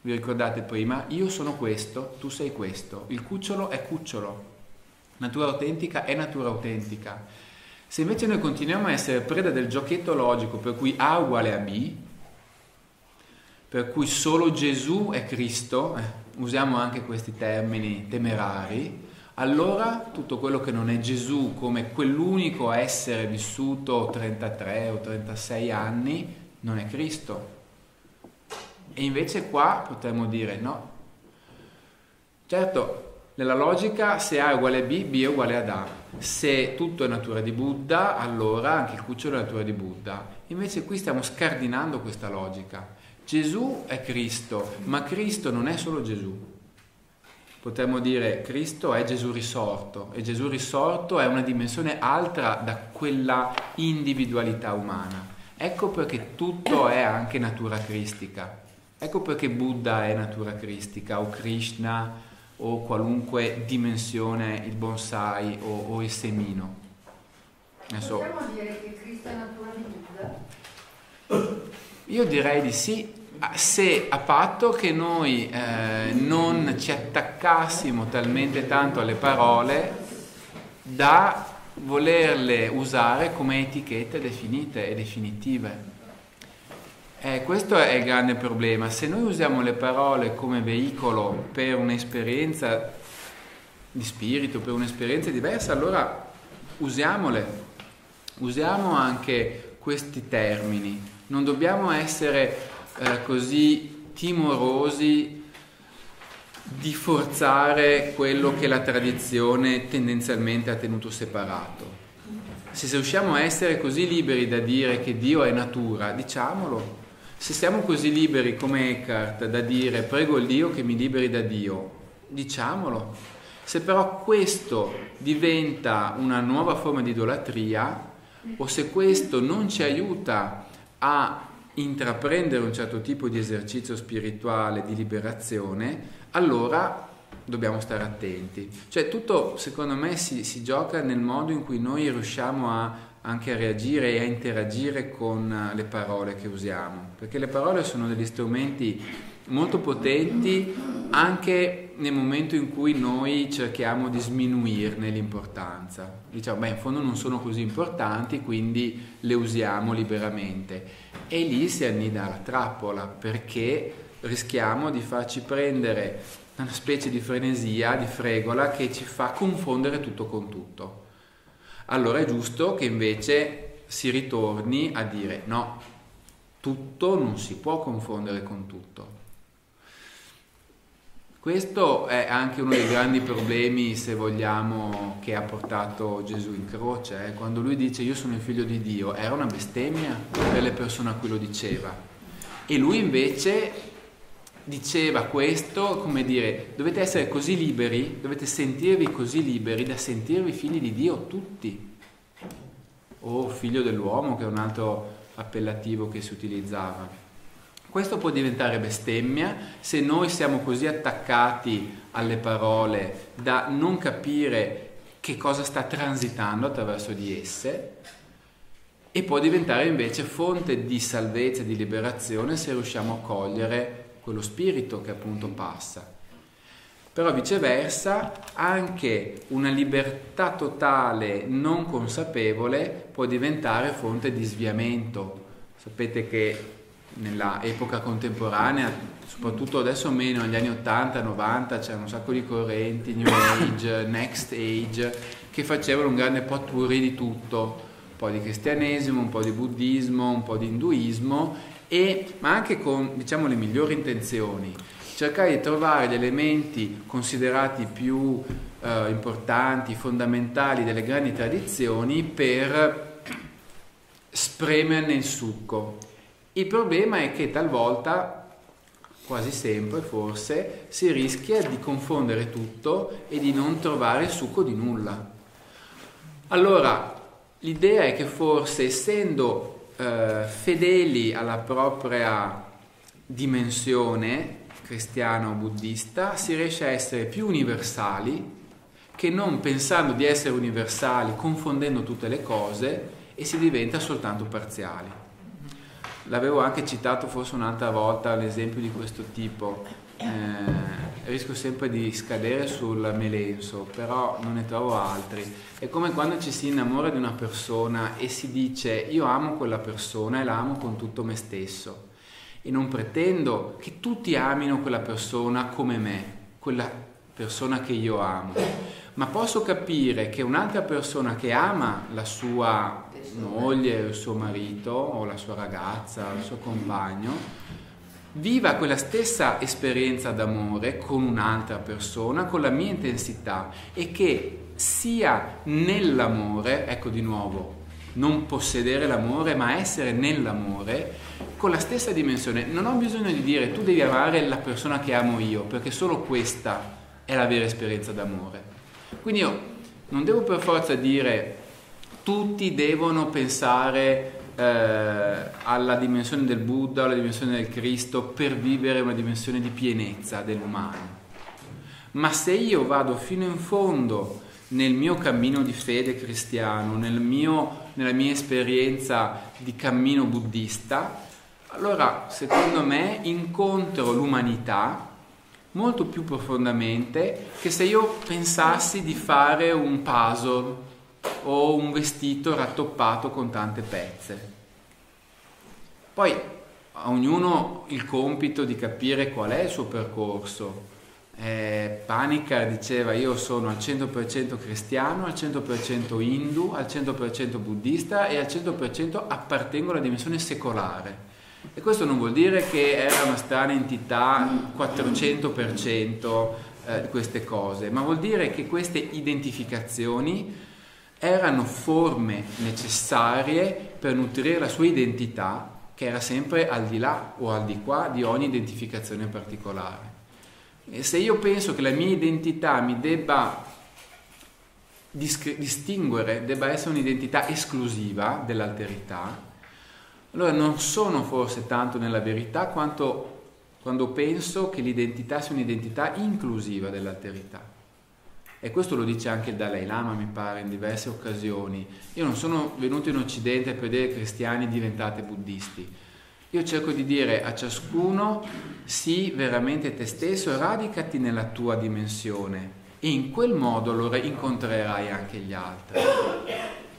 vi ricordate prima, io sono questo, tu sei questo, il cucciolo è cucciolo, natura autentica è natura autentica. Se invece noi continuiamo a essere preda del giochetto logico per cui A uguale a B, per cui solo Gesù è Cristo, eh, usiamo anche questi termini temerari, allora tutto quello che non è Gesù come quell'unico essere vissuto 33 o 36 anni non è Cristo. E invece qua potremmo dire no. Certo, nella logica se A è uguale a B, B è uguale ad A. Se tutto è natura di Buddha, allora anche il cucciolo è natura di Buddha. Invece qui stiamo scardinando questa logica. Gesù è Cristo, ma Cristo non è solo Gesù potremmo dire Cristo è Gesù risorto e Gesù risorto è una dimensione altra da quella individualità umana. Ecco perché tutto è anche natura cristica. Ecco perché Buddha è natura cristica o Krishna o qualunque dimensione, il bonsai o, o il semino. Adesso, Possiamo dire che Cristo è natura di Buddha? Io direi di sì, se a patto che noi eh, non ci attaccassimo talmente tanto alle parole da volerle usare come etichette definite e definitive. Eh, questo è il grande problema. Se noi usiamo le parole come veicolo per un'esperienza di spirito, per un'esperienza diversa, allora usiamole. Usiamo anche questi termini. Non dobbiamo essere eh, così timorosi di forzare quello che la tradizione tendenzialmente ha tenuto separato. Se riusciamo a essere così liberi da dire che Dio è natura, diciamolo. Se siamo così liberi come Eckhart da dire prego il Dio che mi liberi da Dio, diciamolo. Se però questo diventa una nuova forma di idolatria o se questo non ci aiuta a intraprendere un certo tipo di esercizio spirituale di liberazione, allora dobbiamo stare attenti. Cioè tutto secondo me si, si gioca nel modo in cui noi riusciamo a, anche a reagire e a interagire con le parole che usiamo, perché le parole sono degli strumenti molto potenti anche nel momento in cui noi cerchiamo di sminuirne l'importanza. Diciamo, beh, in fondo non sono così importanti, quindi le usiamo liberamente e lì si annida la trappola perché rischiamo di farci prendere una specie di frenesia, di fregola che ci fa confondere tutto con tutto. Allora è giusto che invece si ritorni a dire no, tutto non si può confondere con tutto. Questo è anche uno dei grandi problemi, se vogliamo, che ha portato Gesù in croce. Eh? Quando lui dice io sono il figlio di Dio, era una bestemmia per le persone a cui lo diceva. E lui invece diceva questo, come dire, dovete essere così liberi, dovete sentirvi così liberi da sentirvi figli di Dio tutti. o figlio dell'uomo che è un altro appellativo che si utilizzava. Questo può diventare bestemmia se noi siamo così attaccati alle parole da non capire che cosa sta transitando attraverso di esse e può diventare invece fonte di salvezza di liberazione se riusciamo a cogliere quello spirito che appunto passa. Però viceversa anche una libertà totale non consapevole può diventare fonte di sviamento. Sapete che nella epoca contemporanea, soprattutto adesso meno, negli anni 80, 90, c'erano un sacco di correnti, New Age, Next Age, che facevano un grande potpourri di tutto, un po' di cristianesimo, un po' di buddismo, un po' di induismo, e, ma anche con diciamo, le migliori intenzioni cercare di trovare gli elementi considerati più eh, importanti, fondamentali delle grandi tradizioni per spremerne il succo. Il problema è che talvolta, quasi sempre forse, si rischia di confondere tutto e di non trovare il succo di nulla. Allora, l'idea è che forse essendo eh, fedeli alla propria dimensione, cristiano o buddista, si riesce a essere più universali che non pensando di essere universali, confondendo tutte le cose e si diventa soltanto parziali. L'avevo anche citato forse un'altra volta l'esempio di questo tipo. Eh, rischio sempre di scadere sul melenso, però non ne trovo altri. È come quando ci si innamora di una persona e si dice io amo quella persona e la amo con tutto me stesso e non pretendo che tutti amino quella persona come me, quella persona che io amo, ma posso capire che un'altra persona che ama la sua moglie, il suo marito o la sua ragazza, il suo compagno, viva quella stessa esperienza d'amore con un'altra persona, con la mia intensità e che sia nell'amore, ecco di nuovo, non possedere l'amore, ma essere nell'amore con la stessa dimensione. Non ho bisogno di dire tu devi amare la persona che amo io, perché solo questa è la vera esperienza d'amore. Quindi io non devo per forza dire tutti devono pensare eh, alla dimensione del Buddha, alla dimensione del Cristo per vivere una dimensione di pienezza dell'umano. Ma se io vado fino in fondo nel mio cammino di fede cristiano, nel mio, nella mia esperienza di cammino buddista, allora secondo me incontro l'umanità molto più profondamente che se io pensassi di fare un puzzle o un vestito rattoppato con tante pezze. Poi a ognuno il compito di capire qual è il suo percorso eh, Panica diceva io sono al 100% cristiano, al 100% hindu, al 100% buddista e al 100% appartengo alla dimensione secolare. E questo non vuol dire che era una strana entità 400% eh, queste cose, ma vuol dire che queste identificazioni erano forme necessarie per nutrire la sua identità che era sempre al di là o al di qua di ogni identificazione particolare. E se io penso che la mia identità mi debba distinguere, debba essere un'identità esclusiva dell'alterità, allora non sono forse tanto nella verità quanto quando penso che l'identità sia un'identità inclusiva dell'alterità. E questo lo dice anche il Dalai Lama, mi pare, in diverse occasioni. Io non sono venuto in Occidente per vedere cristiani diventate buddisti io cerco di dire a ciascuno, sii veramente te stesso e radicati nella tua dimensione e in quel modo allora incontrerai anche gli altri.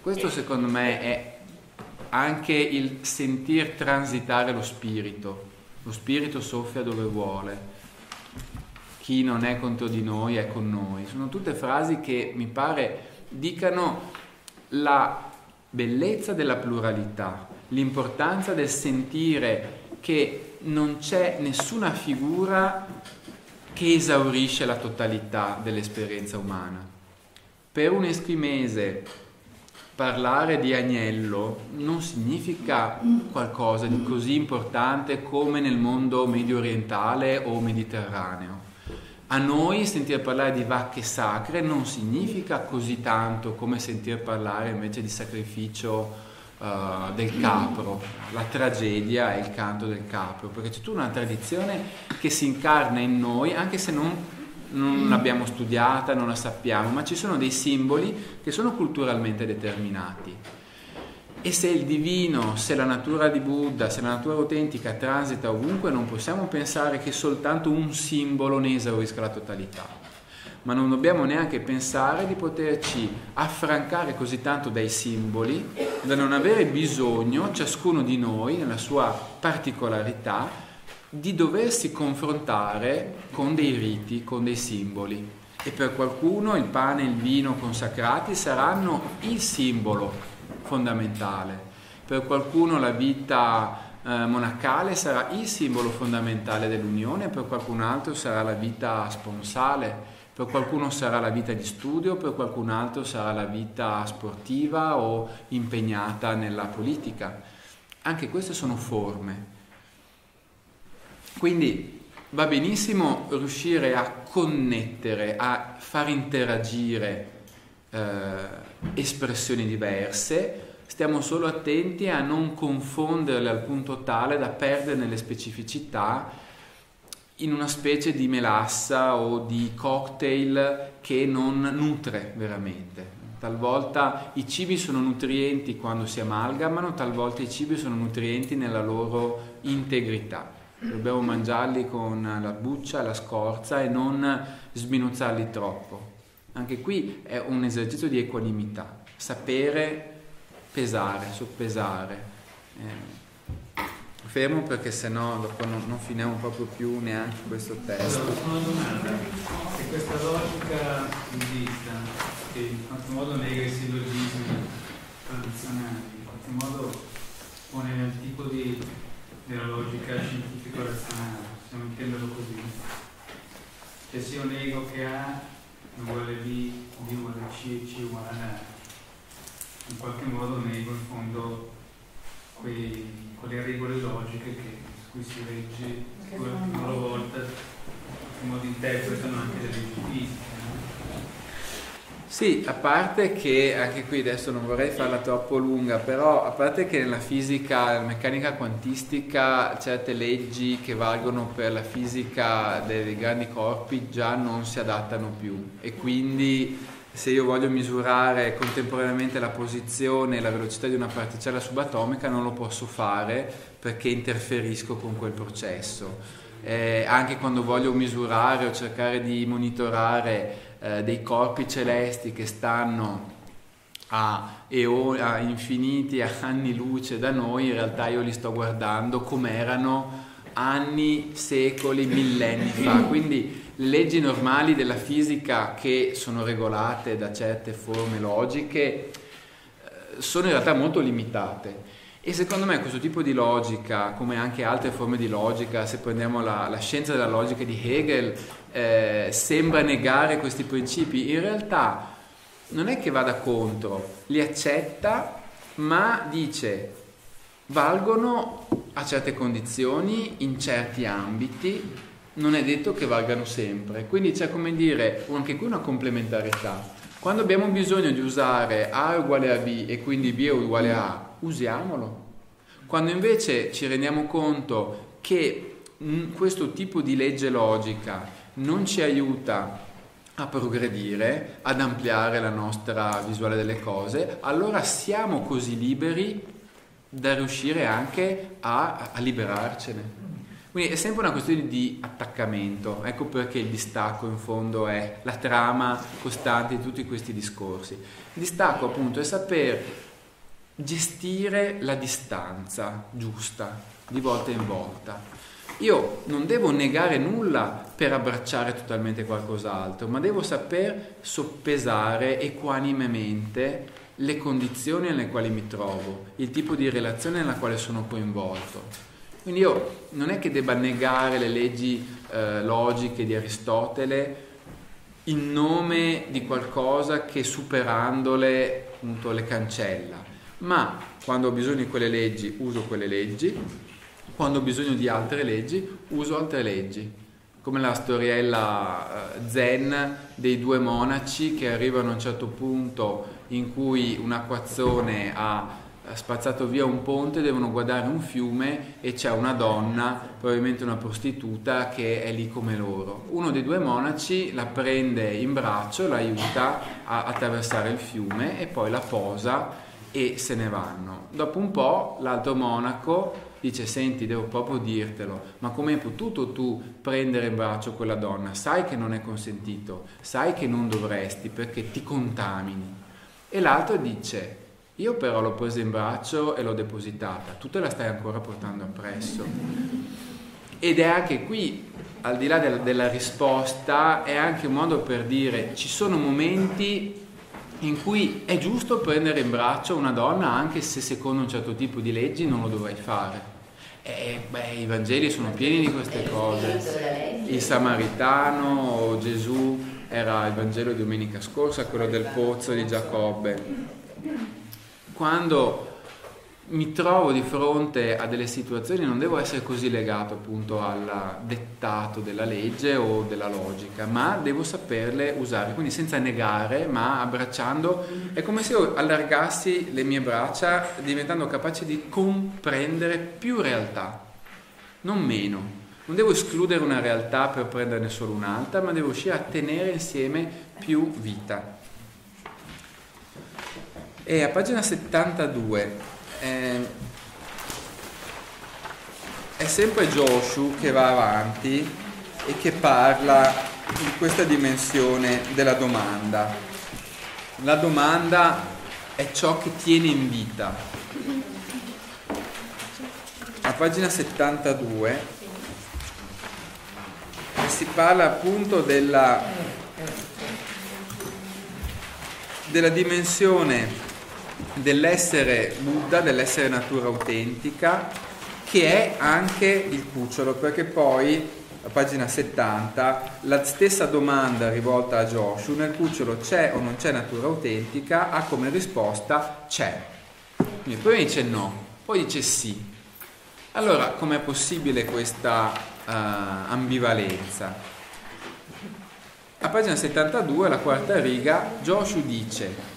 Questo secondo me è anche il sentir transitare lo spirito. Lo spirito soffia dove vuole. Chi non è contro di noi è con noi. Sono tutte frasi che mi pare dicano la bellezza della pluralità, l'importanza del sentire che non c'è nessuna figura che esaurisce la totalità dell'esperienza umana. Per un eschimese parlare di agnello non significa qualcosa di così importante come nel mondo medio orientale o mediterraneo. A noi sentire parlare di vacche sacre non significa così tanto come sentir parlare invece di sacrificio uh, del capro, la tragedia e il canto del capro, perché c'è tutta una tradizione che si incarna in noi, anche se non, non l'abbiamo studiata, non la sappiamo, ma ci sono dei simboli che sono culturalmente determinati. E se il divino, se la natura di Buddha, se la natura autentica transita ovunque, non possiamo pensare che soltanto un simbolo ne esaurisca la totalità. Ma non dobbiamo neanche pensare di poterci affrancare così tanto dai simboli da non avere bisogno, ciascuno di noi, nella sua particolarità, di doversi confrontare con dei riti, con dei simboli. E per qualcuno il pane e il vino consacrati saranno il simbolo fondamentale. Per qualcuno la vita eh, monacale sarà il simbolo fondamentale dell'unione, per qualcun altro sarà la vita sponsale, per qualcuno sarà la vita di studio, per qualcun altro sarà la vita sportiva o impegnata nella politica. Anche queste sono forme. Quindi va benissimo riuscire a connettere, a far interagire espressioni diverse, stiamo solo attenti a non confonderle al punto tale da perdere le specificità in una specie di melassa o di cocktail che non nutre veramente. Talvolta i cibi sono nutrienti quando si amalgamano, talvolta i cibi sono nutrienti nella loro integrità. Dobbiamo mangiarli con la buccia, la scorza e non sminuzzarli troppo. Anche qui è un esercizio di equanimità, sapere pesare, soppesare. Eh, fermo perché sennò dopo non, non, finiamo proprio più neanche questo testo. Allora, una domanda, se questa logica buddista che in qualche modo nega i sillogismi tradizionali, in qualche modo pone nel tipo di, della logica scientifico-razionale, possiamo intenderlo così, cioè se io nego che ha uguale B, B uguale C e C uguale A. In qualche modo nego in fondo quei, quelle regole logiche che, su cui si regge a loro volta, in modo interpretano anche le leggi fisiche. Sì, a parte che anche qui adesso non vorrei farla troppo lunga, però a parte che nella fisica, nella meccanica quantistica, certe leggi che valgono per la fisica dei grandi corpi già non si adattano più e quindi se io voglio misurare contemporaneamente la posizione e la velocità di una particella subatomica non lo posso fare perché interferisco con quel processo. Eh, anche quando voglio misurare o cercare di monitorare eh, dei corpi celesti che stanno a, eo- a infiniti anni luce da noi, in realtà io li sto guardando come erano anni, secoli, millenni fa. Quindi le leggi normali della fisica che sono regolate da certe forme logiche eh, sono in realtà molto limitate. E secondo me questo tipo di logica, come anche altre forme di logica, se prendiamo la, la scienza della logica di Hegel, eh, sembra negare questi principi, in realtà non è che vada contro, li accetta, ma dice valgono a certe condizioni, in certi ambiti, non è detto che valgano sempre. Quindi c'è come dire anche qui una complementarità. Quando abbiamo bisogno di usare A uguale a B e quindi B è uguale a A, usiamolo. Quando invece ci rendiamo conto che questo tipo di legge logica non ci aiuta a progredire, ad ampliare la nostra visuale delle cose, allora siamo così liberi da riuscire anche a, a liberarcene. Quindi è sempre una questione di attaccamento, ecco perché il distacco in fondo è la trama costante di tutti questi discorsi. Il distacco appunto è saper gestire la distanza giusta di volta in volta io non devo negare nulla per abbracciare totalmente qualcos'altro, ma devo saper soppesare equanimemente le condizioni nelle quali mi trovo, il tipo di relazione nella quale sono coinvolto. Quindi io non è che debba negare le leggi eh, logiche di Aristotele in nome di qualcosa che superandole appunto le cancella, ma quando ho bisogno di quelle leggi uso quelle leggi quando ho bisogno di altre leggi, uso altre leggi. come la storiella eh, zen dei due monaci che arrivano a un certo punto in cui un acquazzone ha spazzato via un ponte, devono guardare un fiume e c'è una donna, probabilmente una prostituta, che è lì come loro. Uno dei due monaci la prende in braccio, la aiuta a attraversare il fiume e poi la posa e se ne vanno. Dopo un po' l'altro monaco dice senti devo proprio dirtelo, ma come hai potuto tu prendere in braccio quella donna? Sai che non è consentito, sai che non dovresti perché ti contamini. E l'altro dice io però l'ho presa in braccio e l'ho depositata, tu te la stai ancora portando appresso. Ed è anche qui, al di là della, della risposta, è anche un modo per dire ci sono momenti in cui è giusto prendere in braccio una donna anche se secondo un certo tipo di leggi non lo dovrai fare. E, beh, I Vangeli sono pieni di queste cose. Il Samaritano, Gesù, era il Vangelo di domenica scorsa, quello del pozzo di Giacobbe quando mi trovo di fronte a delle situazioni non devo essere così legato appunto al dettato della legge o della logica, ma devo saperle usare, quindi senza negare, ma abbracciando. È come se io allargassi le mie braccia diventando capace di comprendere più realtà, non meno. Non devo escludere una realtà per prenderne solo un'altra, ma devo riuscire a tenere insieme più vita. E a pagina 72 eh, è sempre Joshua che va avanti e che parla di questa dimensione della domanda. La domanda è ciò che tiene in vita. A pagina 72 si parla appunto della, della dimensione dell'essere Buddha, dell'essere natura autentica, che è anche il cucciolo, perché poi a pagina 70 la stessa domanda rivolta a Joshua, nel cucciolo c'è o non c'è natura autentica, ha come risposta c'è. Quindi poi dice no, poi dice sì. Allora, com'è possibile questa uh, ambivalenza? A pagina 72, la quarta riga, Joshua dice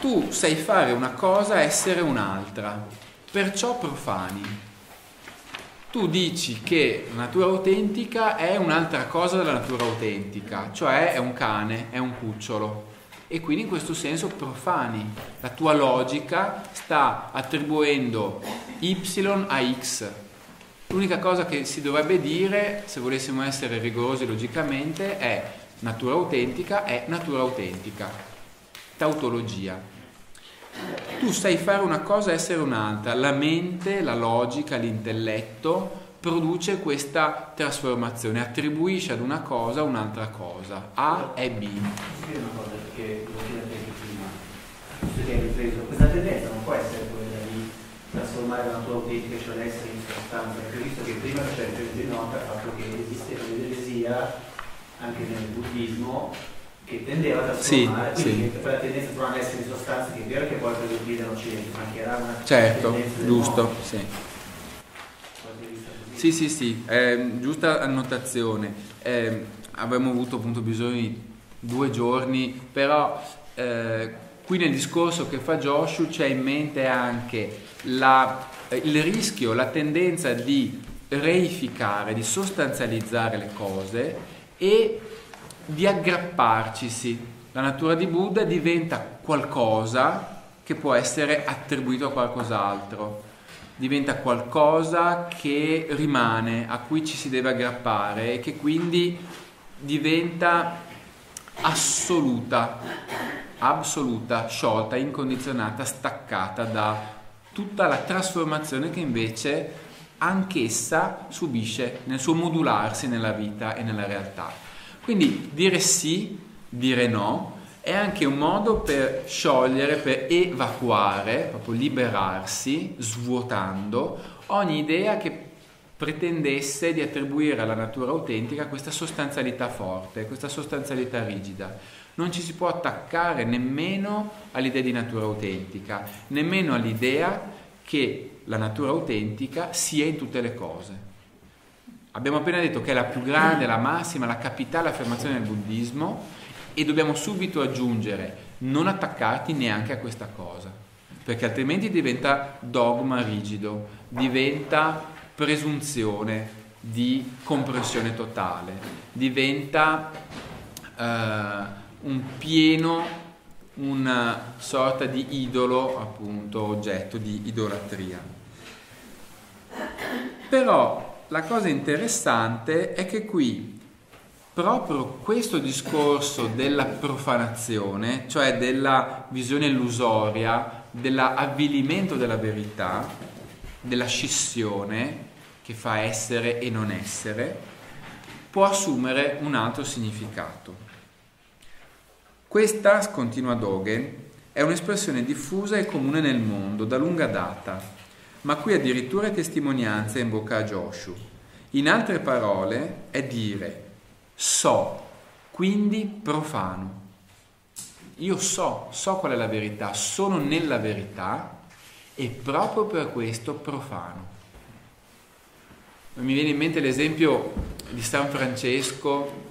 tu sai fare una cosa, essere un'altra, perciò profani. Tu dici che la natura autentica è un'altra cosa della natura autentica, cioè è un cane, è un cucciolo. E quindi in questo senso profani. La tua logica sta attribuendo y a x. L'unica cosa che si dovrebbe dire, se volessimo essere rigorosi logicamente, è natura autentica è natura autentica tautologia. Tu sai fare una cosa e essere un'altra. La mente, la logica, l'intelletto produce questa trasformazione, attribuisce ad una cosa un'altra cosa. A è B. Posso una cosa perché lo chiedete prima, che hai ripreso, questa tendenza non può essere quella di trasformare la natura autentica, cioè l'essere in sostanza, perché visto che prima c'è il nota il fatto che esiste l'eresia anche nel buddismo che tendeva a trasformare, sì, quindi sì. quella tendenza trovare essere di sostanze che è vero che poi per l'Occidente l'Occidente, ma che era una certo, giusto, sì. Sì, sì, sì, eh, giusta annotazione. Eh, avremmo avuto appunto bisogno di due giorni, però eh, qui nel discorso che fa Joshua c'è in mente anche la, il rischio, la tendenza di reificare, di sostanzializzare le cose e di aggrapparcisi. La natura di Buddha diventa qualcosa che può essere attribuito a qualcos'altro, diventa qualcosa che rimane, a cui ci si deve aggrappare e che quindi diventa assoluta, assoluta, sciolta, incondizionata, staccata da tutta la trasformazione che invece anch'essa subisce nel suo modularsi nella vita e nella realtà. Quindi dire sì, dire no, è anche un modo per sciogliere, per evacuare, proprio liberarsi, svuotando ogni idea che pretendesse di attribuire alla natura autentica questa sostanzialità forte, questa sostanzialità rigida. Non ci si può attaccare nemmeno all'idea di natura autentica, nemmeno all'idea che la natura autentica sia in tutte le cose. Abbiamo appena detto che è la più grande, la massima, la capitale affermazione del buddismo e dobbiamo subito aggiungere non attaccarti neanche a questa cosa, perché altrimenti diventa dogma rigido, diventa presunzione di comprensione totale, diventa eh, un pieno, una sorta di idolo, appunto, oggetto di idolatria. Però la cosa interessante è che qui proprio questo discorso della profanazione, cioè della visione illusoria, dell'avvilimento della verità, della scissione che fa essere e non essere, può assumere un altro significato. Questa, continua Dogen, è un'espressione diffusa e comune nel mondo da lunga data ma qui addirittura è testimonianza in bocca a Joshu. In altre parole è dire so, quindi profano. Io so, so qual è la verità, sono nella verità e proprio per questo profano. Mi viene in mente l'esempio di San Francesco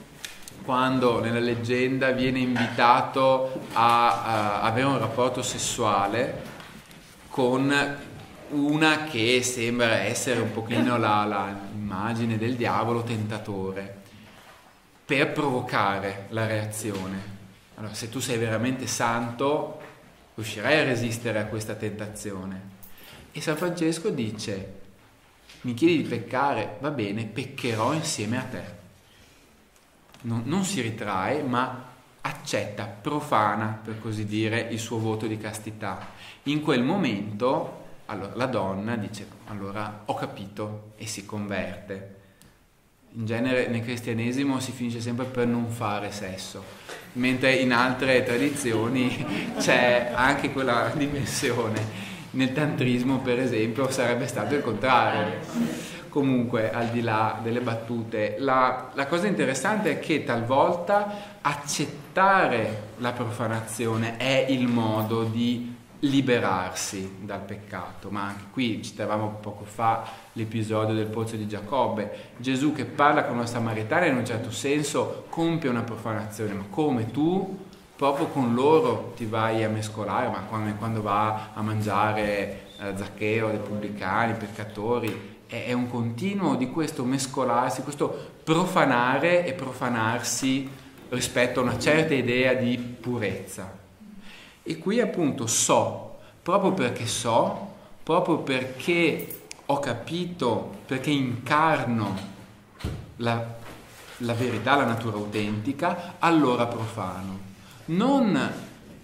quando nella leggenda viene invitato a, a avere un rapporto sessuale con una che sembra essere un pochino l'immagine del diavolo tentatore per provocare la reazione. Allora, se tu sei veramente santo, riuscirai a resistere a questa tentazione. E San Francesco dice, mi chiedi di peccare, va bene, peccherò insieme a te. Non, non si ritrae, ma accetta, profana, per così dire, il suo voto di castità. In quel momento allora la donna dice, allora ho capito e si converte. In genere nel cristianesimo si finisce sempre per non fare sesso, mentre in altre tradizioni c'è anche quella dimensione. Nel tantrismo, per esempio, sarebbe stato il contrario. Comunque, al di là delle battute, la, la cosa interessante è che talvolta accettare la profanazione è il modo di liberarsi dal peccato, ma anche qui citavamo poco fa l'episodio del pozzo di Giacobbe, Gesù che parla con una samaritana in un certo senso compie una profanazione, ma come tu proprio con loro ti vai a mescolare, ma quando, quando va a mangiare eh, Zaccheo, dei pubblicani, peccatori, è, è un continuo di questo mescolarsi, questo profanare e profanarsi rispetto a una certa idea di purezza. E qui appunto so, proprio perché so, proprio perché ho capito, perché incarno la, la verità, la natura autentica, allora profano. Non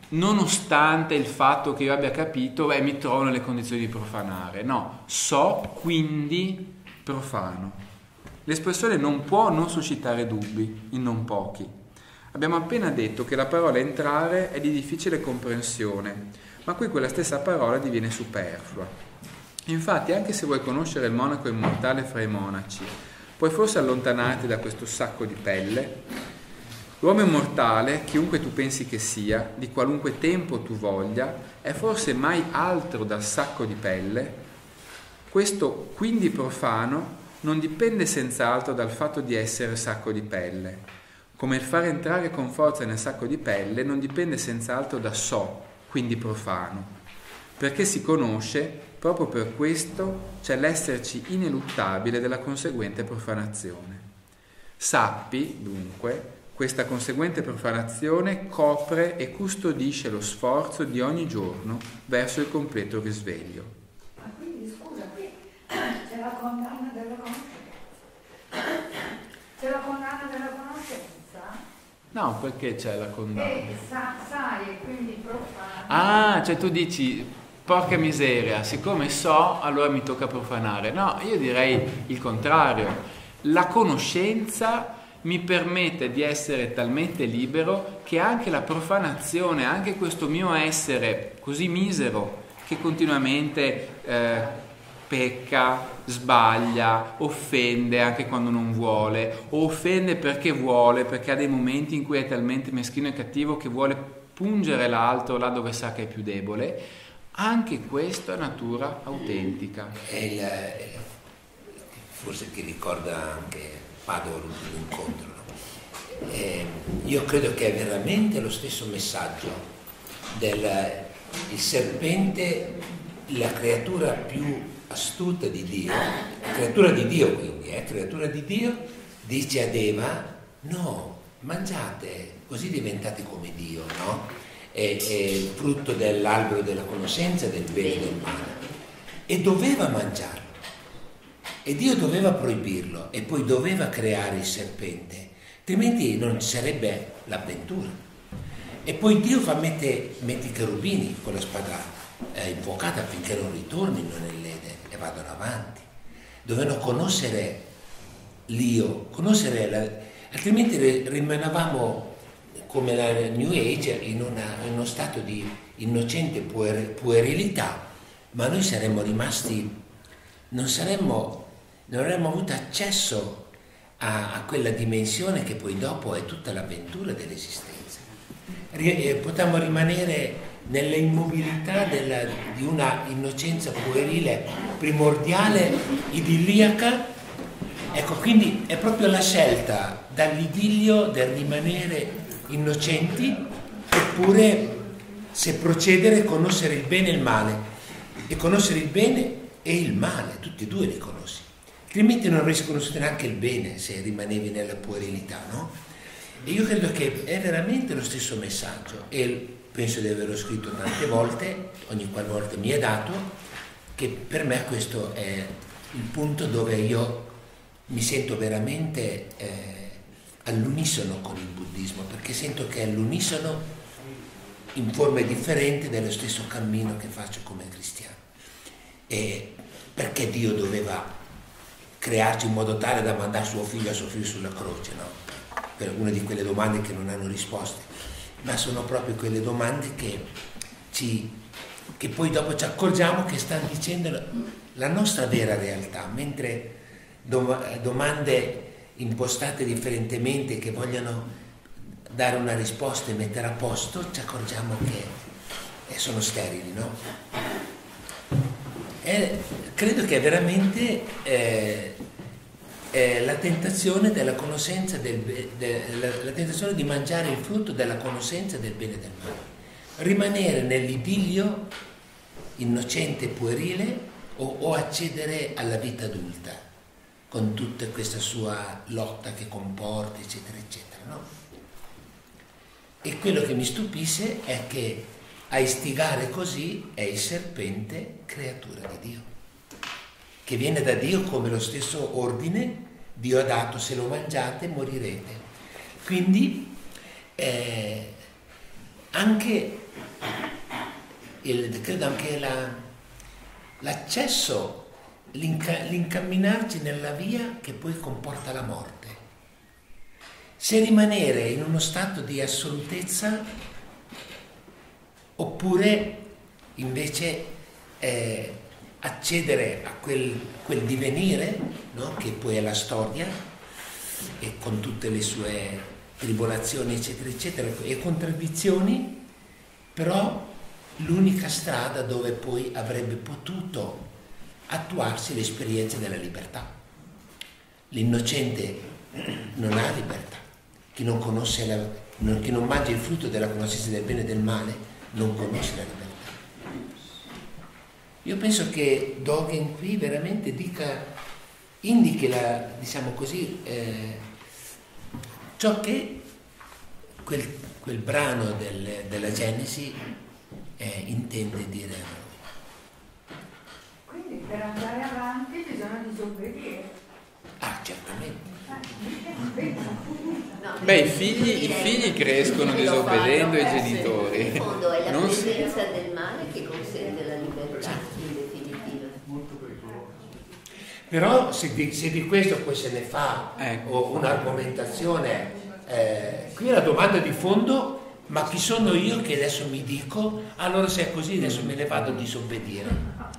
nonostante il fatto che io abbia capito, beh, mi trovo nelle condizioni di profanare. No, so, quindi profano. L'espressione non può non suscitare dubbi in non pochi. Abbiamo appena detto che la parola entrare è di difficile comprensione, ma qui quella stessa parola diviene superflua. Infatti, anche se vuoi conoscere il monaco immortale fra i monaci, puoi forse allontanarti da questo sacco di pelle? L'uomo immortale, chiunque tu pensi che sia, di qualunque tempo tu voglia, è forse mai altro dal sacco di pelle? Questo quindi profano non dipende senz'altro dal fatto di essere sacco di pelle, come il far entrare con forza nel sacco di pelle non dipende senz'altro da so, quindi profano, perché si conosce, proprio per questo c'è l'esserci ineluttabile della conseguente profanazione. Sappi, dunque, questa conseguente profanazione copre e custodisce lo sforzo di ogni giorno verso il completo risveglio. Ma quindi scusa, qui c'è la condanna della conoscenza. C'è la condanna della conoscenza. No, perché c'è la condanna? E sa, sai, quindi profano. Ah, cioè tu dici, porca miseria, siccome so, allora mi tocca profanare. No, io direi il contrario. La conoscenza mi permette di essere talmente libero che anche la profanazione, anche questo mio essere così misero che continuamente eh, pecca, sbaglia, offende anche quando non vuole, o offende perché vuole, perché ha dei momenti in cui è talmente meschino e cattivo che vuole pungere l'altro là dove sa che è più debole, anche questa è natura autentica. Il, forse ti ricorda anche Padova l'ultimo incontro. No? Eh, io credo che è veramente lo stesso messaggio del il serpente, la creatura più astuta di Dio, creatura di Dio quindi, eh, creatura di Dio, dice ad Eva, no, mangiate, così diventate come Dio, no? È, è il frutto dell'albero della conoscenza del bene e del male. E doveva mangiarlo. E Dio doveva proibirlo e poi doveva creare il serpente, altrimenti non ci sarebbe l'avventura. E poi Dio fa mette, mette i cherubini con la spada eh, invocata affinché non ritornino nell'Eden e vadano avanti. Dovevano conoscere l'io, conoscere la, altrimenti rimanevamo come la New Age in, una, in uno stato di innocente puer, puerilità, ma noi saremmo rimasti, non saremmo non avremmo avuto accesso a, a, quella dimensione che poi dopo è tutta l'avventura dell'esistenza. Eh, potremmo rimanere nell'immobilità della, di una innocenza puerile, primordiale, idilliaca. Ecco, quindi è proprio la scelta dall'idillio del rimanere innocenti, oppure se procedere conoscere il bene e il male. E conoscere il bene e il male, tutti e due li conosci altrimenti non avresti conosciuto neanche il bene se rimanevi nella puerilità, no? E io credo che è veramente lo stesso messaggio e penso di averlo scritto tante volte, ogni qualvolta mi è dato, che per me questo è il punto dove io mi sento veramente eh, all'unisono con il buddismo, perché sento che è all'unisono in forme differenti dello stesso cammino che faccio come cristiano. E perché Dio doveva crearci in modo tale da mandare suo figlio a soffrire sulla croce, no? Per una di quelle domande che non hanno risposte, ma sono proprio quelle domande che, ci, che poi dopo ci accorgiamo che stanno dicendo la nostra vera realtà, mentre domande impostate differentemente che vogliono dare una risposta e mettere a posto, ci accorgiamo che eh, sono sterili, no? è, credo che veramente eh, è la tentazione del, de, la, tentazione di mangiare il frutto della conoscenza del bene e del male. Rimanere nell'idillio innocente e puerile o, o accedere alla vita adulta con tutta questa sua lotta che comporta, eccetera, eccetera. No? E quello che mi stupisce è che a istigare così è il serpente creatura di Dio, che viene da Dio come lo stesso ordine Dio ha dato, se lo mangiate morirete. Quindi eh, anche, il, credo anche la, l'accesso, l'inca, l'incamminarci nella via che poi comporta la morte. Se rimanere in uno stato di assolutezza oppure invece eh, accedere a quel, quel divenire no? che poi è la storia e con tutte le sue tribolazioni eccetera eccetera e contraddizioni però l'unica strada dove poi avrebbe potuto attuarsi l'esperienza della libertà l'innocente non ha libertà chi non, la, chi non mangia il frutto della conoscenza del bene e del male non conosce la libertà. Io penso che Dogen qui veramente dica, indichi la, diciamo così, eh, ciò che quel, quel brano del, della Genesi eh, intende dire a noi. Quindi per andare avanti bisogna disobbedire. Ah, certamente. Beh, i figli, i figli crescono disobbedendo ai genitori. In fondo è la presenza del male che consente la libertà in definitiva. Però se di, se di questo poi se ne fa ecco. un'argomentazione, eh, qui la domanda di fondo, ma chi sono io che adesso mi dico, allora se è così adesso me ne vado a disobbedire,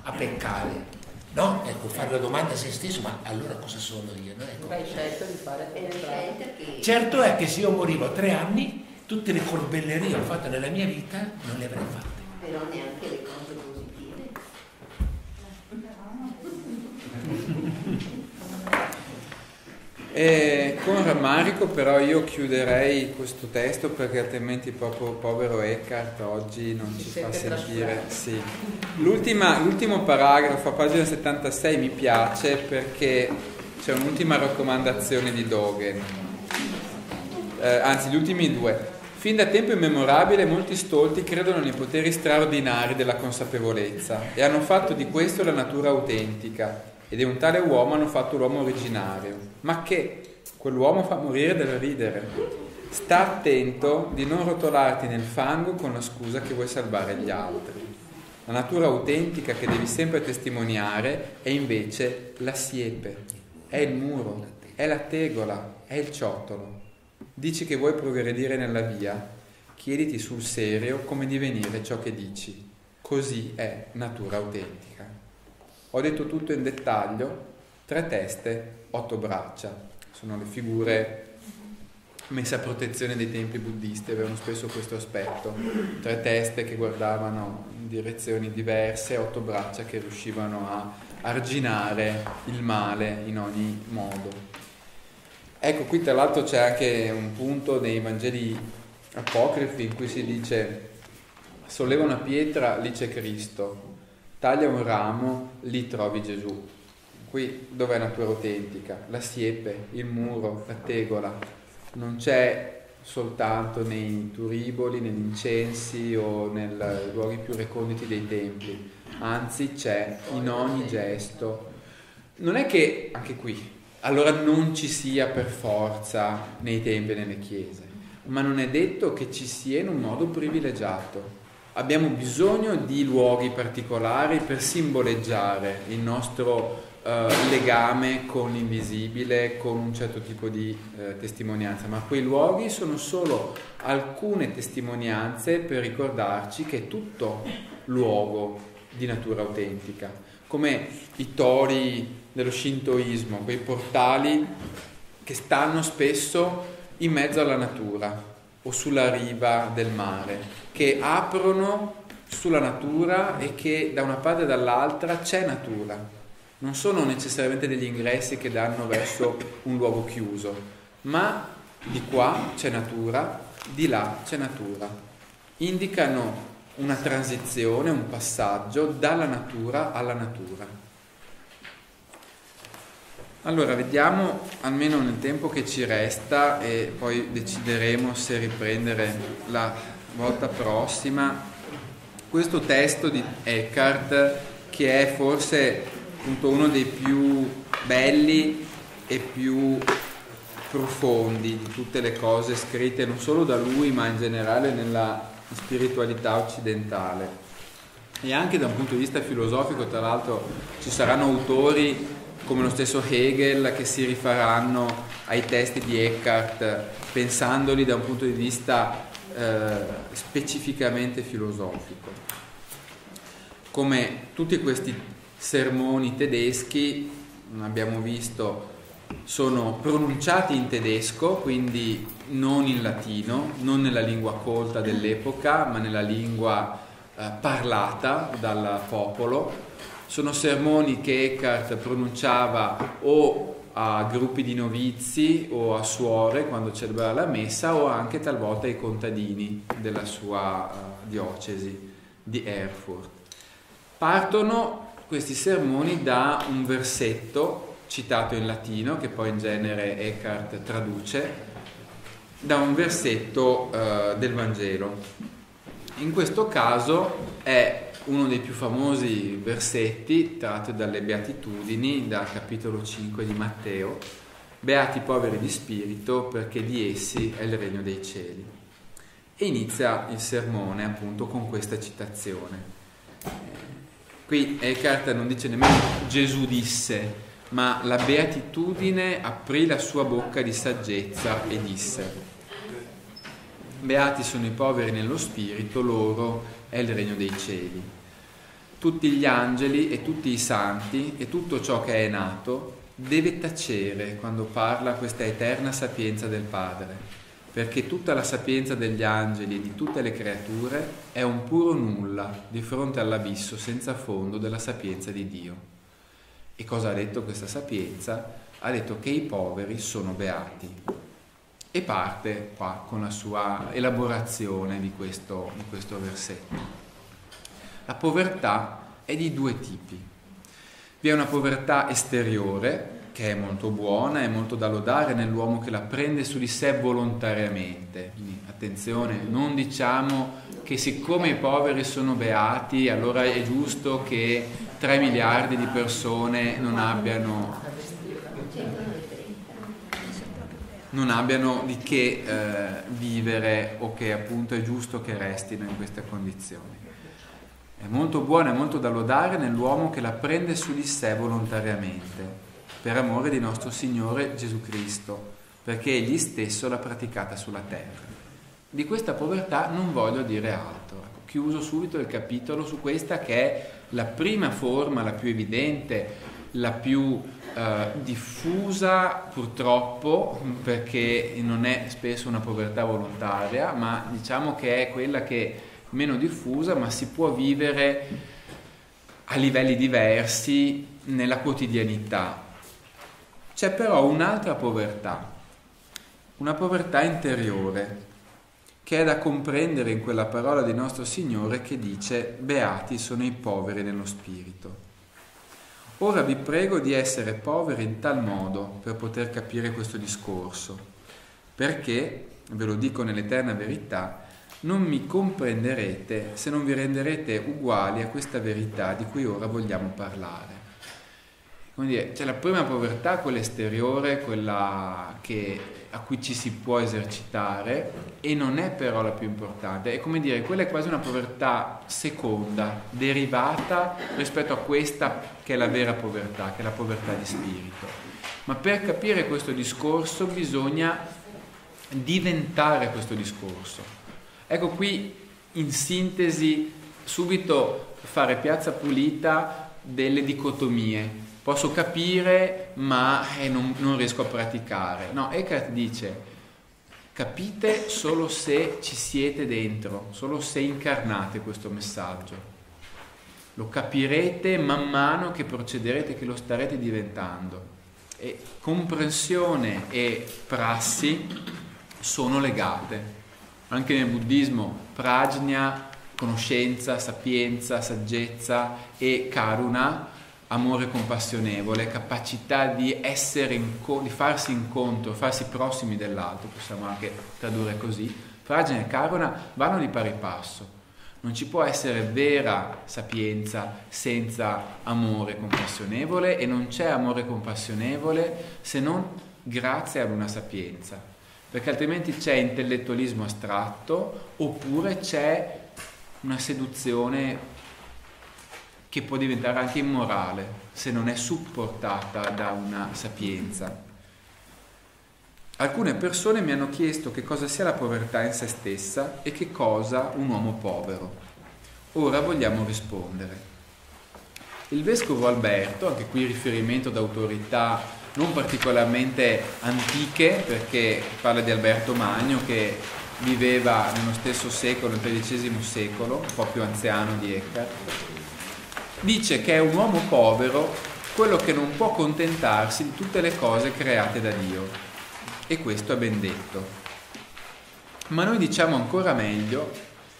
a peccare. No? Ecco, fare la domanda a se stesso, ma allora cosa sono io? No? Ecco. Hai scelto di fare che... Certo è che se io morivo a tre anni, tutte le corbellerie che ho fatto nella mia vita non le avrei fatte. Però neanche le cose E con rammarico però io chiuderei questo testo perché altrimenti proprio povero Eckhart oggi non ci, ci fa sentire. Sì. l'ultimo paragrafo a pagina 76 mi piace perché c'è un'ultima raccomandazione di Dogen, eh, anzi gli ultimi due. Fin da tempo immemorabile molti stolti credono nei poteri straordinari della consapevolezza e hanno fatto di questo la natura autentica e di un tale uomo hanno fatto l'uomo originario. Ma che? Quell'uomo fa morire dal ridere. Sta attento di non rotolarti nel fango con la scusa che vuoi salvare gli altri. La natura autentica che devi sempre testimoniare è invece la siepe, è il muro, è la tegola, è il ciottolo. Dici che vuoi progredire nella via, chiediti sul serio come divenire ciò che dici. Così è natura autentica. Ho detto tutto in dettaglio, tre teste, otto braccia. Sono le figure messe a protezione dei templi buddisti, avevano spesso questo aspetto. Tre teste che guardavano in direzioni diverse, otto braccia che riuscivano a arginare il male in ogni modo. Ecco, qui tra l'altro c'è anche un punto nei Vangeli apocrifi in cui si dice solleva una pietra, lì c'è Cristo, taglia un ramo, lì trovi Gesù. Qui dov'è natura autentica? La siepe, il muro, la tegola. Non c'è soltanto nei turiboli, negli incensi o nei luoghi più reconditi dei templi, anzi c'è in ogni gesto. Non è che anche qui allora non ci sia per forza nei templi e nelle chiese, ma non è detto che ci sia in un modo privilegiato. Abbiamo bisogno di luoghi particolari per simboleggiare il nostro eh, legame con l'invisibile, con un certo tipo di eh, testimonianza, ma quei luoghi sono solo alcune testimonianze per ricordarci che è tutto luogo di natura autentica, come i tori dello shintoismo, quei portali che stanno spesso in mezzo alla natura o sulla riva del mare, che aprono sulla natura e che da una parte e dall'altra c'è natura. Non sono necessariamente degli ingressi che danno verso un luogo chiuso, ma di qua c'è natura, di là c'è natura. Indicano una transizione, un passaggio dalla natura alla natura. Allora, vediamo almeno nel tempo che ci resta e poi decideremo se riprendere la volta prossima. Questo testo di Eckhart che è forse appunto uno dei più belli e più profondi di tutte le cose scritte non solo da lui ma in generale nella spiritualità occidentale. E anche da un punto di vista filosofico tra l'altro ci saranno autori come lo stesso Hegel, che si rifaranno ai testi di Eckhart pensandoli da un punto di vista eh, specificamente filosofico. Come tutti questi sermoni tedeschi, abbiamo visto, sono pronunciati in tedesco, quindi non in latino, non nella lingua colta dell'epoca, ma nella lingua eh, parlata dal popolo sono sermoni che Eckhart pronunciava o a gruppi di novizi o a suore quando celebrava la messa o anche talvolta ai contadini della sua uh, diocesi di Erfurt. Partono questi sermoni da un versetto citato in latino che poi in genere Eckhart traduce, da un versetto uh, del Vangelo. In questo caso è uno dei più famosi versetti tratti dalle Beatitudini, dal capitolo 5 di Matteo, Beati i poveri di spirito perché di essi è il regno dei cieli. E inizia il sermone appunto con questa citazione. Qui Eckhart non dice nemmeno Gesù disse, ma la beatitudine aprì la sua bocca di saggezza e disse, Beati sono i poveri nello spirito, loro è il regno dei cieli tutti gli angeli e tutti i santi e tutto ciò che è nato deve tacere quando parla questa eterna sapienza del Padre, perché tutta la sapienza degli angeli e di tutte le creature è un puro nulla di fronte all'abisso senza fondo della sapienza di Dio. E cosa ha detto questa sapienza? ha detto che i poveri sono beati. E parte qua con la sua elaborazione di questo, di questo versetto. La povertà è di due tipi. Vi è una povertà esteriore, che è molto buona, è molto da lodare nell'uomo che la prende su di sé volontariamente. Quindi attenzione, non diciamo che siccome i poveri sono beati, allora è giusto che 3 miliardi di persone non abbiano, non abbiano di che eh, vivere o che appunto è giusto che restino in queste condizioni. È molto buona, è molto da lodare nell'uomo che la prende su di sé volontariamente, per amore di nostro Signore Gesù Cristo, perché Egli stesso l'ha praticata sulla terra. Di questa povertà non voglio dire altro. Ecco, chiuso subito il capitolo su questa che è la prima forma, la più evidente, la più eh, diffusa purtroppo, perché non è spesso una povertà volontaria, ma diciamo che è quella che meno diffusa, ma si può vivere a livelli diversi nella quotidianità. C'è però un'altra povertà, una povertà interiore, che è da comprendere in quella parola di nostro Signore che dice beati sono i poveri nello spirito. Ora vi prego di essere poveri in tal modo per poter capire questo discorso, perché, ve lo dico nell'eterna verità, non mi comprenderete se non vi renderete uguali a questa verità di cui ora vogliamo parlare. Dire, c'è la prima povertà, quella esteriore, quella che, a cui ci si può esercitare e non è però la più importante. È come dire, quella è quasi una povertà seconda, derivata rispetto a questa che è la vera povertà, che è la povertà di spirito. Ma per capire questo discorso bisogna diventare questo discorso. Ecco qui in sintesi subito fare piazza pulita delle dicotomie posso capire ma eh, non, non, riesco a praticare. No, Eckhart dice, capite solo se ci siete dentro, solo se incarnate questo messaggio. Lo capirete man mano che procederete, che lo starete diventando. E comprensione e prassi sono legate. Anche nel buddismo, prajna, conoscenza, sapienza, saggezza e karuna amore compassionevole, capacità di essere in, di farsi incontro, farsi prossimi dell'altro, possiamo anche tradurre così, fragile e carona vanno di pari passo. Non ci può essere vera sapienza senza amore compassionevole e non c'è amore compassionevole se non grazie ad una sapienza, perché altrimenti c'è intellettualismo astratto oppure c'è una seduzione che può diventare anche immorale se non è supportata da una sapienza. Alcune persone mi hanno chiesto che cosa sia la povertà in se stessa e che cosa un uomo povero. Ora vogliamo rispondere. Il vescovo Alberto, anche qui riferimento ad autorità non particolarmente antiche, perché parla di Alberto Magno che viveva nello stesso secolo, nel XIII secolo, un po' più anziano di Eckhart, dice che è un uomo povero quello che non può contentarsi di tutte le cose create da Dio. E questo è ben detto. Ma noi diciamo ancora meglio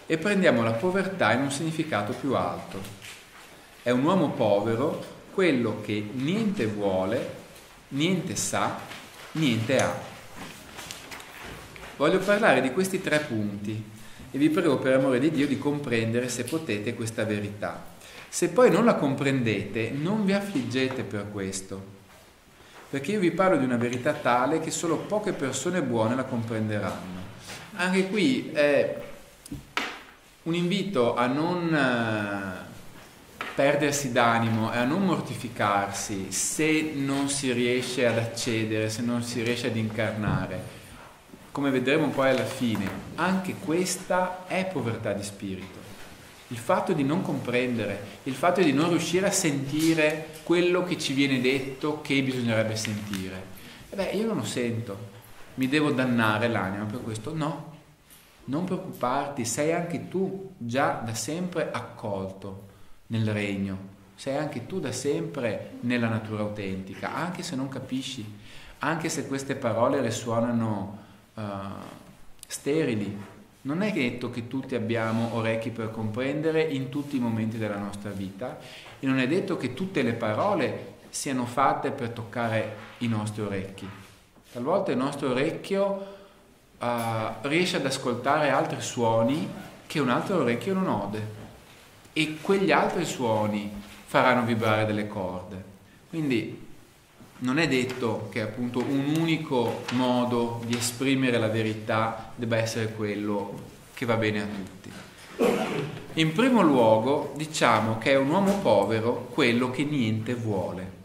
e prendiamo la povertà in un significato più alto. È un uomo povero quello che niente vuole, niente sa, niente ha. Voglio parlare di questi tre punti e vi prego per amore di Dio di comprendere se potete questa verità. Se poi non la comprendete, non vi affliggete per questo, perché io vi parlo di una verità tale che solo poche persone buone la comprenderanno. Anche qui è un invito a non eh, perdersi d'animo e a non mortificarsi se non si riesce ad accedere, se non si riesce ad incarnare. Come vedremo poi alla fine, anche questa è povertà di spirito il fatto di non comprendere, il fatto di non riuscire a sentire quello che ci viene detto che bisognerebbe sentire. E beh, io non lo sento, mi devo dannare l'anima per questo? No, non preoccuparti, sei anche tu già da sempre accolto nel regno, sei anche tu da sempre nella natura autentica, anche se non capisci, anche se queste parole risuonano uh, sterili. Non è detto che tutti abbiamo orecchi per comprendere in tutti i momenti della nostra vita e non è detto che tutte le parole siano fatte per toccare i nostri orecchi. Talvolta il nostro orecchio uh, riesce ad ascoltare altri suoni che un altro orecchio non ode e quegli altri suoni faranno vibrare delle corde. Quindi non è detto che appunto un unico modo di esprimere la verità debba essere quello che va bene a tutti. In primo luogo diciamo che è un uomo povero quello che niente vuole.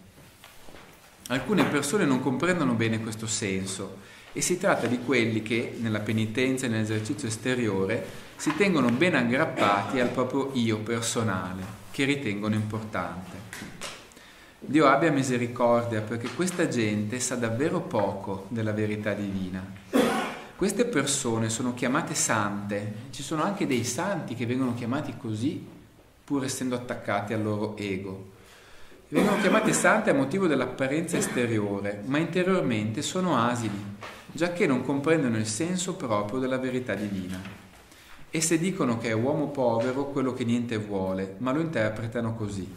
Alcune persone non comprendono bene questo senso e si tratta di quelli che nella penitenza e nell'esercizio esteriore si tengono ben aggrappati al proprio io personale, che ritengono importante. Dio abbia misericordia perché questa gente sa davvero poco della verità divina. Queste persone sono chiamate sante, ci sono anche dei santi che vengono chiamati così pur essendo attaccati al loro ego. Vengono chiamate sante a motivo dell'apparenza esteriore, ma interiormente sono asili, giacché non comprendono il senso proprio della verità divina. Esse dicono che è uomo povero quello che niente vuole, ma lo interpretano così,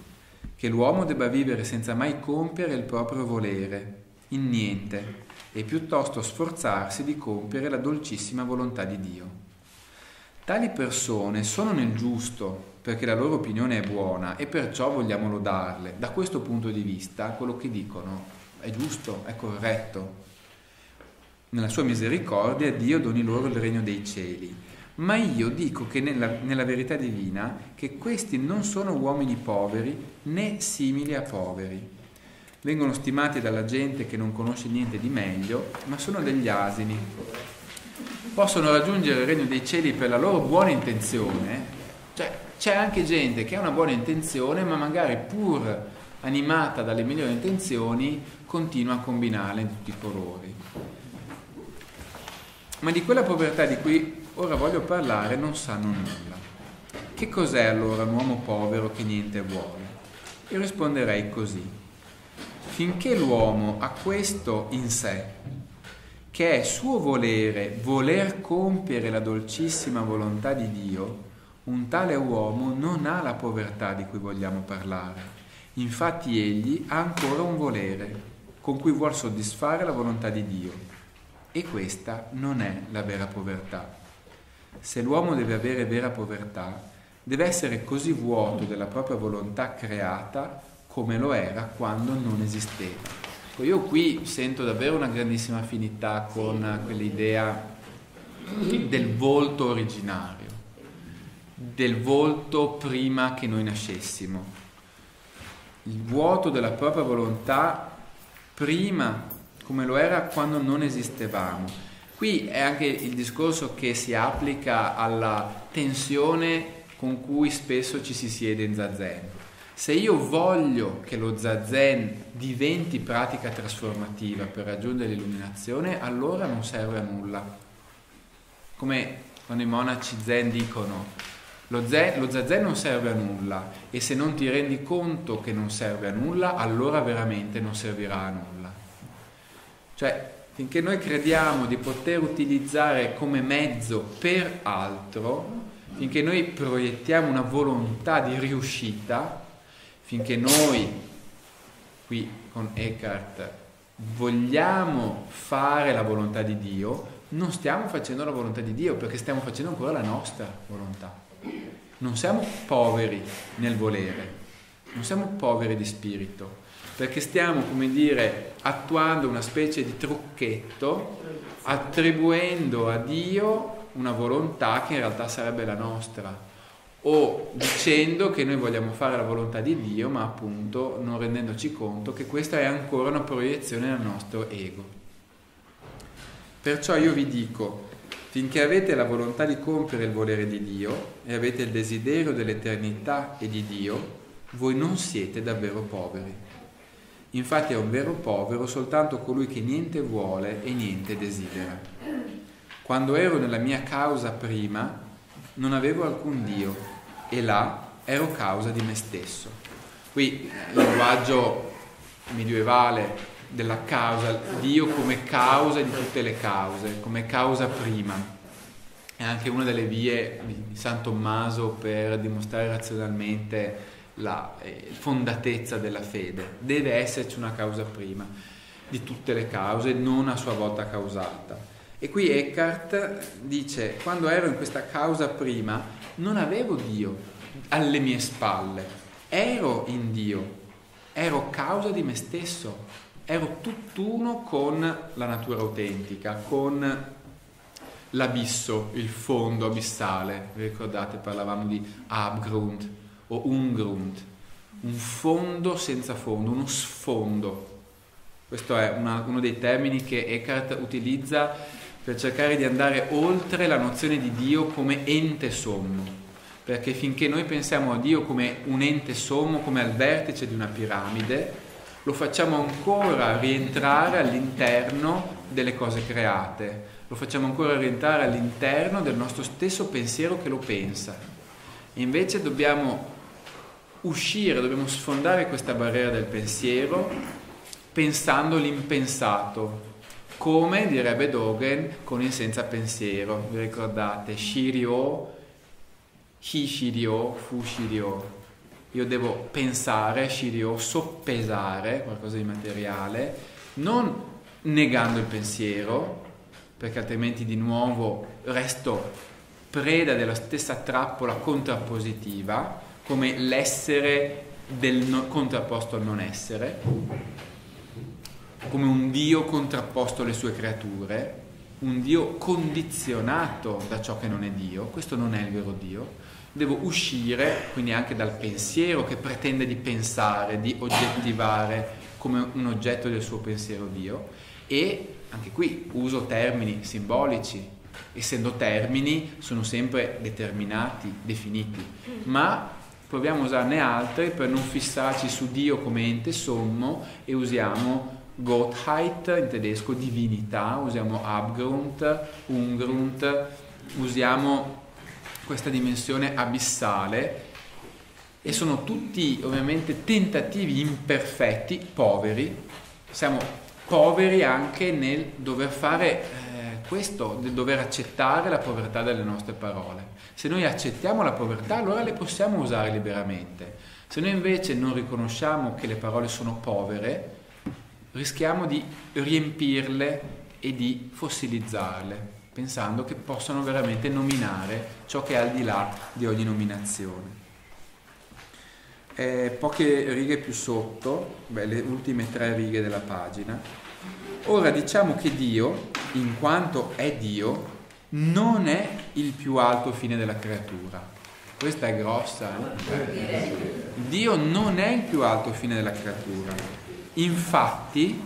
che l'uomo debba vivere senza mai compiere il proprio volere, in niente, e piuttosto sforzarsi di compiere la dolcissima volontà di Dio. Tali persone sono nel giusto perché la loro opinione è buona e perciò vogliamo lodarle. Da questo punto di vista quello che dicono è giusto, è corretto. Nella sua misericordia Dio doni loro il regno dei cieli. Ma io dico che nella, nella verità divina che questi non sono uomini poveri né simili a poveri. Vengono stimati dalla gente che non conosce niente di meglio, ma sono degli asini possono raggiungere il regno dei cieli per la loro buona intenzione, cioè c'è anche gente che ha una buona intenzione ma magari pur animata dalle migliori intenzioni continua a combinarle in tutti i colori. Ma di quella povertà di cui ora voglio parlare non sanno nulla. Che cos'è allora un uomo povero che niente vuole? Io risponderei così. Finché l'uomo ha questo in sé, che è suo volere, voler compiere la dolcissima volontà di Dio, un tale uomo non ha la povertà di cui vogliamo parlare. Infatti egli ha ancora un volere con cui vuol soddisfare la volontà di Dio. E questa non è la vera povertà. Se l'uomo deve avere vera povertà, deve essere così vuoto della propria volontà creata come lo era quando non esisteva. Ecco, io qui sento davvero una grandissima affinità con quell'idea del volto originario, del volto prima che noi nascessimo, il vuoto della propria volontà prima come lo era quando non esistevamo. Qui è anche il discorso che si applica alla tensione con cui spesso ci si siede in zazen se io voglio che lo zazen diventi pratica trasformativa per raggiungere l'illuminazione, allora non serve a nulla. Come quando i monaci zen dicono, lo, zen, lo zazen non serve a nulla e se non ti rendi conto che non serve a nulla, allora veramente non servirà a nulla. Cioè, finché noi crediamo di poter utilizzare come mezzo per altro, finché noi proiettiamo una volontà di riuscita, finché noi qui con Eckhart vogliamo fare la volontà di Dio, non stiamo facendo la volontà di Dio perché stiamo facendo ancora la nostra volontà. Non siamo poveri nel volere, non siamo poveri di spirito, perché stiamo, come dire, attuando una specie di trucchetto, attribuendo a Dio una volontà che in realtà sarebbe la nostra o dicendo che noi vogliamo fare la volontà di Dio, ma appunto non rendendoci conto che questa è ancora una proiezione del nostro ego. Perciò io vi dico, finché avete la volontà di compiere il volere di Dio e avete il desiderio dell'eternità e di Dio, voi non siete davvero poveri. Infatti è un vero povero soltanto colui che niente vuole e niente desidera. Quando ero nella mia causa prima, non avevo alcun Dio e là ero causa di me stesso. Qui il linguaggio medievale della causa, Dio come causa di tutte le cause, come causa prima. È anche una delle vie di San Tommaso per dimostrare razionalmente la eh, fondatezza della fede. Deve esserci una causa prima di tutte le cause, non a sua volta causata. E qui Eckhart dice, quando ero in questa causa prima, non avevo Dio alle mie spalle, ero in Dio, ero causa di me stesso, ero tutt'uno con la natura autentica, con l'abisso, il fondo abissale. Vi ricordate, parlavamo di Abgrund o Ungrund, un fondo senza fondo, uno sfondo. Questo è una, uno dei termini che Eckhart utilizza per cercare di andare oltre la nozione di Dio come ente sommo. Perché finché noi pensiamo a Dio come un ente sommo, come al vertice di una piramide, lo facciamo ancora rientrare all'interno delle cose create, lo facciamo ancora rientrare all'interno del nostro stesso pensiero che lo pensa. Invece dobbiamo uscire, dobbiamo sfondare questa barriera del pensiero pensando l'impensato, come direbbe Dogen con il senza pensiero. Vi ricordate? Shirio, Hi Shirio, Fu Shirio io devo pensare, Shirio, soppesare qualcosa di materiale, non negando il pensiero, perché altrimenti di nuovo resto preda della stessa trappola contrappositiva, come l'essere del no, contrapposto al non essere, come un Dio contrapposto alle sue creature, un Dio condizionato da ciò che non è Dio, questo non è il vero Dio, devo uscire quindi anche dal pensiero che pretende di pensare, di oggettivare come un oggetto del suo pensiero Dio. E anche qui uso termini simbolici, essendo termini sono sempre determinati, definiti, ma proviamo a usarne altri per non fissarci su Dio come ente sommo e usiamo Gottheit in tedesco, divinità, usiamo Abgrund, Ungrund, usiamo questa dimensione abissale e sono tutti ovviamente tentativi imperfetti, poveri, siamo poveri anche nel dover fare questo, nel dover accettare la povertà delle nostre parole. Se noi accettiamo la povertà allora le possiamo usare liberamente, se noi invece non riconosciamo che le parole sono povere, rischiamo di riempirle e di fossilizzarle pensando che possano veramente nominare ciò che è al di là di ogni nominazione. Eh, poche righe più sotto, beh, le ultime tre righe della pagina. Ora diciamo che Dio, in quanto è Dio, non è il più alto fine della creatura. Questa è grossa. Eh? Dio non è il più alto fine della creatura. Infatti,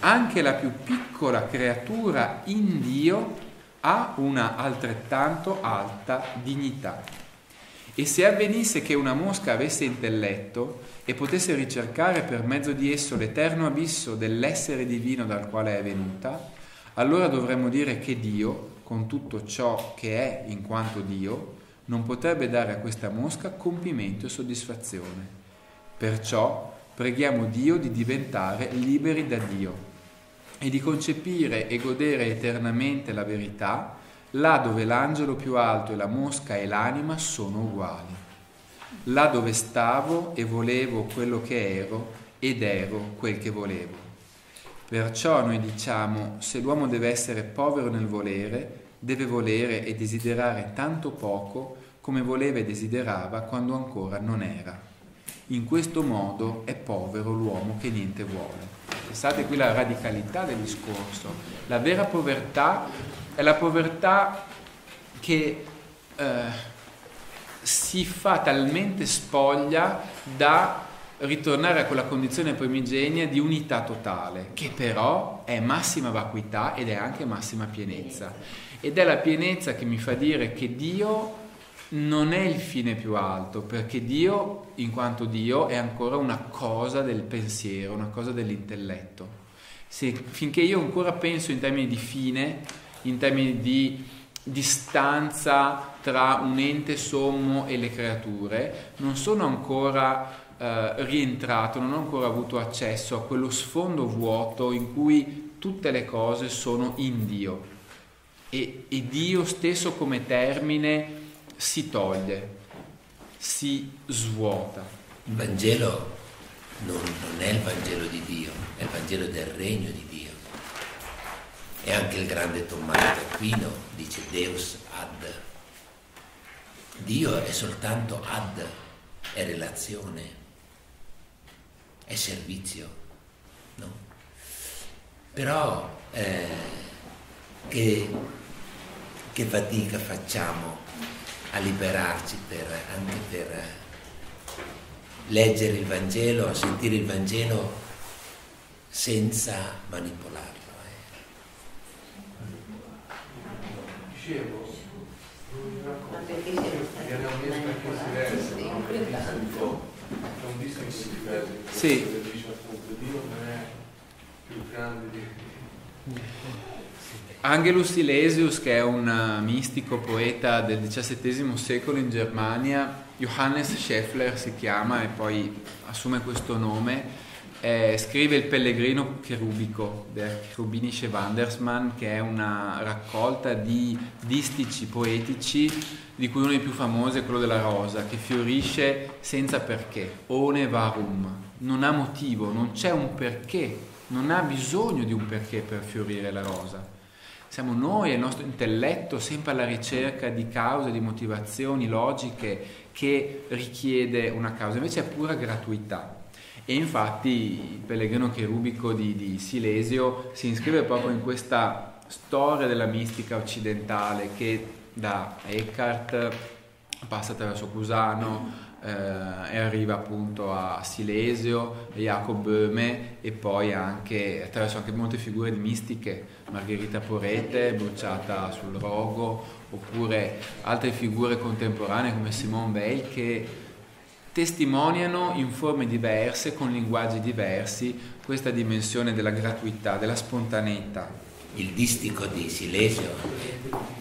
anche la più piccola creatura in Dio ha una altrettanto alta dignità. E se avvenisse che una mosca avesse intelletto e potesse ricercare per mezzo di esso l'eterno abisso dell'essere divino dal quale è venuta, allora dovremmo dire che Dio, con tutto ciò che è in quanto Dio, non potrebbe dare a questa mosca compimento e soddisfazione. Perciò preghiamo Dio di diventare liberi da Dio e di concepire e godere eternamente la verità là dove l'angelo più alto e la mosca e l'anima sono uguali, là dove stavo e volevo quello che ero ed ero quel che volevo. Perciò noi diciamo, se l'uomo deve essere povero nel volere, deve volere e desiderare tanto poco come voleva e desiderava quando ancora non era. In questo modo è povero l'uomo che niente vuole. Pensate qui la radicalità del discorso. La vera povertà è la povertà che eh, si fa talmente spoglia da ritornare a quella condizione primigenia di unità totale, che però è massima vacuità ed è anche massima pienezza. Ed è la pienezza che mi fa dire che Dio non è il fine più alto, perché Dio, in quanto Dio, è ancora una cosa del pensiero, una cosa dell'intelletto. Se, finché io ancora penso in termini di fine, in termini di distanza tra un ente sommo e le creature, non sono ancora eh, rientrato, non ho ancora avuto accesso a quello sfondo vuoto in cui tutte le cose sono in Dio e, e Dio stesso come termine si toglie, si svuota. Il Vangelo non, non, è il Vangelo di Dio, è il Vangelo del regno di Dio. E anche il grande Tommaso Aquino dice Deus ad. Dio è soltanto ad, è relazione, è servizio. No? Però eh, che, che fatica facciamo a liberarci per, anche per leggere il Vangelo, a sentire il Vangelo senza manipolarlo. Eh. Dicevo, ma perché siamo stati manipolati? C'è un disco che sì. dice appunto Dio non è più grande di... Angelus Silesius, che è un uh, mistico poeta del XVII secolo in Germania, Johannes Scheffler si chiama e poi assume questo nome, eh, scrive Il Pellegrino Cherubico del Cherubinische Wandersmann, che è una raccolta di distici poetici, di cui uno dei più famosi è quello della rosa, che fiorisce senza perché, one varum, non ha motivo, non c'è un perché, non ha bisogno di un perché per fiorire la rosa. Siamo noi e il nostro intelletto sempre alla ricerca di cause, di motivazioni logiche che richiede una causa, invece è pura gratuità. E infatti il pellegrino cherubico di, di Silesio si iscrive proprio in questa storia della mistica occidentale che da Eckhart passa attraverso Cusano, eh, e arriva appunto a Silesio, Jacob Böhme e poi anche attraverso anche molte figure mistiche, Margherita Porete bruciata sul rogo, oppure altre figure contemporanee come Simone Weil che testimoniano in forme diverse, con linguaggi diversi, questa dimensione della gratuità, della spontaneità. Il distico di Silesio,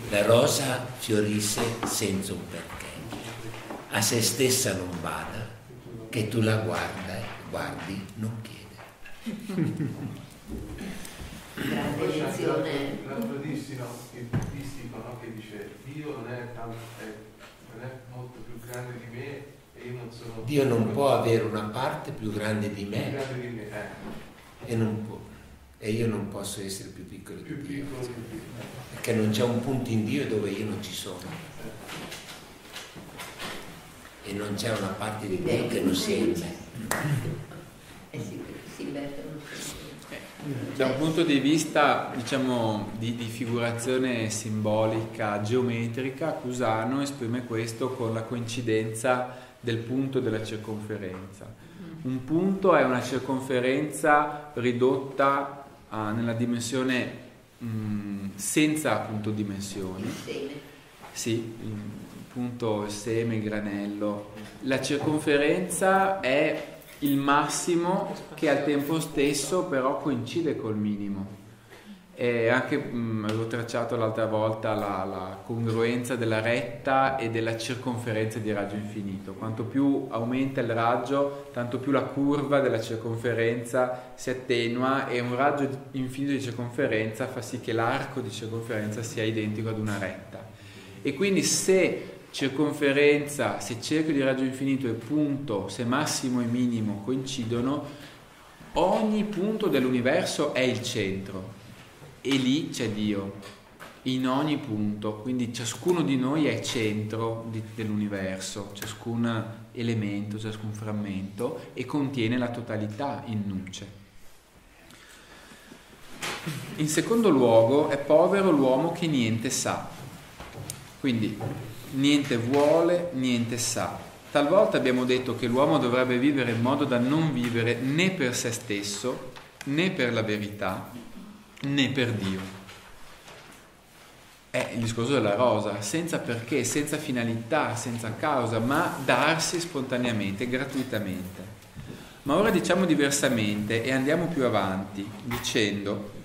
la rosa fiorisse senza un perché a se stessa non bada, che tu la guarda, guardi, non chiede. Grande lezione. L'altro il distico no, che dice Dio non è, tanto, è, non è molto più grande di me io non sono... Dio non può avere una parte più grande di me, grande di me eh. e, può, e, io non posso essere più piccolo più di Dio. Perché non c'è un punto in Dio dove io non ci sono e non c'è una parte di Dio che non sia in me. Eh invertono. Da un punto di vista diciamo, di, di, figurazione simbolica geometrica, Cusano esprime questo con la coincidenza del punto della circonferenza. Un punto è una circonferenza ridotta uh, nella dimensione mh, mm, senza appunto dimensioni. Sì, appunto il seme, il granello. La circonferenza è il massimo che al tempo stesso però coincide col minimo. E anche mh, mm, avevo tracciato l'altra volta la, la, congruenza della retta e della circonferenza di raggio infinito. Quanto più aumenta il raggio, tanto più la curva della circonferenza si attenua e un raggio infinito di circonferenza fa sì che l'arco di circonferenza sia identico ad una retta. E quindi se circonferenza, se cerchio di raggio infinito e punto, se massimo e minimo coincidono, ogni punto dell'universo è il centro e lì c'è Dio in ogni punto, quindi ciascuno di noi è centro di, dell'universo, ciascun elemento, ciascun frammento e contiene la totalità in nuce. In secondo luogo è povero l'uomo che niente sa. Quindi niente vuole, niente sa. Talvolta abbiamo detto che l'uomo dovrebbe vivere in modo da non vivere né per se stesso, né per la verità, né per Dio. È il discorso della rosa, senza perché, senza finalità, senza causa, ma darsi spontaneamente, gratuitamente. Ma ora diciamo diversamente e andiamo più avanti, dicendo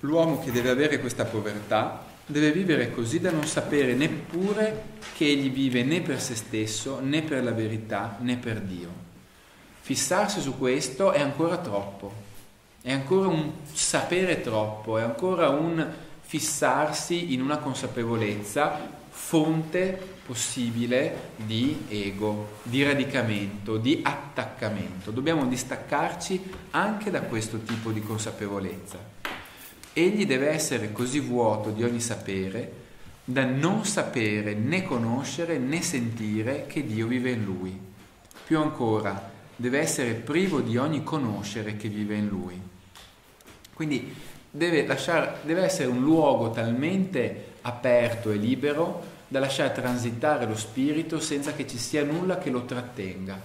l'uomo che deve avere questa povertà deve vivere così da non sapere neppure che egli vive né per se stesso, né per la verità, né per Dio. Fissarsi su questo è ancora troppo, è ancora un sapere troppo, è ancora un fissarsi in una consapevolezza fonte possibile di ego, di radicamento, di attaccamento. Dobbiamo distaccarci anche da questo tipo di consapevolezza. Egli deve essere così vuoto di ogni sapere da non sapere né conoscere né sentire che Dio vive in lui. Più ancora, deve essere privo di ogni conoscere che vive in lui. Quindi deve, lasciare, deve essere un luogo talmente aperto e libero da lasciare transitare lo spirito senza che ci sia nulla che lo trattenga,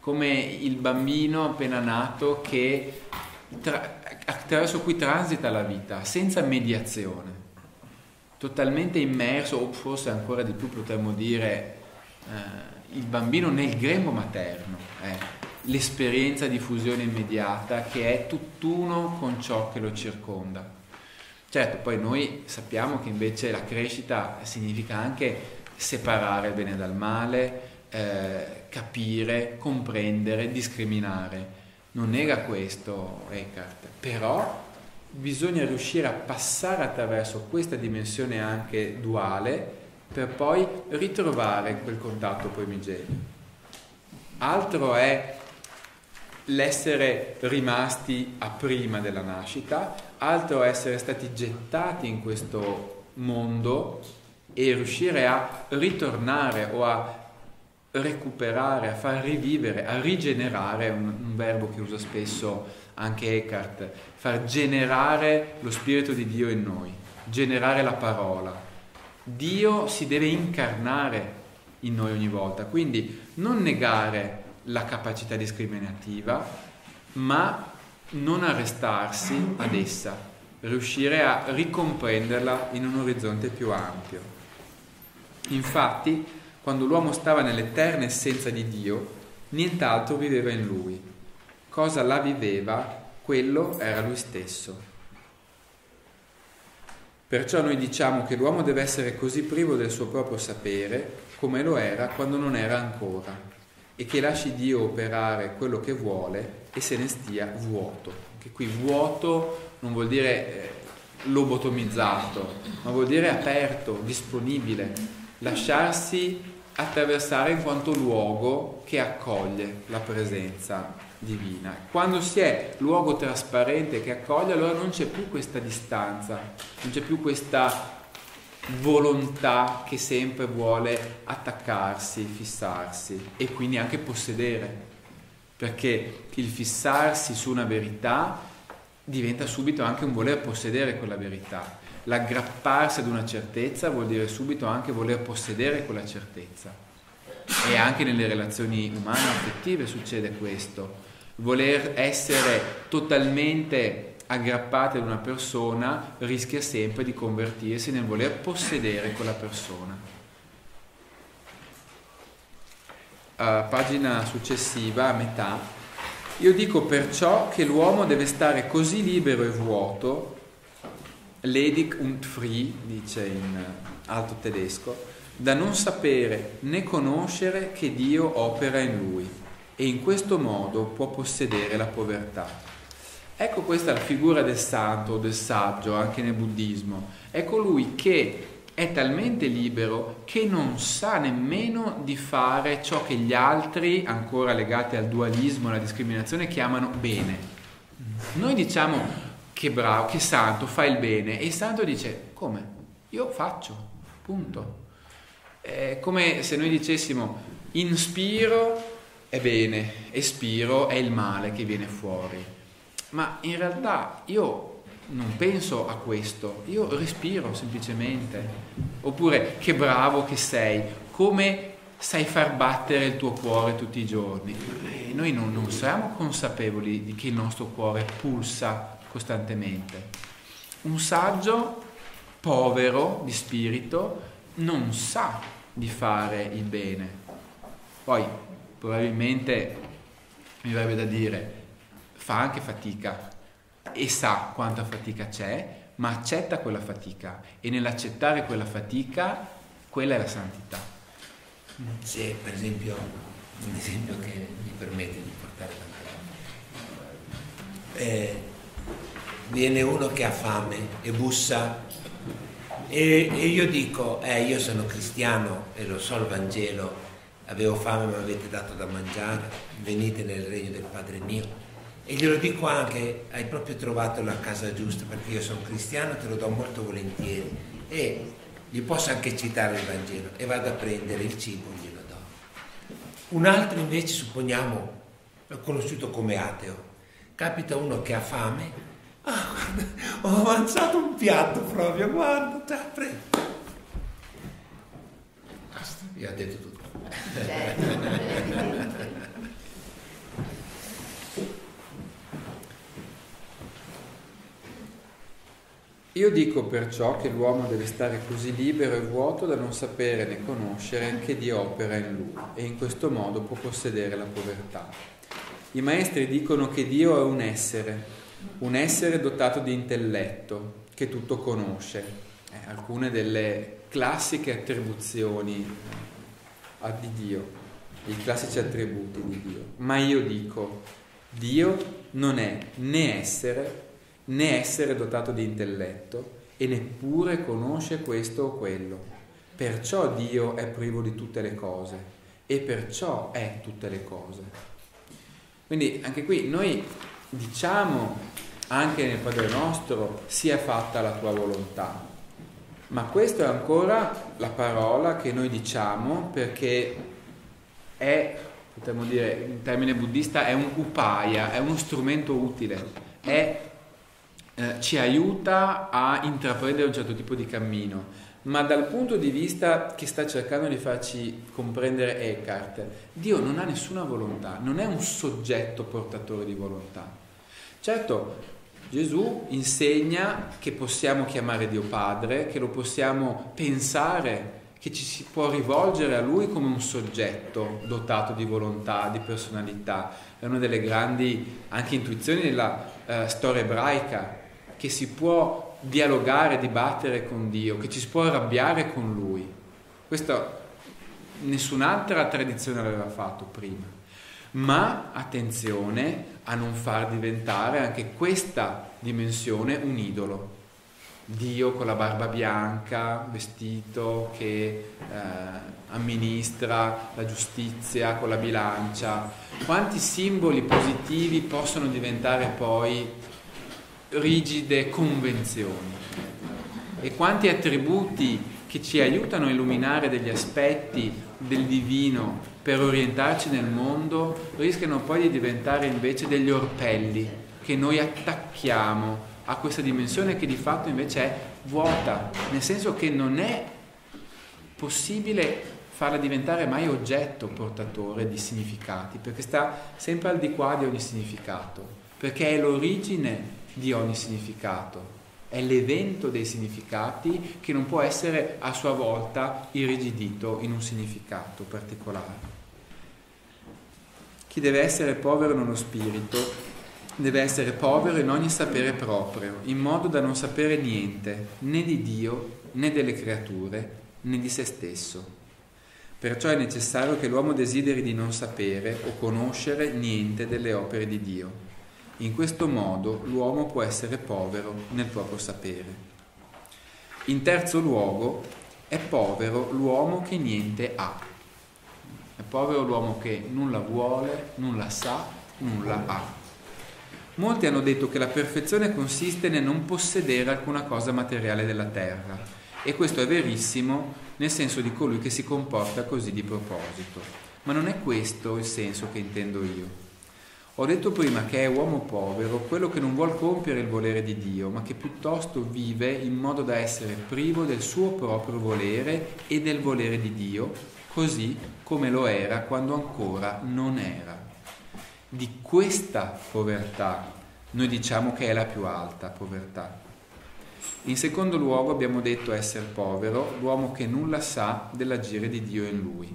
come il bambino appena nato che, tra, attraverso cui transita la vita, senza mediazione, totalmente immerso, o forse ancora di più potremmo dire eh, il bambino nel grembo materno, eh, l'esperienza di fusione immediata che è tutt'uno con ciò che lo circonda. Certo, poi noi sappiamo che invece la crescita significa anche separare il bene dal male, eh, capire, comprendere, discriminare. Non nega questo Eckhart, però bisogna riuscire a passare attraverso questa dimensione anche duale per poi ritrovare quel contatto primigenio. Altro è l'essere rimasti a prima della nascita, altro essere stati gettati in questo mondo e riuscire a ritornare o a recuperare, a far rivivere, a rigenerare, un, un verbo che usa spesso anche Eckhart, far generare lo Spirito di Dio in noi, generare la parola. Dio si deve incarnare in noi ogni volta, quindi non negare la capacità discriminativa, ma non arrestarsi ad essa, riuscire a ricomprenderla in un orizzonte più ampio. Infatti, quando l'uomo stava nell'eterna essenza di Dio, nient'altro viveva in lui. Cosa la viveva, quello era lui stesso. Perciò noi diciamo che l'uomo deve essere così privo del suo proprio sapere come lo era quando non era ancora e che lasci Dio operare quello che vuole e se ne stia vuoto. Che qui vuoto non vuol dire eh, lobotomizzato, ma vuol dire aperto, disponibile, lasciarsi attraversare in quanto luogo che accoglie la presenza divina. Quando si è luogo trasparente che accoglie, allora non c'è più questa distanza, non c'è più questa volontà che sempre vuole attaccarsi, fissarsi e quindi anche possedere, perché il fissarsi su una verità diventa subito anche un voler possedere quella verità. L'aggrapparsi ad una certezza vuol dire subito anche voler possedere quella certezza. E anche nelle relazioni umane affettive succede questo. Voler essere totalmente aggrappati ad una persona rischia sempre di convertirsi nel voler possedere quella persona. A pagina successiva, a metà, io dico perciò che l'uomo deve stare così libero e vuoto, ledig und free, dice in alto tedesco, da non sapere né conoscere che Dio opera in lui e in questo modo può possedere la povertà. Ecco questa la figura del santo o del saggio anche nel buddismo. È colui che è talmente libero che non sa nemmeno di fare ciò che gli altri, ancora legati al dualismo, alla discriminazione, chiamano bene. Noi diciamo che bravo, che santo, fa il bene e il santo dice come? Io faccio, punto. È come se noi dicessimo inspiro è bene, espiro è il male che viene fuori ma in realtà io non penso a questo, io respiro semplicemente. Oppure che bravo che sei, come sai far battere il tuo cuore tutti i giorni. E noi non, non siamo consapevoli di che il nostro cuore pulsa costantemente. Un saggio povero di spirito non sa di fare il bene. Poi probabilmente mi verrebbe da dire, fa anche fatica e sa quanta fatica c'è, ma accetta quella fatica e nell'accettare quella fatica, quella è la santità. Se per esempio un esempio che mi permette di portare avanti. Eh, viene uno che ha fame e bussa e, e io dico, eh, io sono cristiano e lo so il Vangelo, avevo fame ma mi avete dato da mangiare, venite nel regno del Padre mio. E glielo dico anche, hai proprio trovato la casa giusta perché io sono cristiano, te lo do molto volentieri. E gli posso anche citare il Vangelo e vado a prendere il cibo glielo do. Un altro invece, supponiamo, l'ho conosciuto come ateo, capita uno che ha fame, ah guarda, ho avanzato un piatto proprio, guarda, già prego. Basta, io ho detto tutto. Io dico perciò che l'uomo deve stare così libero e vuoto da non sapere né conoscere che Dio opera in lui e in questo modo può possedere la povertà. I maestri dicono che Dio è un essere, un essere dotato di intelletto, che tutto conosce. Eh, alcune delle classiche attribuzioni a di Dio, i classici attributi di Dio. Ma io dico, Dio non è né essere né essere dotato di intelletto e neppure conosce questo o quello. Perciò Dio è privo di tutte le cose e perciò è tutte le cose. Quindi anche qui noi diciamo anche nel Padre nostro sia fatta la tua volontà, ma questa è ancora la parola che noi diciamo perché è, potremmo dire in termine buddista, è un upaya, è uno strumento utile, è, eh, ci aiuta a intraprendere un certo tipo di cammino. Ma dal punto di vista che sta cercando di farci comprendere Eckhart, Dio non ha nessuna volontà, non è un soggetto portatore di volontà. Certo, Gesù insegna che possiamo chiamare Dio Padre, che lo possiamo pensare, che ci si può rivolgere a Lui come un soggetto dotato di volontà, di personalità. È una delle grandi anche intuizioni della eh, storia ebraica, che si può dialogare, dibattere con Dio, che ci si può arrabbiare con Lui. Questo nessun'altra tradizione l'aveva fatto prima. Ma attenzione a non far diventare anche questa dimensione un idolo. Dio con la barba bianca, vestito, che eh, amministra la giustizia con la bilancia. Quanti simboli positivi possono diventare poi rigide convenzioni? E quanti attributi che ci aiutano a illuminare degli aspetti del divino per orientarci nel mondo rischiano poi di diventare invece degli orpelli che noi attacchiamo a questa dimensione che di fatto invece è vuota, nel senso che non è possibile farla diventare mai oggetto portatore di significati, perché sta sempre al di qua di ogni significato, perché è l'origine di ogni significato è l'evento dei significati che non può essere a sua volta irrigidito in un significato particolare. Chi deve essere povero nello spirito deve essere povero in ogni sapere proprio, in modo da non sapere niente, né di Dio, né delle creature, né di se stesso. Perciò è necessario che l'uomo desideri di non sapere o conoscere niente delle opere di Dio in questo modo l'uomo può essere povero nel proprio sapere. In terzo luogo, è povero l'uomo che niente ha. È povero l'uomo che nulla vuole, nulla sa, nulla ha. Molti hanno detto che la perfezione consiste nel non possedere alcuna cosa materiale della terra e questo è verissimo nel senso di colui che si comporta così di proposito. Ma non è questo il senso che intendo io. Ho detto prima che è uomo povero quello che non vuol compiere il volere di Dio, ma che piuttosto vive in modo da essere privo del suo proprio volere e del volere di Dio, così come lo era quando ancora non era. Di questa povertà noi diciamo che è la più alta povertà. In secondo luogo abbiamo detto essere povero l'uomo che nulla sa dell'agire di Dio in lui.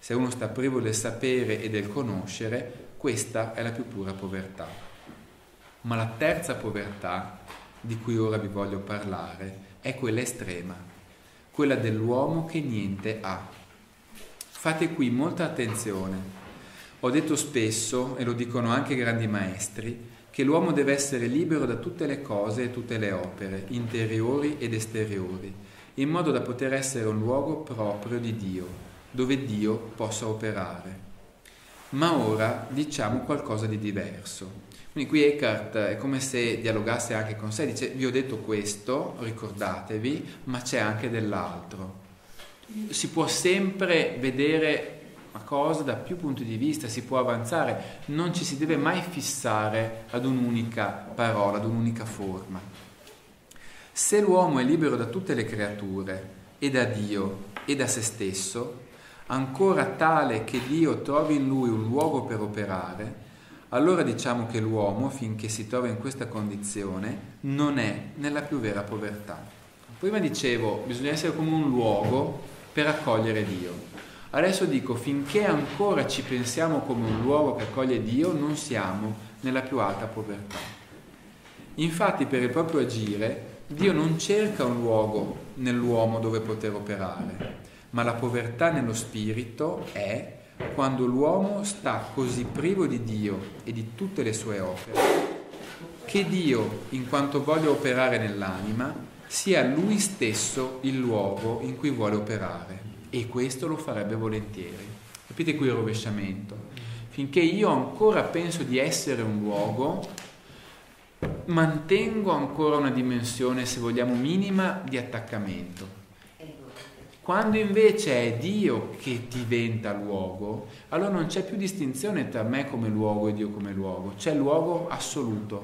Se uno sta privo del sapere e del conoscere, questa è la più pura povertà. Ma la terza povertà, di cui ora vi voglio parlare, è quella estrema, quella dell'uomo che niente ha. Fate qui molta attenzione, Ho detto spesso, e lo dicono anche grandi maestri, che l'uomo deve essere libero da tutte le cose e tutte le opere, interiori ed esteriori, in modo da poter essere un luogo proprio di Dio, dove Dio possa operare. Ma ora diciamo qualcosa di diverso. Quindi qui Eckhart è come se dialogasse anche con sé, dice vi ho detto questo, ricordatevi, ma c'è anche dell'altro. Si può sempre vedere una cosa da più punti di vista, si può avanzare, non ci si deve mai fissare ad un'unica parola, ad un'unica forma. Se l'uomo è libero da tutte le creature e da Dio e da se stesso, ancora tale che Dio trovi in lui un luogo per operare, allora diciamo che l'uomo, finché si trova in questa condizione, non è nella più vera povertà. Prima dicevo, bisogna essere come un luogo per accogliere Dio. Adesso dico, finché ancora ci pensiamo come un luogo che accoglie Dio, non siamo nella più alta povertà. Infatti, per il proprio agire, Dio non cerca un luogo nell'uomo dove poter operare, ma la povertà nello spirito è quando l'uomo sta così privo di Dio e di tutte le sue opere, che Dio, in quanto voglia operare nell'anima, sia lui stesso il luogo in cui vuole operare e questo lo farebbe volentieri. Capite qui il rovesciamento? Finché io ancora penso di essere un luogo, mantengo ancora una dimensione, se vogliamo, minima di attaccamento. Quando invece è Dio che diventa luogo, allora non c'è più distinzione tra me come luogo e Dio come luogo, c'è luogo assoluto.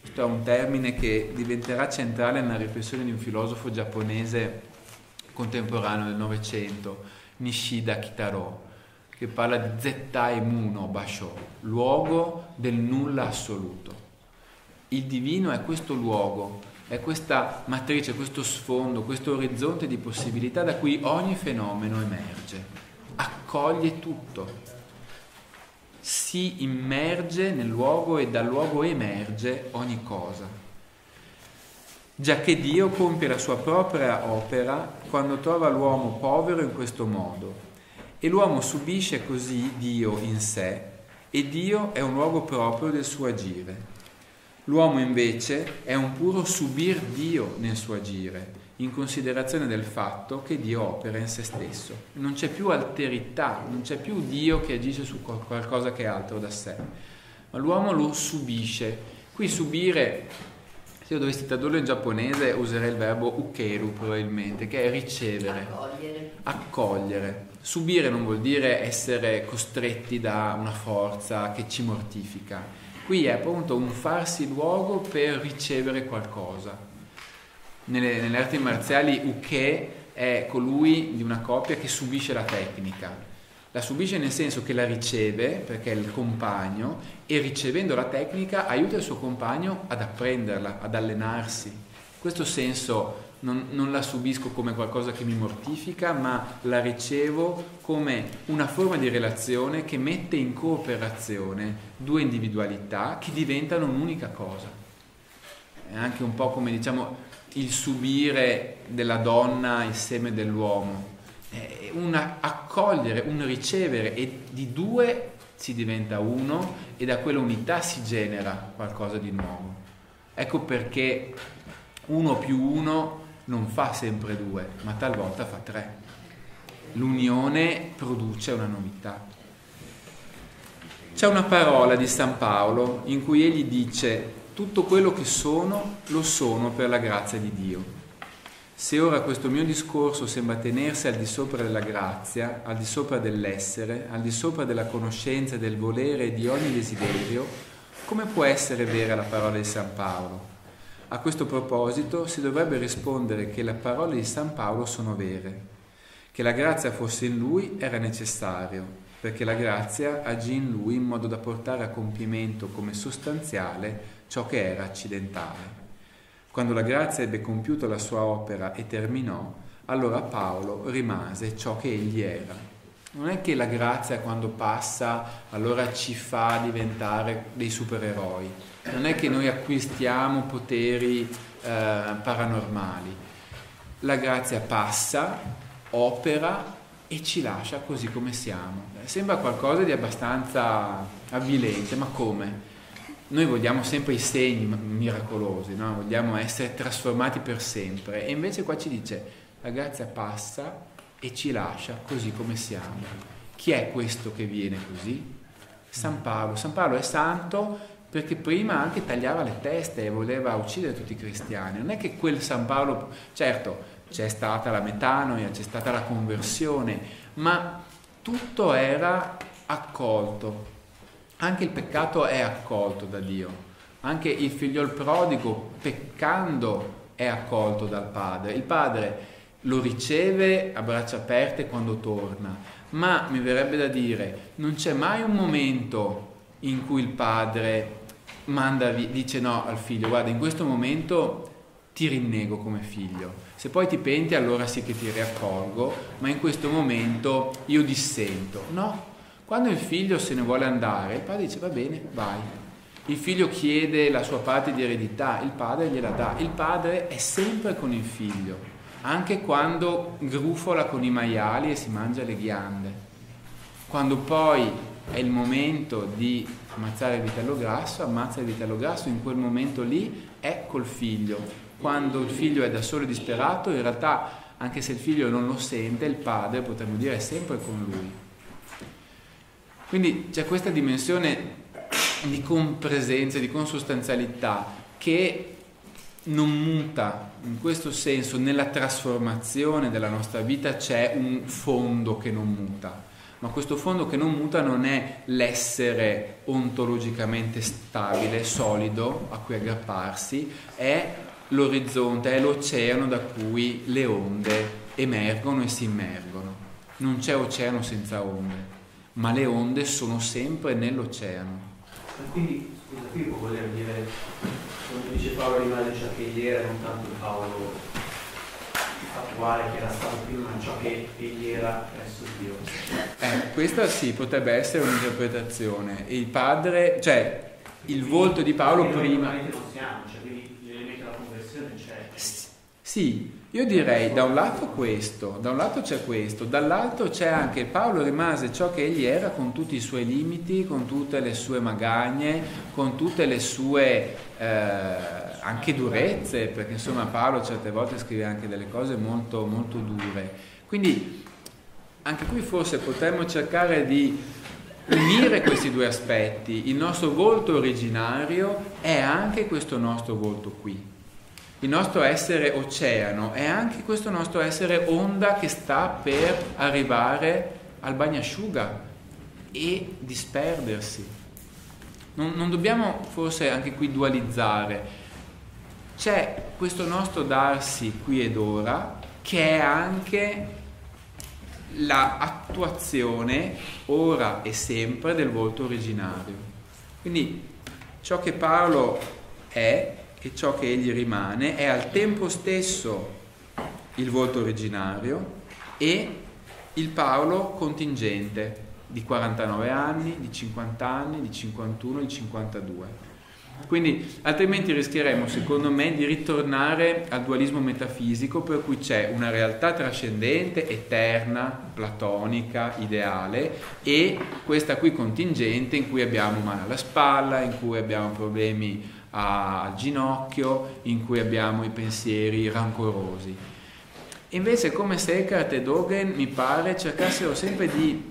Questo è un termine che diventerà centrale nella riflessione di un filosofo giapponese contemporaneo del Novecento, Nishida Kitaro, che parla di Zettai Muno Basho, luogo del nulla assoluto. Il divino è questo luogo, è questa matrice, questo sfondo, questo orizzonte di possibilità da cui ogni fenomeno emerge, accoglie tutto, si immerge nel luogo e dal luogo emerge ogni cosa. Già che Dio compie la sua propria opera quando trova l'uomo povero in questo modo. E l'uomo subisce così Dio in sé e Dio è un luogo proprio del suo agire. L'uomo invece è un puro subir Dio nel suo agire, in considerazione del fatto che Dio opera in se stesso. Non c'è più alterità, non c'è più Dio che agisce su qualcosa che è altro da sé, ma l'uomo lo subisce. Qui subire se io dovessi tradurlo in giapponese userei il verbo ukeru probabilmente, che è ricevere, accogliere. accogliere. Subire non vuol dire essere costretti da una forza che ci mortifica. Qui è appunto un farsi luogo per ricevere qualcosa. Nelle, nelle arti marziali uke è colui di una coppia che subisce la tecnica la subisce nel senso che la riceve perché è il compagno e ricevendo la tecnica aiuta il suo compagno ad apprenderla, ad allenarsi. Questo senso non, non, la subisco come qualcosa che mi mortifica, ma la ricevo come una forma di relazione che mette in cooperazione due individualità che diventano un'unica cosa. È anche un po' come diciamo il subire della donna il seme dell'uomo un accogliere, un ricevere e di due si diventa uno e da quella unità si genera qualcosa di nuovo. Ecco perché uno più uno non fa sempre due, ma talvolta fa tre. L'unione produce una novità. C'è una parola di San Paolo in cui egli dice tutto quello che sono lo sono per la grazia di Dio. Se ora questo mio discorso sembra tenersi al di sopra della grazia, al di sopra dell'essere, al di sopra della conoscenza, del volere e di ogni desiderio, come può essere vera la parola di San Paolo? A questo proposito si dovrebbe rispondere che le parole di San Paolo sono vere, che la grazia fosse in lui era necessario, perché la grazia agì in lui in modo da portare a compimento come sostanziale ciò che era accidentale. Quando la grazia ebbe compiuto la sua opera e terminò, allora Paolo rimase ciò che egli era. Non è che la grazia quando passa allora ci fa diventare dei supereroi, non è che noi acquistiamo poteri eh, paranormali. La grazia passa, opera e ci lascia così come siamo. Sembra qualcosa di abbastanza avvilente, ma come? Noi vogliamo sempre i segni miracolosi, no? vogliamo essere trasformati per sempre e invece qua ci dice la grazia passa e ci lascia così come siamo. Chi è questo che viene così? San Paolo. San Paolo è santo perché prima anche tagliava le teste e voleva uccidere tutti i cristiani. Non è che quel San Paolo, certo, c'è stata la metanoia, c'è stata la conversione, ma tutto era accolto. Anche il peccato è accolto da Dio. Anche il figlio prodigo, peccando, è accolto dal padre. Il padre lo riceve a braccia aperte quando torna, ma mi verrebbe da dire, non c'è mai un momento in cui il padre manda, dice no al figlio, guarda, in questo momento ti rinnego come figlio. Se poi ti penti allora sì che ti riaccolgo, ma in questo momento io dissento. No, quando il figlio se ne vuole andare, il padre dice va bene, vai. Il figlio chiede la sua parte di eredità, il padre gliela dà. Il padre è sempre con il figlio, anche quando grufola con i maiali e si mangia le ghiande. Quando poi è il momento di ammazzare vitello grasso, ammazza il vitello grasso, in quel momento lì è col figlio. Quando il figlio è da solo e disperato, in realtà anche se il figlio non lo sente, il padre, potremmo dire, è sempre con lui. Quindi c'è questa dimensione di compresenza, di consustanzialità che non muta, in questo senso nella trasformazione della nostra vita c'è un fondo che non muta, ma questo fondo che non muta non è l'essere ontologicamente stabile, solido a cui aggrapparsi, è l'orizzonte, è l'oceano da cui le onde emergono e si immergono. Non c'è oceano senza onde, ma le onde sono sempre nell'oceano. Quindi, scusa, qui voler dire, come dice Paolo rimane ciò che egli era, non tanto Paolo attuale che era stato prima, ma ciò che egli era presso Dio. Eh, questa sì, potrebbe essere un'interpretazione. Il padre, cioè il volto di Paolo prima... Non siamo, cioè, sì, io direi da un lato questo, da un lato c'è questo, dall'altro c'è anche Paolo rimase ciò che egli era con tutti i suoi limiti, con tutte le sue magagne, con tutte le sue eh, anche durezze, perché insomma Paolo certe volte scrive anche delle cose molto, molto dure. Quindi anche qui forse potremmo cercare di unire questi due aspetti. Il nostro volto originario è anche questo nostro volto qui il nostro essere oceano è anche questo nostro essere onda che sta per arrivare al bagnasciuga e disperdersi. Non, non dobbiamo forse anche qui dualizzare. C'è questo nostro darsi qui ed ora che è anche l'attuazione ora e sempre del volto originario. Quindi ciò che Paolo è che ciò che egli rimane è al tempo stesso il volto originario e il Paolo contingente di 49 anni, di 50 anni, di 51, di 52. Quindi altrimenti rischieremmo, secondo me, di ritornare al dualismo metafisico per cui c'è una realtà trascendente, eterna, platonica, ideale e questa qui contingente in cui abbiamo male alla spalla, in cui abbiamo problemi al ginocchio in cui abbiamo i pensieri rancorosi. Invece come se Eckhart e Dogen mi pare cercassero sempre di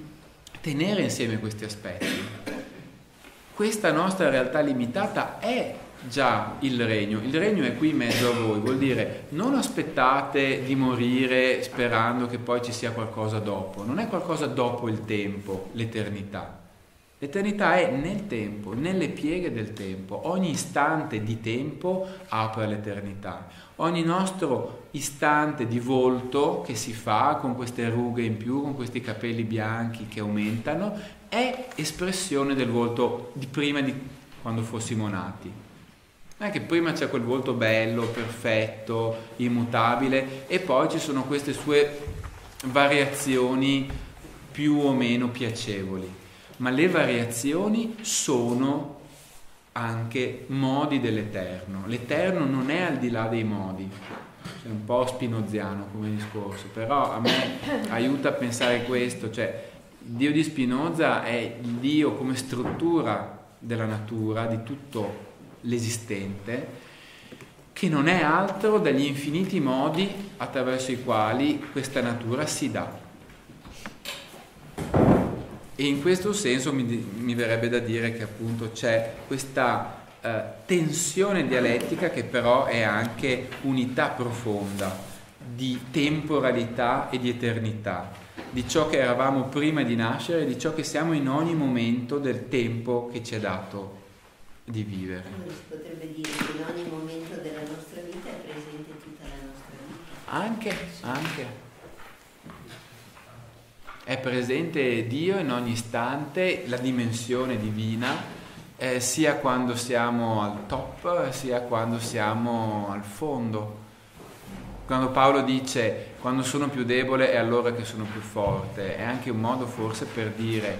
tenere insieme questi aspetti. Questa nostra realtà limitata è già il regno, il regno è qui in mezzo a voi, vuol dire non aspettate di morire sperando che poi ci sia qualcosa dopo, non è qualcosa dopo il tempo, l'eternità L'eternità è nel tempo, nelle pieghe del tempo. Ogni istante di tempo apre l'eternità. Ogni nostro istante di volto che si fa con queste rughe in più, con questi capelli bianchi che aumentano, è espressione del volto di prima di quando fossimo nati. Non è che prima c'è quel volto bello, perfetto, immutabile e poi ci sono queste sue variazioni più o meno piacevoli ma le variazioni sono anche modi dell'Eterno. L'Eterno non è al di là dei modi. è un po' spinoziano come discorso, però a me aiuta a pensare questo, cioè il Dio di Spinoza è il Dio come struttura della natura, di tutto l'esistente, che non è altro dagli infiniti modi attraverso i quali questa natura si dà. E in questo senso mi, mi verrebbe da dire che appunto c'è questa eh, tensione dialettica che però è anche unità profonda di temporalità e di eternità di ciò che eravamo prima di nascere di ciò che siamo in ogni momento del tempo che ci è dato di vivere. Si potrebbe dire che in ogni momento della nostra vita è presente tutta la nostra vita. Anche, anche. È presente Dio in ogni istante, la dimensione divina, eh, sia quando siamo al top, sia quando siamo al fondo. Quando Paolo dice quando sono più debole è allora che sono più forte, è anche un modo forse per dire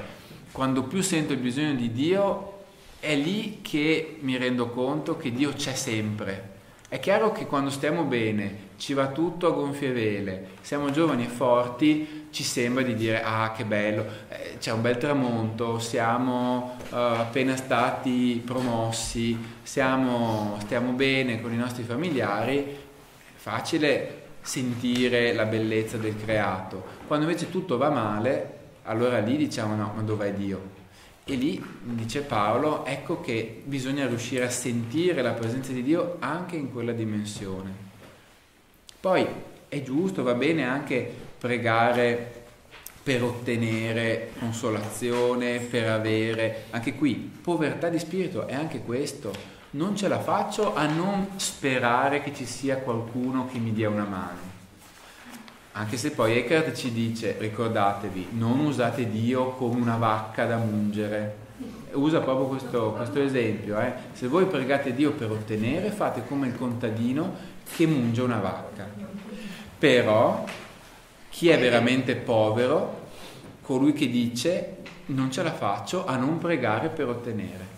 quando più sento il bisogno di Dio è lì che mi rendo conto che Dio c'è sempre. È chiaro che quando stiamo bene, ci va tutto a gonfie vele, siamo giovani e forti, ci sembra di dire ah che bello, eh, c'è un bel tramonto, siamo uh, appena stati promossi, siamo, stiamo bene con i nostri familiari, facile sentire la bellezza del creato. Quando invece tutto va male, allora lì diciamo no, ma dov'è Dio? E lì, dice Paolo, ecco che bisogna riuscire a sentire la presenza di Dio anche in quella dimensione. Poi è giusto, va bene anche pregare per ottenere consolazione, per avere, anche qui, povertà di spirito è anche questo non ce la faccio a non sperare che ci sia qualcuno che mi dia una mano. Anche se poi Eckhart ci dice, ricordatevi, non usate Dio come una vacca da mungere. Usa proprio questo, questo esempio. Eh? Se voi pregate Dio per ottenere, fate come il contadino che munge una vacca. Però chi è veramente povero, colui che dice non ce la faccio a non pregare per ottenere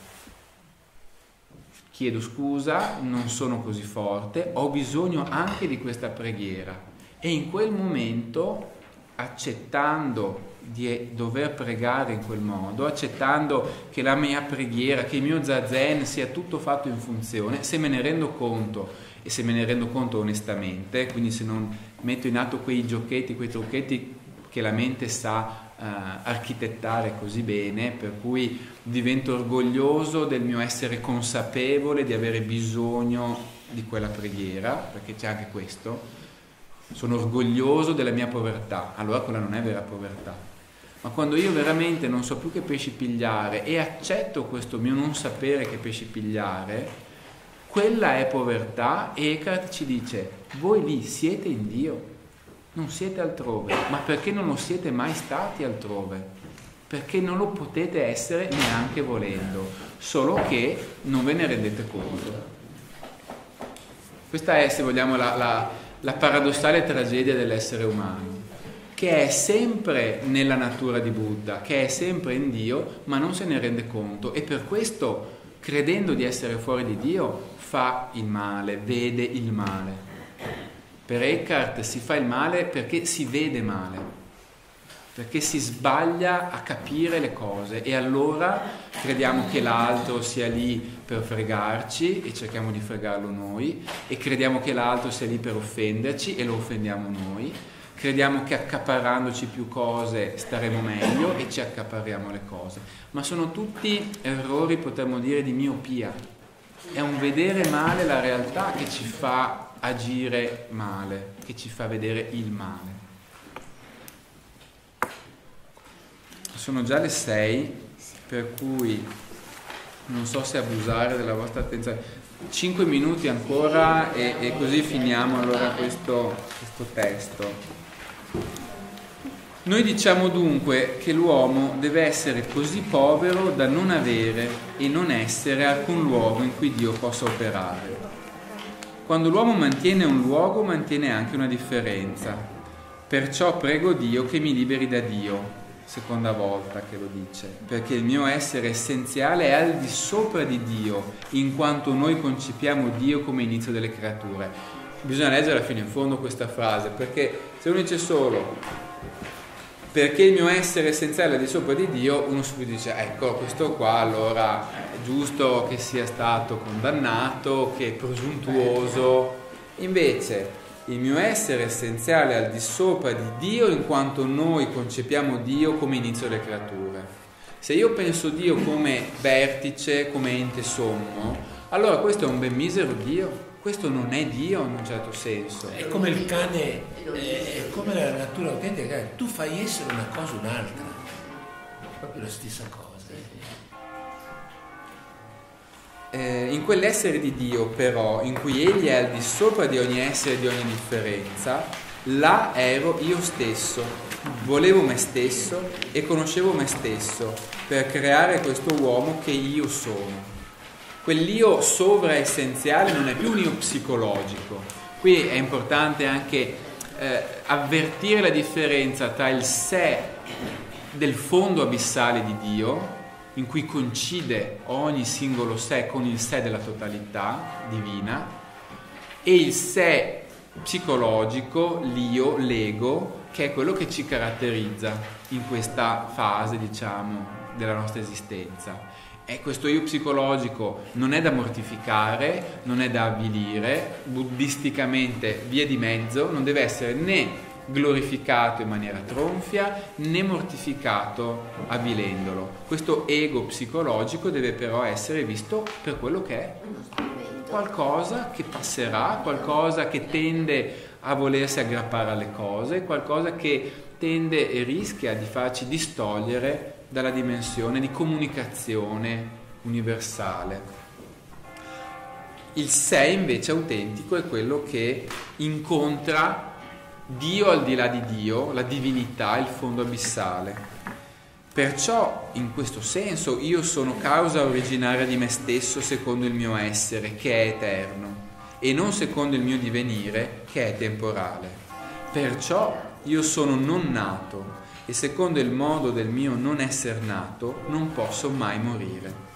chiedo scusa, non sono così forte, ho bisogno anche di questa preghiera. E in quel momento, accettando di dover pregare in quel modo, accettando che la mia preghiera, che il mio zazen sia tutto fatto in funzione, se me ne rendo conto e se me ne rendo conto onestamente, quindi se non metto in atto quei giochetti, quei trucchetti che la mente sa uh, architettare così bene, per cui divento orgoglioso del mio essere consapevole di avere bisogno di quella preghiera, perché c'è anche questo. Sono orgoglioso della mia povertà, allora quella non è vera povertà. Ma quando io veramente non so più che pesci pigliare e accetto questo mio non sapere che pesci pigliare, quella è povertà e Eckhart ci dice, voi lì siete in Dio non siete altrove, ma perché non lo siete mai stati altrove? Perché non lo potete essere neanche volendo, solo che non ve ne rendete conto. Questa è, se vogliamo, la, la, la paradossale tragedia dell'essere umano, che è sempre nella natura di Buddha, che è sempre in Dio, ma non se ne rende conto e per questo, credendo di essere fuori di Dio, fa il male, vede il male. Per Eckhart si fa il male perché si vede male, perché si sbaglia a capire le cose e allora crediamo che l'altro sia lì per fregarci e cerchiamo di fregarlo noi e crediamo che l'altro sia lì per offenderci e lo offendiamo noi. Crediamo che accaparrandoci più cose staremo meglio e ci accapariamo le cose. Ma sono tutti errori, potremmo dire, di miopia. È un vedere male la realtà che ci fa agire male, che ci fa vedere il male. Sono già le sei, per cui non so se abusare della vostra attenzione. Cinque minuti ancora e, e così finiamo allora questo, questo testo. Noi diciamo dunque che l'uomo deve essere così povero da non avere e non essere alcun luogo in cui Dio possa operare. Quando l'uomo mantiene un luogo, mantiene anche una differenza. Perciò prego Dio che mi liberi da Dio, seconda volta che lo dice, perché il mio essere essenziale è al di sopra di Dio, in quanto noi concepiamo Dio come inizio delle creature. bisogna leggere fino in fondo questa frase, perché se uno dice solo perché il mio essere essenziale è di sopra di Dio, uno subito dice, ecco, questo qua allora è giusto che sia stato condannato, che è presuntuoso. Invece, il mio essere essenziale è al di sopra di Dio in quanto noi concepiamo Dio come inizio delle creature. Se io penso Dio come vertice, come ente sommo, allora questo è un ben misero Dio questo non è Dio in un certo senso. È come il cane, è come la natura autentica, tu fai essere una cosa o un'altra, è proprio la stessa cosa. Eh, in quell'essere di Dio però, in cui Egli è al di sopra di ogni essere e di ogni differenza, là ero io stesso, volevo me stesso e conoscevo me stesso per creare questo uomo che io sono quell'io sovraessenziale non è più un io psicologico. Qui è importante anche eh, avvertire la differenza tra il sé del fondo abissale di Dio, in cui coincide ogni singolo sé con il sé della totalità divina, e il sé psicologico, l'io, l'ego, che è quello che ci caratterizza in questa fase, diciamo, della nostra esistenza. E questo io psicologico non è da mortificare, non è da avvilire, buddisticamente via di mezzo, non deve essere né glorificato in maniera tronfia né mortificato avvilendolo. Questo ego psicologico deve però essere visto per quello che è qualcosa che passerà, qualcosa che tende a volersi aggrappare alle cose, qualcosa che tende e rischia di farci distogliere dalla dimensione di comunicazione universale. Il sé invece autentico è quello che incontra Dio al di là di Dio, la divinità, il fondo abissale. Perciò, in questo senso, io sono causa originaria di me stesso secondo il mio essere, che è eterno, e non secondo il mio divenire, che è temporale. Perciò io sono non nato, e secondo il modo del mio non essere nato non posso mai morire.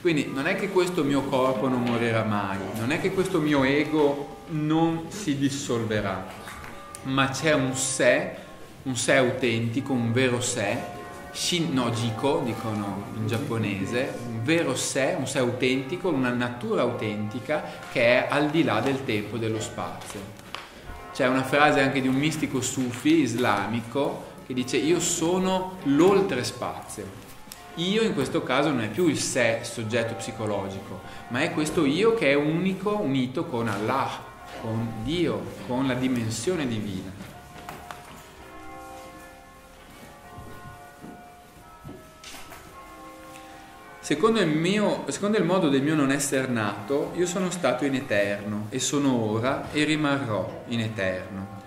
Quindi non è che questo mio corpo non morirà mai, non è che questo mio ego non si dissolverà, ma c'è un sé, un sé autentico, un vero sé, shin no jiko dicono in giapponese, un vero sé, un sé autentico, una natura autentica che è al di là del tempo e dello spazio. C'è una frase anche di un mistico sufi islamico che dice io sono l'oltre spazio. Io in questo caso non è più il sé soggetto psicologico, ma è questo io che è unico, unito con Allah, con Dio, con la dimensione divina. Secondo il, mio, secondo il modo del mio non essere nato, io sono stato in eterno e sono ora e rimarrò in eterno.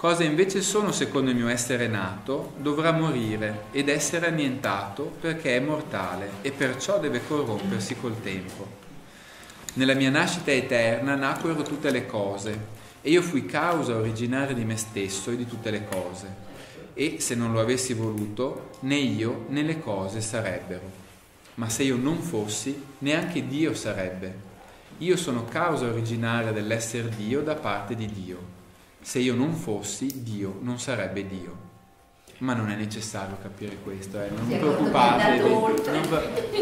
Cosa invece sono secondo il mio essere nato, dovrà morire ed essere annientato perché è mortale e perciò deve corrompersi col tempo. Nella mia nascita eterna nacquero tutte le cose e io fui causa originaria di me stesso e di tutte le cose. E se non lo avessi voluto, né io né le cose sarebbero. Ma se io non fossi, neanche Dio sarebbe. Io sono causa originaria dell'essere Dio da parte di Dio se io non fossi Dio, non sarebbe Dio. Ma non è necessario capire questo, eh. non vi preoccupate.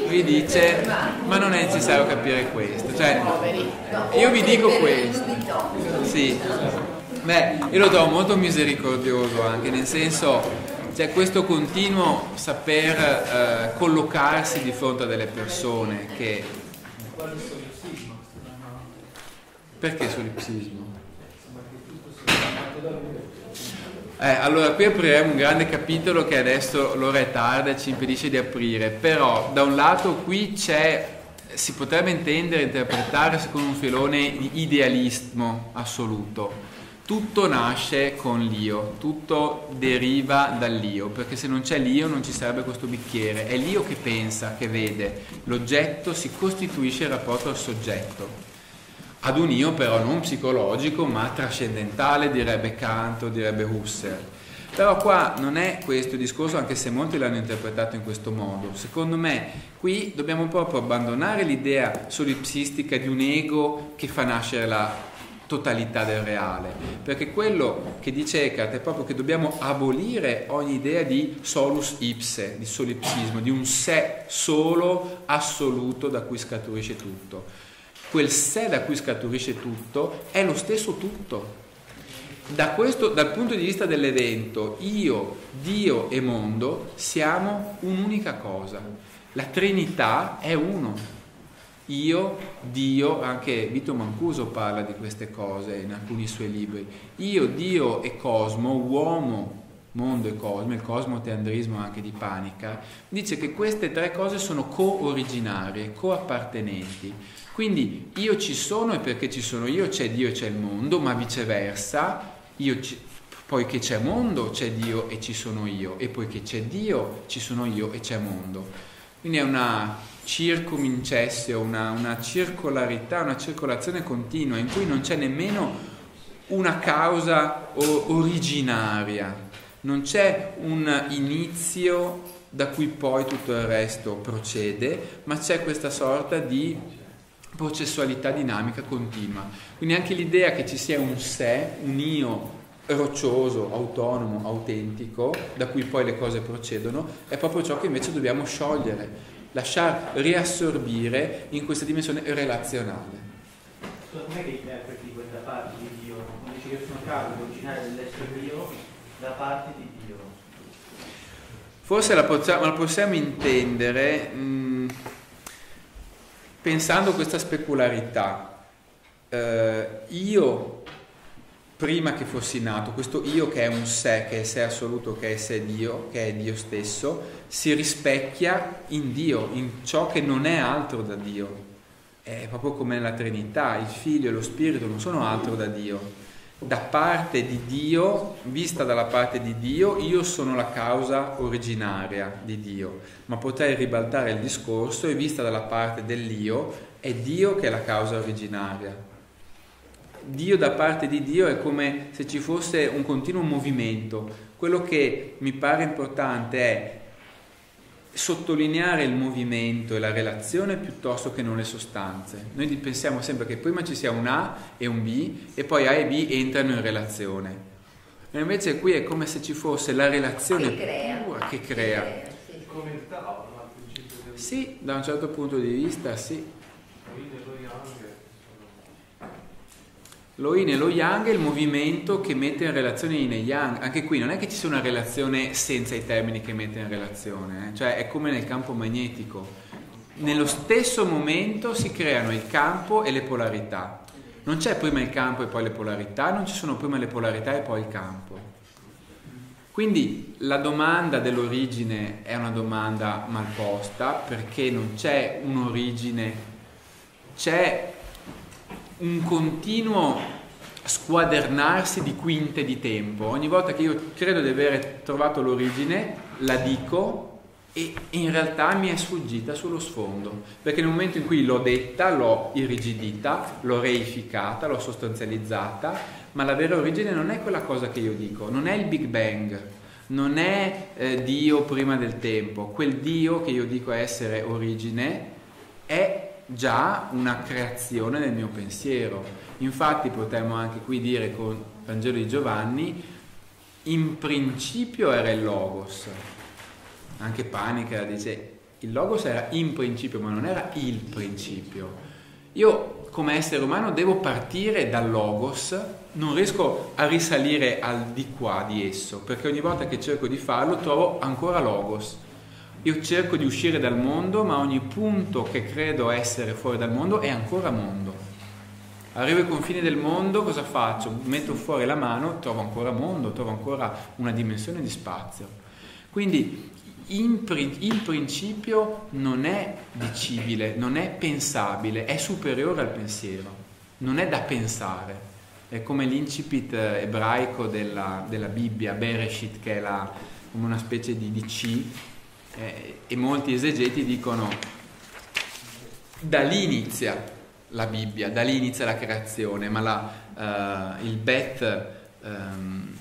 Vi dice, ma non è necessario capire questo. Cioè, io vi dico questo. Sì. Beh, io lo trovo molto misericordioso anche, nel senso, c'è questo continuo saper eh, collocarsi di fronte a delle persone che... Perché solipsismo? Eh, allora, qui apriremo un grande capitolo che adesso l'ora è tarda e ci impedisce di aprire, però da un lato qui c'è, si potrebbe intendere, interpretare secondo un filone di idealismo assoluto. Tutto nasce con l'io, tutto deriva dall'io, perché se non c'è l'io non ci sarebbe questo bicchiere, è l'io che pensa, che vede, l'oggetto si costituisce in rapporto al soggetto ad un io però non psicologico ma trascendentale, direbbe Kant o direbbe Husserl. Però qua non è questo il discorso, anche se molti l'hanno interpretato in questo modo. Secondo me qui dobbiamo proprio abbandonare l'idea solipsistica di un ego che fa nascere la, totalità del reale, perché quello che dice Eckhart è proprio che dobbiamo abolire ogni idea di solus ipse, di solipsismo, di un sé solo assoluto da cui scaturisce tutto. Quel sé da cui scaturisce tutto è lo stesso tutto. Da questo, dal punto di vista dell'evento, io, Dio e mondo siamo un'unica cosa. La Trinità è uno, io, Dio, anche Vito Mancuso parla di queste cose in alcuni suoi libri. Io, Dio e cosmo, uomo, mondo e cosmo, il cosmoteandrismo anche di Panica, dice che queste tre cose sono co-originarie, co-appartenenti. Quindi io ci sono e perché ci sono io c'è Dio e c'è il mondo, ma viceversa, ci, poiché c'è mondo c'è Dio e ci sono io, e poiché c'è Dio ci sono io e c'è mondo. Quindi è una circumincessio, una, una circolarità, una circolazione continua in cui non c'è nemmeno una causa originaria, non c'è un inizio da cui poi tutto il resto procede, ma c'è questa sorta di processualità dinamica continua. Quindi anche l'idea che ci sia un sé, un io roccioso, autonomo, autentico, da cui poi le cose procedono, è proprio ciò che invece dobbiamo sciogliere lasciar riassorbire in questa dimensione relazionale. Com'è che interpreti quella parte di Dio? Quando dice che io sono causa originaria dell'essere Dio, da parte di Dio. Forse la possiamo, la possiamo intendere mh, mm, pensando a questa specularità. Eh, io prima che fossi nato, questo io che è un sé, che è sé assoluto, che è sé Dio, che è Dio stesso, si rispecchia in Dio, in ciò che non è altro da Dio. È proprio come nella Trinità, il Figlio e lo Spirito non sono altro da Dio. Da parte di Dio, vista dalla parte di Dio, io sono la causa originaria di Dio, ma potrei ribaltare il discorso e vista dalla parte dell'io, è Dio che è la causa originaria Dio da parte di Dio è come se ci fosse un continuo movimento. Quello che mi pare importante è sottolineare il movimento e la relazione piuttosto che non le sostanze. Noi pensiamo sempre che prima ci sia un A e un B e poi A e B entrano in relazione. E invece qui è come se ci fosse la relazione che crea. pura che crea. Che crea sì. Come il Tao, Sì, da un certo punto di vista sì. Lo yin e lo yang è il movimento che mette in relazione yin e yang. Anche qui non è che ci sia una relazione senza i termini che mette in relazione, eh? cioè è come nel campo magnetico. Nello stesso momento si creano il campo e le polarità. Non c'è prima il campo e poi le polarità, non ci sono prima le polarità e poi il campo. Quindi la domanda dell'origine è una domanda mal posta perché non c'è un'origine, c'è un continuo squadernarsi di quinte di tempo. Ogni volta che io credo di aver trovato l'origine, la dico e in realtà mi è sfuggita sullo sfondo, perché nel momento in cui l'ho detta, l'ho irrigidita, l'ho reificata, l'ho sostanzializzata, ma la vera origine non è quella cosa che io dico, non è il Big Bang, non è eh, Dio prima del tempo, quel Dio che io dico essere origine è già una creazione del mio pensiero. Infatti potremmo anche qui dire con Vangelo di Giovanni, in principio era il Logos. Anche Panica dice, il Logos era in principio, ma non era il principio. Io come essere umano devo partire dal Logos, non riesco a risalire al di qua di esso, perché ogni volta che cerco di farlo trovo ancora Logos io cerco di uscire dal mondo, ma ogni punto che credo essere fuori dal mondo è ancora mondo. Arrivo ai confini del mondo, cosa faccio? Metto fuori la mano, trovo ancora mondo, trovo ancora una dimensione di spazio. Quindi in, il principio non è dicibile, non è pensabile, è superiore al pensiero, non è da pensare. È come l'incipit ebraico della, della Bibbia, Bereshit, che è la, come una specie di, di C, eh, e molti esegeti dicono da lì inizia la Bibbia, da lì inizia la creazione, ma la, uh, il bet um,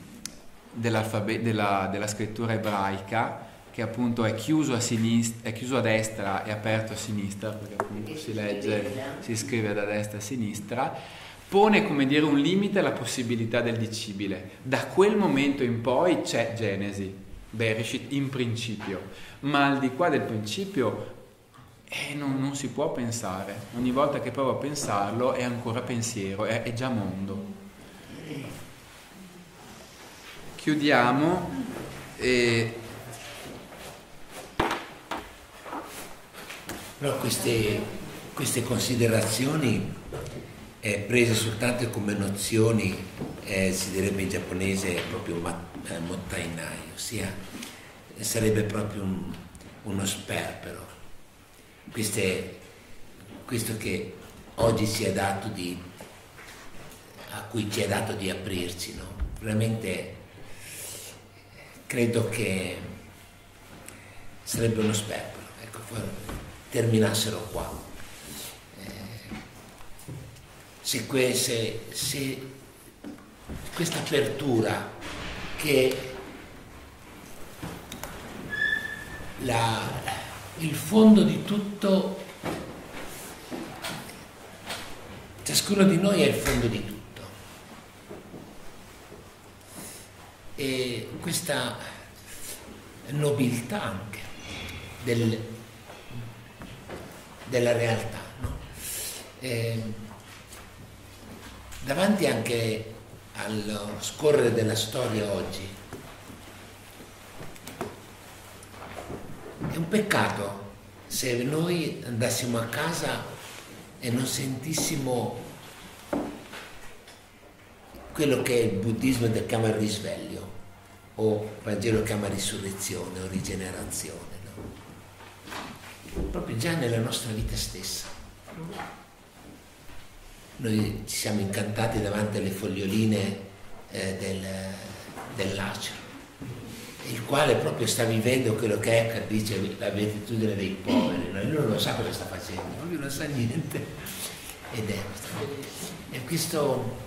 della, della, scrittura ebraica, che appunto è chiuso, a sinistra, è chiuso a destra e aperto a sinistra, perché appunto si legge, si scrive da destra a sinistra, pone come dire un limite alla possibilità del dicibile. Da quel momento in poi c'è Genesi, Bereshit in principio, ma al di qua del principio eh, non, non, si può pensare. Ogni volta che provo a pensarlo è ancora pensiero, è, è già mondo. Chiudiamo e... Però queste, queste considerazioni eh, prese soltanto come nozioni, eh, si direbbe in giapponese proprio eh, mottainaio, ossia sarebbe proprio un, uno sperpero. Queste, questo che oggi ci è dato di, a cui ci è dato di aprirci, no? veramente credo che sarebbe uno sperpero, ecco, terminassero qua se, se, se questa apertura che la, il fondo di tutto, ciascuno di noi è il fondo di tutto. E questa nobiltà anche del, della realtà. No? E, davanti anche allo scorrere della storia oggi, è un peccato se noi andassimo a casa e non sentissimo quello che il buddismo chiama risveglio o il Vangelo chiama risurrezione o rigenerazione, no? proprio già nella nostra vita stessa. Noi ci siamo incantati davanti alle foglioline eh, del, del lacero, il quale proprio sta vivendo quello che è, dice, la beatitudine dei poveri. Lui non sa cosa sta facendo, lui non sa niente. Ed è, è questo,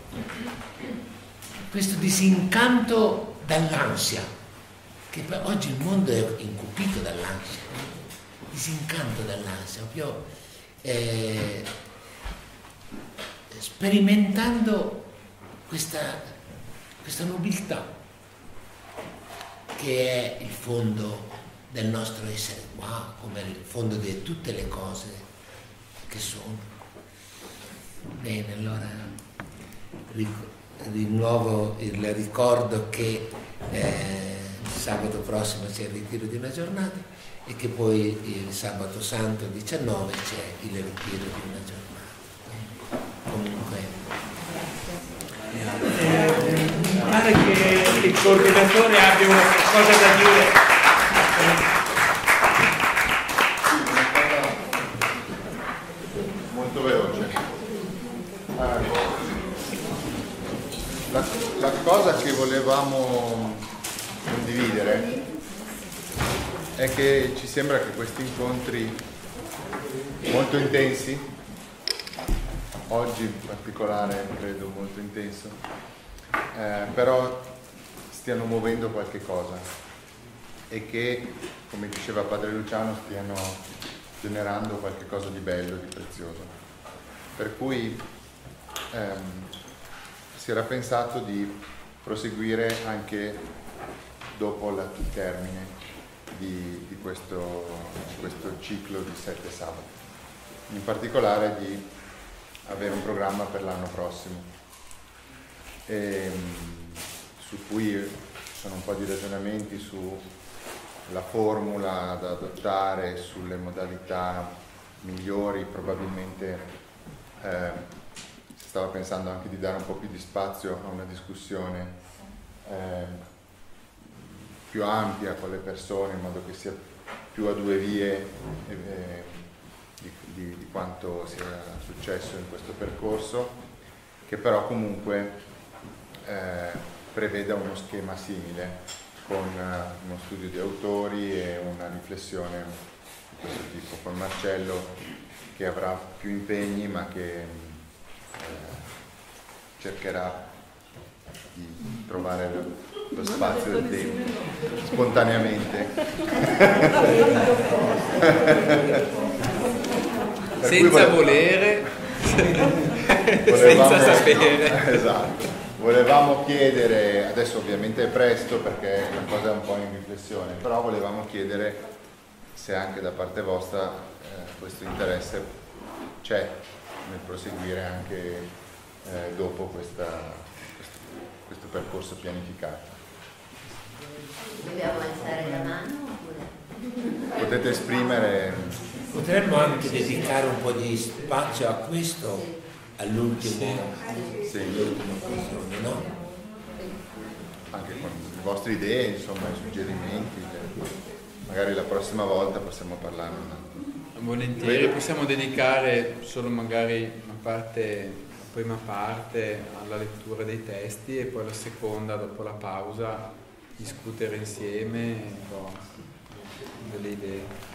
questo disincanto dall'ansia, che oggi il mondo è incupito dall'ansia, disincanto dall'ansia, proprio eh, sperimentando questa, questa nobiltà che è il fondo del nostro essere qua, come il fondo di tutte le cose che sono. Bene, allora rinnovo il ricordo che eh, sabato prossimo c'è il ritiro di una giornata e che poi il sabato santo 19 c'è il ritiro di una giornata comunque. Pare che il coordinatore abbia una cosa da dire. Molto veloce. La, la cosa che volevamo condividere è che ci sembra che questi incontri molto intensi oggi in particolare credo molto intenso, eh, però stiano muovendo qualche cosa. E che, come diceva Padre Luciano, stiano generando qualche cosa di bello, di prezioso. Per cui ehm, si era pensato di proseguire anche dopo il termine di, di, questo, di questo ciclo di sette sabati, in particolare di avere un programma per l'anno prossimo, ehm, su cui ci sono un po' di ragionamenti sulla formula da adottare, sulle modalità migliori, probabilmente eh, si stava pensando anche di dare un po' più di spazio a una discussione eh, più ampia con le persone in modo che sia più a due vie. Eh, di, di, di quanto sia successo in questo percorso, che però comunque eh, preveda uno schema simile con uh, uno studio di autori e una riflessione di questo tipo, con Marcello che avrà più impegni ma che eh, cercherà di trovare lo, lo spazio del tempo spontaneamente. senza volere volevamo, senza sapere. Esatto. Volevamo chiedere, adesso ovviamente è presto perché la cosa è un po' in riflessione, però volevamo chiedere se anche da parte vostra eh, questo interesse c'è nel proseguire anche eh, dopo questa, questo, questo percorso pianificato. Dobbiamo alzare la mano oppure? Potete esprimere Potremmo anche dedicare un po' di spazio a questo all'ultimo sì, occasione, no? anche con le vostre idee, insomma, i suggerimenti. Magari la prossima volta possiamo parlarne un attimo. Volentieri, possiamo dedicare solo magari una parte, la prima parte alla lettura dei testi e poi la seconda, dopo la pausa, discutere insieme un po' delle idee.